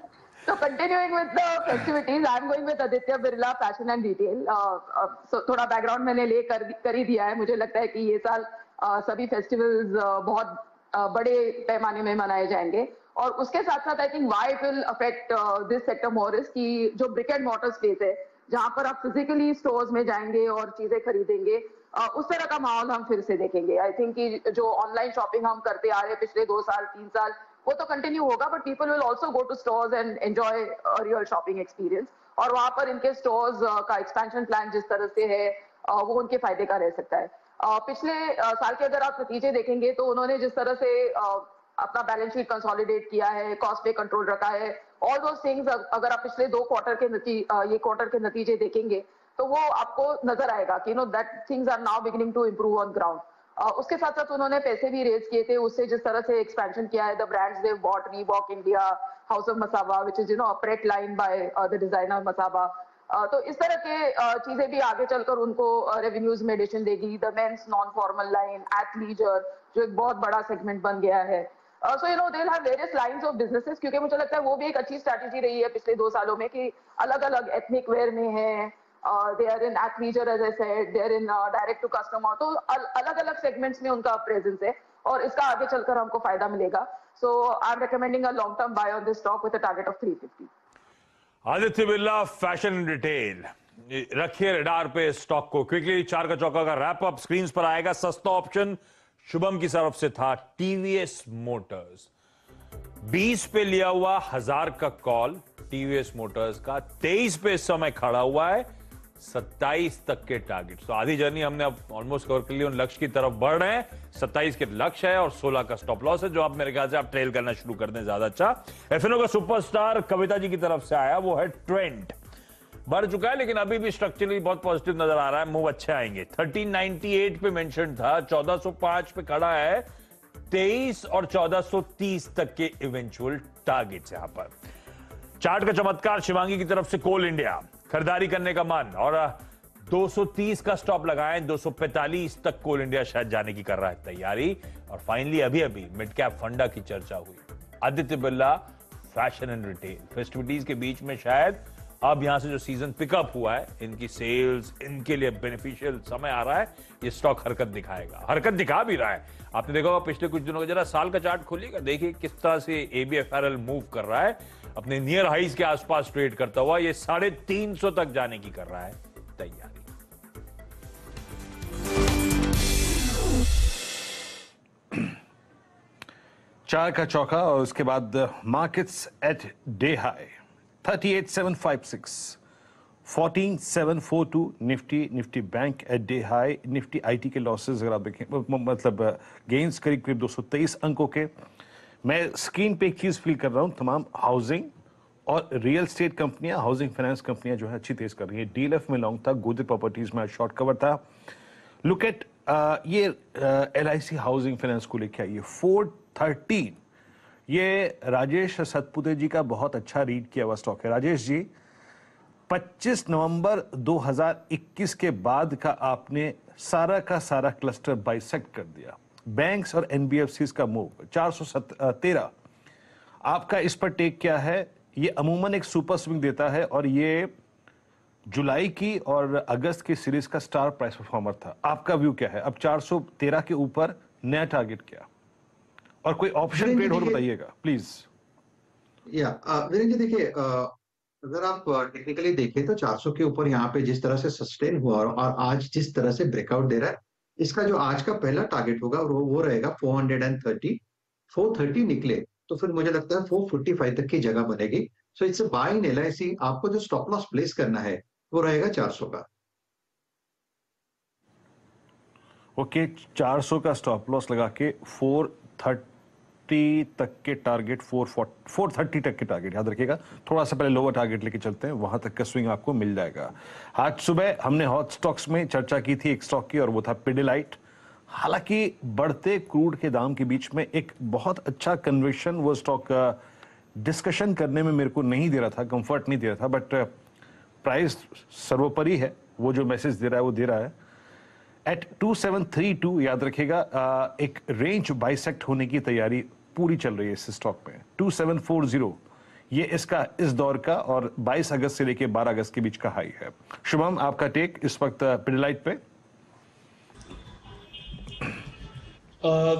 So continuing with the festivities, I'm going with Aditya Birla Fashion and Retail. Uh, uh, so थोड़ा बैकग्राउंड मैंने ले कर कर ही दिया है। मुझे लगता है कि ये साल uh, सभी फेस्टिवल्स uh, बहुत uh, बड़े पैमाने में मनाए जाएँगे। और उसके साथ साथ I think why will affect this sector more is कि जो ब्रिक एंड मॉर्टर स्पेस है जहाँ पर आप फिजिकली स्टोर्स में जाएँगे और चीज़ें खरीदेंगे uh, उस तरह का माहौल हम फिर से देखेंगे। आई थिंक कि जो ऑनलाइन शॉपिंग हम करते आ रहे हैं पिछले दो साल तीन साल वो तो कंटिन्यू होगा but people will also go to stores and enjoy real shopping experience और वहाँ पर इनके स्टोर्स का एक्सपेंशन प्लान जिस तरह से है uh, वो उनके फ़ायदे का रह सकता है। Uh, पिछले uh, साल के अगर आप नतीजे देखेंगे तो उन्होंने जिस तरह से uh, अपना बैलेंस शीट कंसोलिडेट किया है कॉस्ट पे कंट्रोल रखा है ऑल दो थिंग्स अगर आप पिछले दो क्वार्टर के uh, ये क्वार्टर के नतीजे देखेंगे तो वो आपको नज़र आएगा कि no that things are now beginning to improve on ground Uh, उसके साथ साथ उन्होंने पैसे भी रेज किए थे उससे जिस तरह से एक्सपेंशन किया है the brands they bought Reebok India house of Masaba which is you know apparel line by the designer Masaba तो इस तरह के uh, चीज़ें भी आगे चलकर उनको रेवेन्यूज में एडिशन देगी। The men's non formal line athleisure जो एक बहुत बड़ा सेगमेंट बन गया है। So you know they have various lines of businesses क्योंकि मुझे लगता है वो भी एक अच्छी स्ट्रैटेजी रही है पिछले दो सालों में कि अलग अलग एथनिक वेयर में है they are in athleisure as I said they are in direct to customer तो अलग अलग सेगमेंट्स में उनका प्रेजेंस है और इसका आगे चलकर हमको फ़ायदा मिलेगा। So I am recommending a long term buy on this stock with a target of 350 Aditya Birla fashion retail रखिए रडार पे स्टॉक को क्विकली चार का चौका का रैप अप स्क्रीन पर आएगा। सस्ता ऑप्शन शुभम की तरफ़ से था टीवीएस मोटर्स 20 पे लिया हुआ हज़ार का कॉल टीवीएस मोटर्स का। 23 पे इस समय खड़ा हुआ है। 27 तक के टारगेट तो आधी जर्नी हमने अब ऑलमोस्ट कवर कर ली, उन लक्ष्य की तरफ़ बढ़ रहे हैं। 27 के लक्ष्य है और 16 का स्टॉप लॉस है, जो आप मेरे ख्याल से आप ट्रेल करना शुरू कर दें ज़्यादा अच्छा। एफएनओ का सुपरस्टार कविता जी की तरफ़ से आया, वो है ट्रेंड बढ़ चुका है, लेकिन अभी भी स्ट्रक्चरली बहुत पॉजिटिव नज़र आ रहा है मूव अच्छे आएँगे। 1398 पे मेंशन था 1405 पे खड़ा है। 23 और 1430 तक के इवेंचुअल टारगेट्स यहाँ पर। चार्ट का चमत्कार शिवांगी की तरफ़ से कोल इंडिया खरीदारी करने का मन और अ, 230 का स्टॉप लगाएँ 245 तक कोल इंडिया शायद जाने की कर रहा है तैयारी और फाइनली अभी अभी मिड कैप फंडा की चर्चा हुई। Aditya Birla fashion and retail. Festivities के बीच में शायद अब यहाँ से जो सीज़न पिकअप हुआ है, इनकी सेल्स इनके लिए बेनिफिशियल समय आ रहा है, ये स्टॉक हरकत दिखाएगा। हरकत दिखा भी रहा है। आपने देखा होगा पिछले कुछ दिनों का जरा साल का चार्ट खोलिएगा, देखिए किस तरह से एबीएफआरएल मूव कर रहा है। अपने नियर हाइज के आसपास ट्रेड करता हुआ ये साढ़े तीन सौ तक जाने की कर रहा है तैयारी। चार का चौका और उसके बाद markets at day high 38756 14742 Nifty Nifty bank at day high Nifty IT के लॉसेस अगर आप देखें मतलब गेन्स करीब करीब 223 अंकों के। मैं स्क्रीन पे एक चीज़ फील कर रहा हूँ, तमाम हाउसिंग और रियल स्टेट कंपनियाँ हाउसिंग फाइनेंस कंपनियाँ जो है, अच्छी तेज कर रही हैं। डीएलएफ में लॉन्ग था गोदे प्रॉपर्टीज़ में शॉर्ट कवर था। लुक एट ये सी हाउसिंग फाइनेंस को लेके आइए। फोर थर्टीन ये राजेश सतपुते जी का बहुत अच्छा रीड किया हुआ स्टॉक है। राजेश जी 25 नवंबर 2021 के बाद का आपने सारा का सारा क्लस्टर बाइसेक्ट कर दिया। बैंक्स और एनबीएफसी का मूव 413 आपका इस पर टेक क्या है? ये अमूमन एक सुपर स्विंग देता है और ये जुलाई की और अगस्त की सीरीज़ का स्टार प्राइस परफॉर्मर था। आपका व्यू क्या है? अब 413 के ऊपर नया टारगेट क्या? और कोई ऑप्शन ट्रेड हो तो बताइएगा प्लीज़ या वीरेंद्र जी देखिए अगर आप टेक्निकली देखें तो 400 के ऊपर यहाँ पे जिस तरह से सस्टेन हुआ और, और आज जिस तरह से ब्रेकआउट दे रहा है इसका जो आज का पहला टारगेट होगा वो वो रहेगा 430 430 निकले तो फिर मुझे लगता है 445 तक की जगह बनेगी। So it's buy in L आपको जो स्टॉप लॉस प्लेस करना है वो रहेगा 400 का। ओके 400 का स्टॉप लॉस लगा के 430 तक के टारगेट 440 430 तक के टारगेट याद रखिएगा। थोड़ा सा पहले लोअर टारगेट लेके चलते हैं वहाँ तक का स्विंग आपको मिल जाएगा। आज सुबह हमने हॉट स्टॉक्स में चर्चा की थी एक स्टॉक की और वो था पिडिलाइट हालाँकि बढ़ते क्रूड के दाम के बीच में एक बहुत अच्छा कन्वेशन वो स्टॉक डिस्कशन करने में मेरे को नहीं दे रहा था कंफर्ट नहीं दे रहा था बट प्राइस सर्वोपरि है वो जो मैसेज दे रहा है वो दे रहा है। एट 2732 याद रखिएगा अ, एक रेंज बाइसेक्ट होने की तैयारी पूरी चल रही है इस स्टॉक में 2740 ये इसका, इस दौर का और 22 अगस्त से लेके 12 अगस्त के बीच का हाई है। शुभम, आपका टेक इस वक्त पिडिलाइट पे।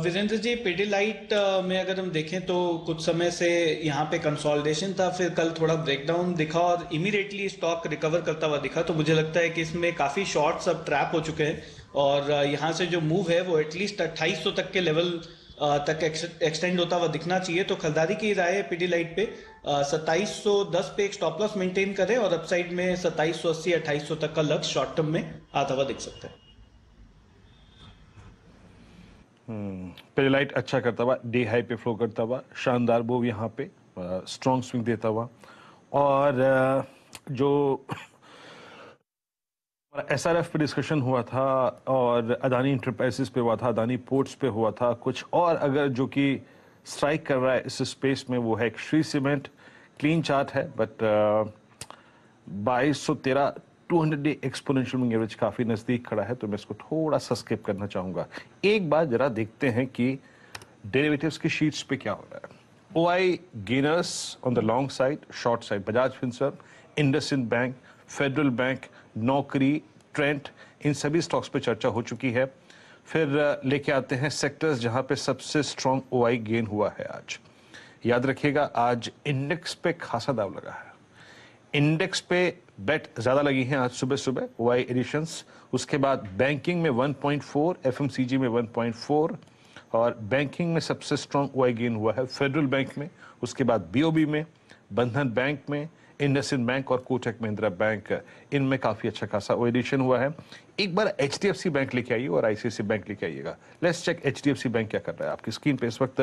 वीरेंद्र जी पेडिलाइट में अगर हम देखें तो कुछ समय से यहाँ पे कंसोलिडेशन था, फिर कल थोड़ा ब्रेकडाउन दिखा और इमीडिएटली स्टॉक रिकवर करता हुआ दिखा तो मुझे लगता है कि इसमें काफ़ी शॉर्ट्स अब ट्रैप हो चुके हैं और यहाँ से जो मूव है वो एटलीस्ट 2800 तक के लेवल तक एक्सटेंड होता हुआ दिखना चाहिए। तो खरीदारी की राय है पेडिलाइट पे। सत्ताईस सौ दस पे एक स्टॉप लॉस मेंटेन करें और अपसाइड में सत्ताईस सौ अस्सी, अट्ठाईस सौ तक का लक्ष्य शॉर्ट टर्म में आता हुआ दिख सकता है। पिडिलाइट अच्छा करता हुआ डे हाई पे फ्लो करता हुआ, शानदार मूव यहाँ पे स्ट्रॉन्ग स्विंग देता हुआ। और जो एस आर एफ़ पे डिस्कशन हुआ था और अदानी इंटरप्राइजेस पे हुआ था अदानी पोर्ट्स पे हुआ था, कुछ और अगर जो कि स्ट्राइक कर रहा है इस स्पेस में, वो है एक श्री सीमेंट क्लीन चार्ट है बट बाईस सौ तेरह two hundred day exponential average काफ़ी नज़दीक खड़ा है तो मैं इसको थोड़ा सा स्किप करना चाहूँगा। एक बार जरा देखते हैं कि डेरिवेटिव्स की शीट्स पे क्या हो रहा है। O I gainers on the long side short side Bajaj Finserv IndusInd bank federal bank Naukri, Trent, इन सभी स्टॉक्स पे चर्चा हो चुकी है। फिर लेके आते हैं सेक्टर्स जहाँ पे सबसे स्ट्रॉन्ग ओ आई गेन हुआ है आज। याद रखिएगा, आज इंडेक्स पे खासा दाव लगा है। इंडेक्स पे बेट ज़्यादा लगी हैं आज सुबह सुबह वाई एडिशंस उसके बाद बैंकिंग में 1.4 एफएमसीजी में 1.4 और बैंकिंग में सबसे स्ट्रॉन्ग वाई गेन हुआ है। फेडरल बैंक में, उसके बाद बीओबी में बंधन बैंक में इंडसइंड बैंक और कोटक महिंद्रा बैंक, इनमें काफ़ी अच्छा खासा एडिशन हुआ है। एक बार H D F C bank लेके आइए और आईसीआईसी बैंक लेके आइएगा। लेट्स चेक एच बैंक क्या कर रहा है। आपकी स्क्रीन पे इस वक्त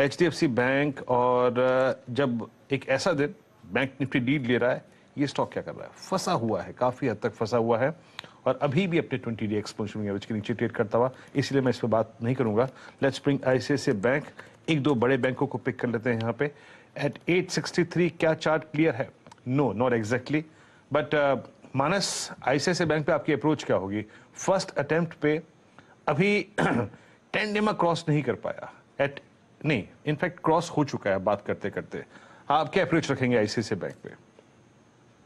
एच बैंक और, जब एक ऐसा दिन बैंक निफ्टी लीड ले रहा है, ये स्टॉक क्या कर रहा है? फंसा हुआ है, काफ़ी हद तक फंसा हुआ है। और अभी भी अपने 20 डे एवरेज के नीचे ट्रेड करता हुआ, इसलिए मैं इस पर बात नहीं करूँगा। Let's bring ICICI bank. एक दो बड़े बैंकों को पिक कर लेते हैं यहाँ पे। एट 863 क्या चार्ट क्लियर है? No not exactly but Manas ICICI bank पे आपकी अप्रोच क्या होगी? फ़र्स्ट अटेम्प्ट पे अभी टेन डेमा क्रॉस नहीं कर पाया. एट नहीं इनफैक्ट क्रॉस हो चुका है, बात करते करते. आप क्या अप्रोच रखेंगे आईसीआईसी बैंक पे?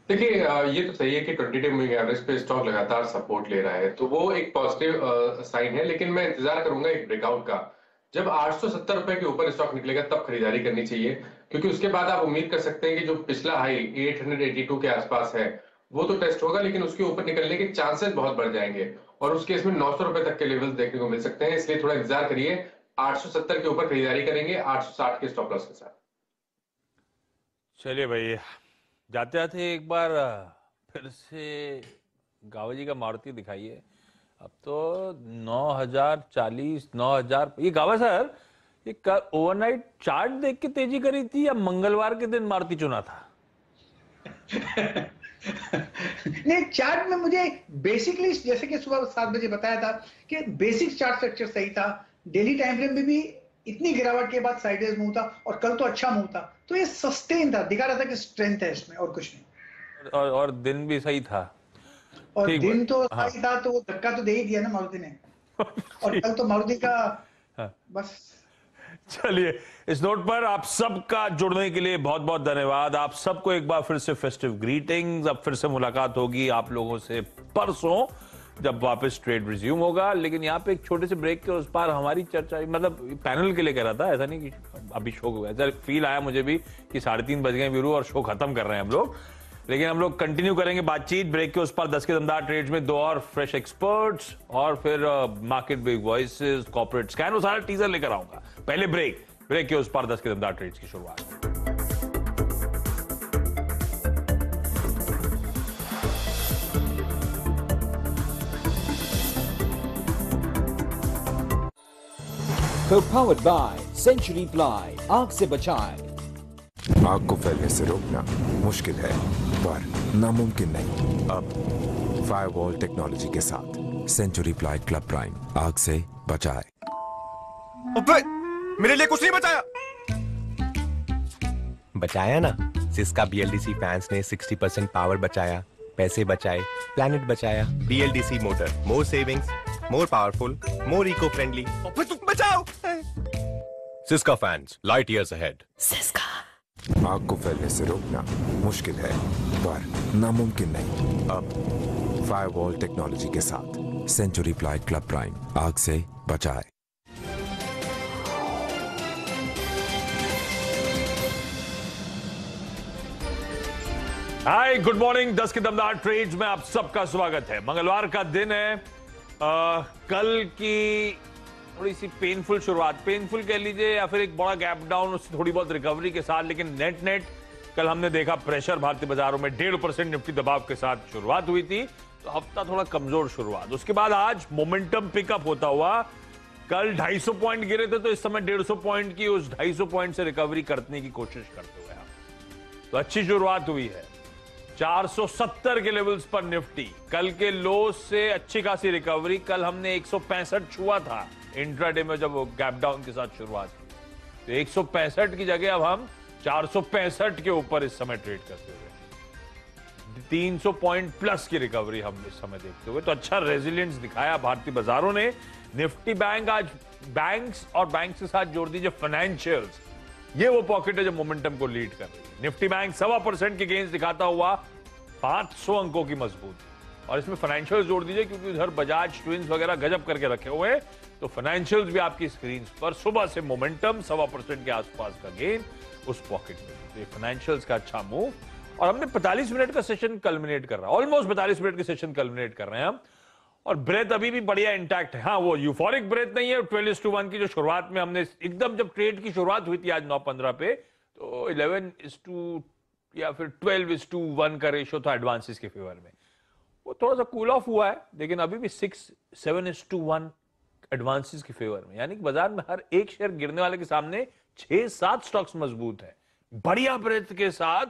देखिए ये तो सही है कि 20 डे मूविंग एवरेज पे स्टॉक लगातार सपोर्ट ले रहा है तो वो एक पॉजिटिव साइन है, लेकिन मैं इंतज़ार करूँगा एक ब्रेकआउट का. जब 870 रुपए के ऊपर स्टॉक निकलेगा, तब खरीदारी करनी चाहिए. क्योंकि उसके बाद आप उम्मीद कर सकते हैं कि जो पिछला हाई 882 के आसपास है, वो तो टेस्ट होगा, लेकिन उसके ऊपर निकलने के चांसेस बहुत बढ़ जाएँगे। और उस केस में 900 रुपए तक के लेवल्स देखने को मिल सकते हैं, इसलिए थोड़ा इंतज़ार करिए 870 के ऊपर खरीदारी करेंगे 860 के स्टॉप लॉस के साथ। चलिए भाई, जाते जाते एक बार फिर से गावा जी का मारुति दिखाइए। अब तो 9040 9000 ये गावा सर ये ओवरनाइट चार्ट देख के तेज़ी करी थी या मंगलवार के दिन मारुति चुना था नहीं चार्ट में मुझे बेसिकली जैसे कि सुबह सात बजे बताया था कि बेसिक चार्ट स्ट्रक्चर सही था डेली टाइम फ्रेम में भी इतनी गिरावट के बाद साइडवेज मूव था और कल तो अच्छा मूव था तो ये सस्टेन था दिखा रहा था कि स्ट्रेंथ है इसमें और कुछ नहीं और, और दिन भी सही था और दिन। तो हाँ। सही था तो धक्का तो दे ही दिया ना मारुति ने और कल तो मारुति का हाँ। बस चलिए, इस नोट पर आप सबका जुड़ने के लिए बहुत बहुत धन्यवाद। आप सबको एक बार फिर से फेस्टिव ग्रीटिंग्स अब फिर से मुलाकात होगी आप लोगों से परसों, जब वापस ट्रेड रिज्यूम होगा। लेकिन यहाँ पे एक छोटे से ब्रेक के उस पार हमारी चर्चा मतलब पैनल के लिए कह रहा था, ऐसा नहीं कि अभी शो ऐसा फील आया मुझे भी कि साढ़े तीन बज गए वीरू और शो खत्म कर रहे हैं हम लोग। लेकिन हम लोग कंटिन्यू करेंगे बातचीत ब्रेक के उस पर दस के दमदार ट्रेड्स में दो और फ्रेश एक्सपर्ट्स और फिर market big voice corporate scan वो सारा टीजर लेकर आऊँगा। पहले ब्रेक ब्रेक के उस पर दस के दमदार ट्रेड की शुरुआत। Co-powered by Century Ply, आग से बचाए। आग को फैलने से रोकना मुश्किल है। पर नामुमकिन नहीं। अब फायरवॉल टेक्नोलॉजी के साथ सेंचुरी प्लाई क्लब प्राइम आग से बचाए। अबे, मेरे लिए कुछ नहीं बचाया। बचाया ना? सिस्का बीएलडीसी फैंस ने 60% पावर बचाया पैसे बचाए प्लैनेट बचाया BLDC motor more savings more powerful more eco friendly बचाओ। Syska fans light years ahead Syska. आग को फैलने से रोकना मुश्किल है। पर नामुमकिन नहीं। अब फायरवॉल टेक्नोलॉजी के साथ सेंचुरी प्लाई क्लब प्राइम आग से बचाए। हाय गुड मॉर्निंग दस के दमदार ट्रेड्स में आप सबका स्वागत है। मंगलवार का दिन है। आ, कल की थोड़ी सी पेनफुल शुरुआत। पेनफुल कह लीजिए या फिर एक बड़ा गैप डाउन उससे थोड़ी बहुत रिकवरी के साथ लेकिन नेट नेट कल हमने देखा प्रेशर भारतीय बाजारों में डेढ़ परसेंट निफ्टी दबाव के साथ शुरुआत हुई थी तो हफ़्ता थोड़ा कमज़ोर शुरुआत। उसके बाद आज मोमेंटम पिकअप होता हुआ कल 250 पॉइंट गिरे थे तो इस समय 150 पॉइंट की उस 250 पॉइंट से रिकवरी करने की कोशिश करते हुए हम। तो अच्छी शुरुआत हुई है। 470 के लेवल्स पर निफ्टी। कल के लो से अच्छी खासी रिकवरी कल हमने 165 छुआ था। इंट्राडे में जब वो गैप डाउन के साथ शुरुआत की तो 165 की जगह अब हम 465 के ऊपर इस समय ट्रेड करते हुए। 300 पॉइंट प्लस की रिकवरी हम इस समय देखते हुए। तो अच्छा रेजिलियंस दिखाया भारतीय बाजारों ने। निफ्टी बैंक आज बैंक्स और बैंक के साथ जोड़ दीजिए फाइनेंशियल्स ये वो पॉकेट है जो मोमेंटम को लीड कर रही है। निफ्टी बैंक सवा परसेंट के गेंस दिखाता हुआ 500 अंकों की मज़बूत। और इसमें फाइनेंशियल जोड़ दीजिए क्योंकि उधर बजाज ट्विंस वगैरह गजब करके रखे हुए तो फाइनेंशियल भी आपकी स्क्रीन पर। सुबह से मोमेंटम सवा परसेंट के आसपास का गेन उस पॉकेट में। तो ये फाइनेंशियल्स का अच्छा मूव और हमने 45 मिनट का सेशन कल्मिनेट कर रहा है। ऑलमोस्ट 45 मिनट के सेशन कल्मिनेट कर रहे हैं हम। और ब्रेथ अभी भी बढ़िया इंटैक्ट है। हाँ वो यूफोरिक ब्रेथ नहीं है ट्वेल्व टू वन की जो शुरुआत में हमने एकदम जब ट्रेड की शुरुआत हुई थी आज नौ पंद्रह पे तो इलेवन इज़ टू या फिर ट्वेल्व इज़ टू वन का रेशियो था एडवांसेस के फेवर में। वो थोड़ा सा कूल ऑफ़ हुआ है, लेकिन अभी भी six seven is to one advances के फेवर में। यानी कि बाज़ार में हर एक शेयर गिरने वाले के सामने छह सात स्टॉक्स मज़बूत हैं। बढ़िया ब्रेथ के साथ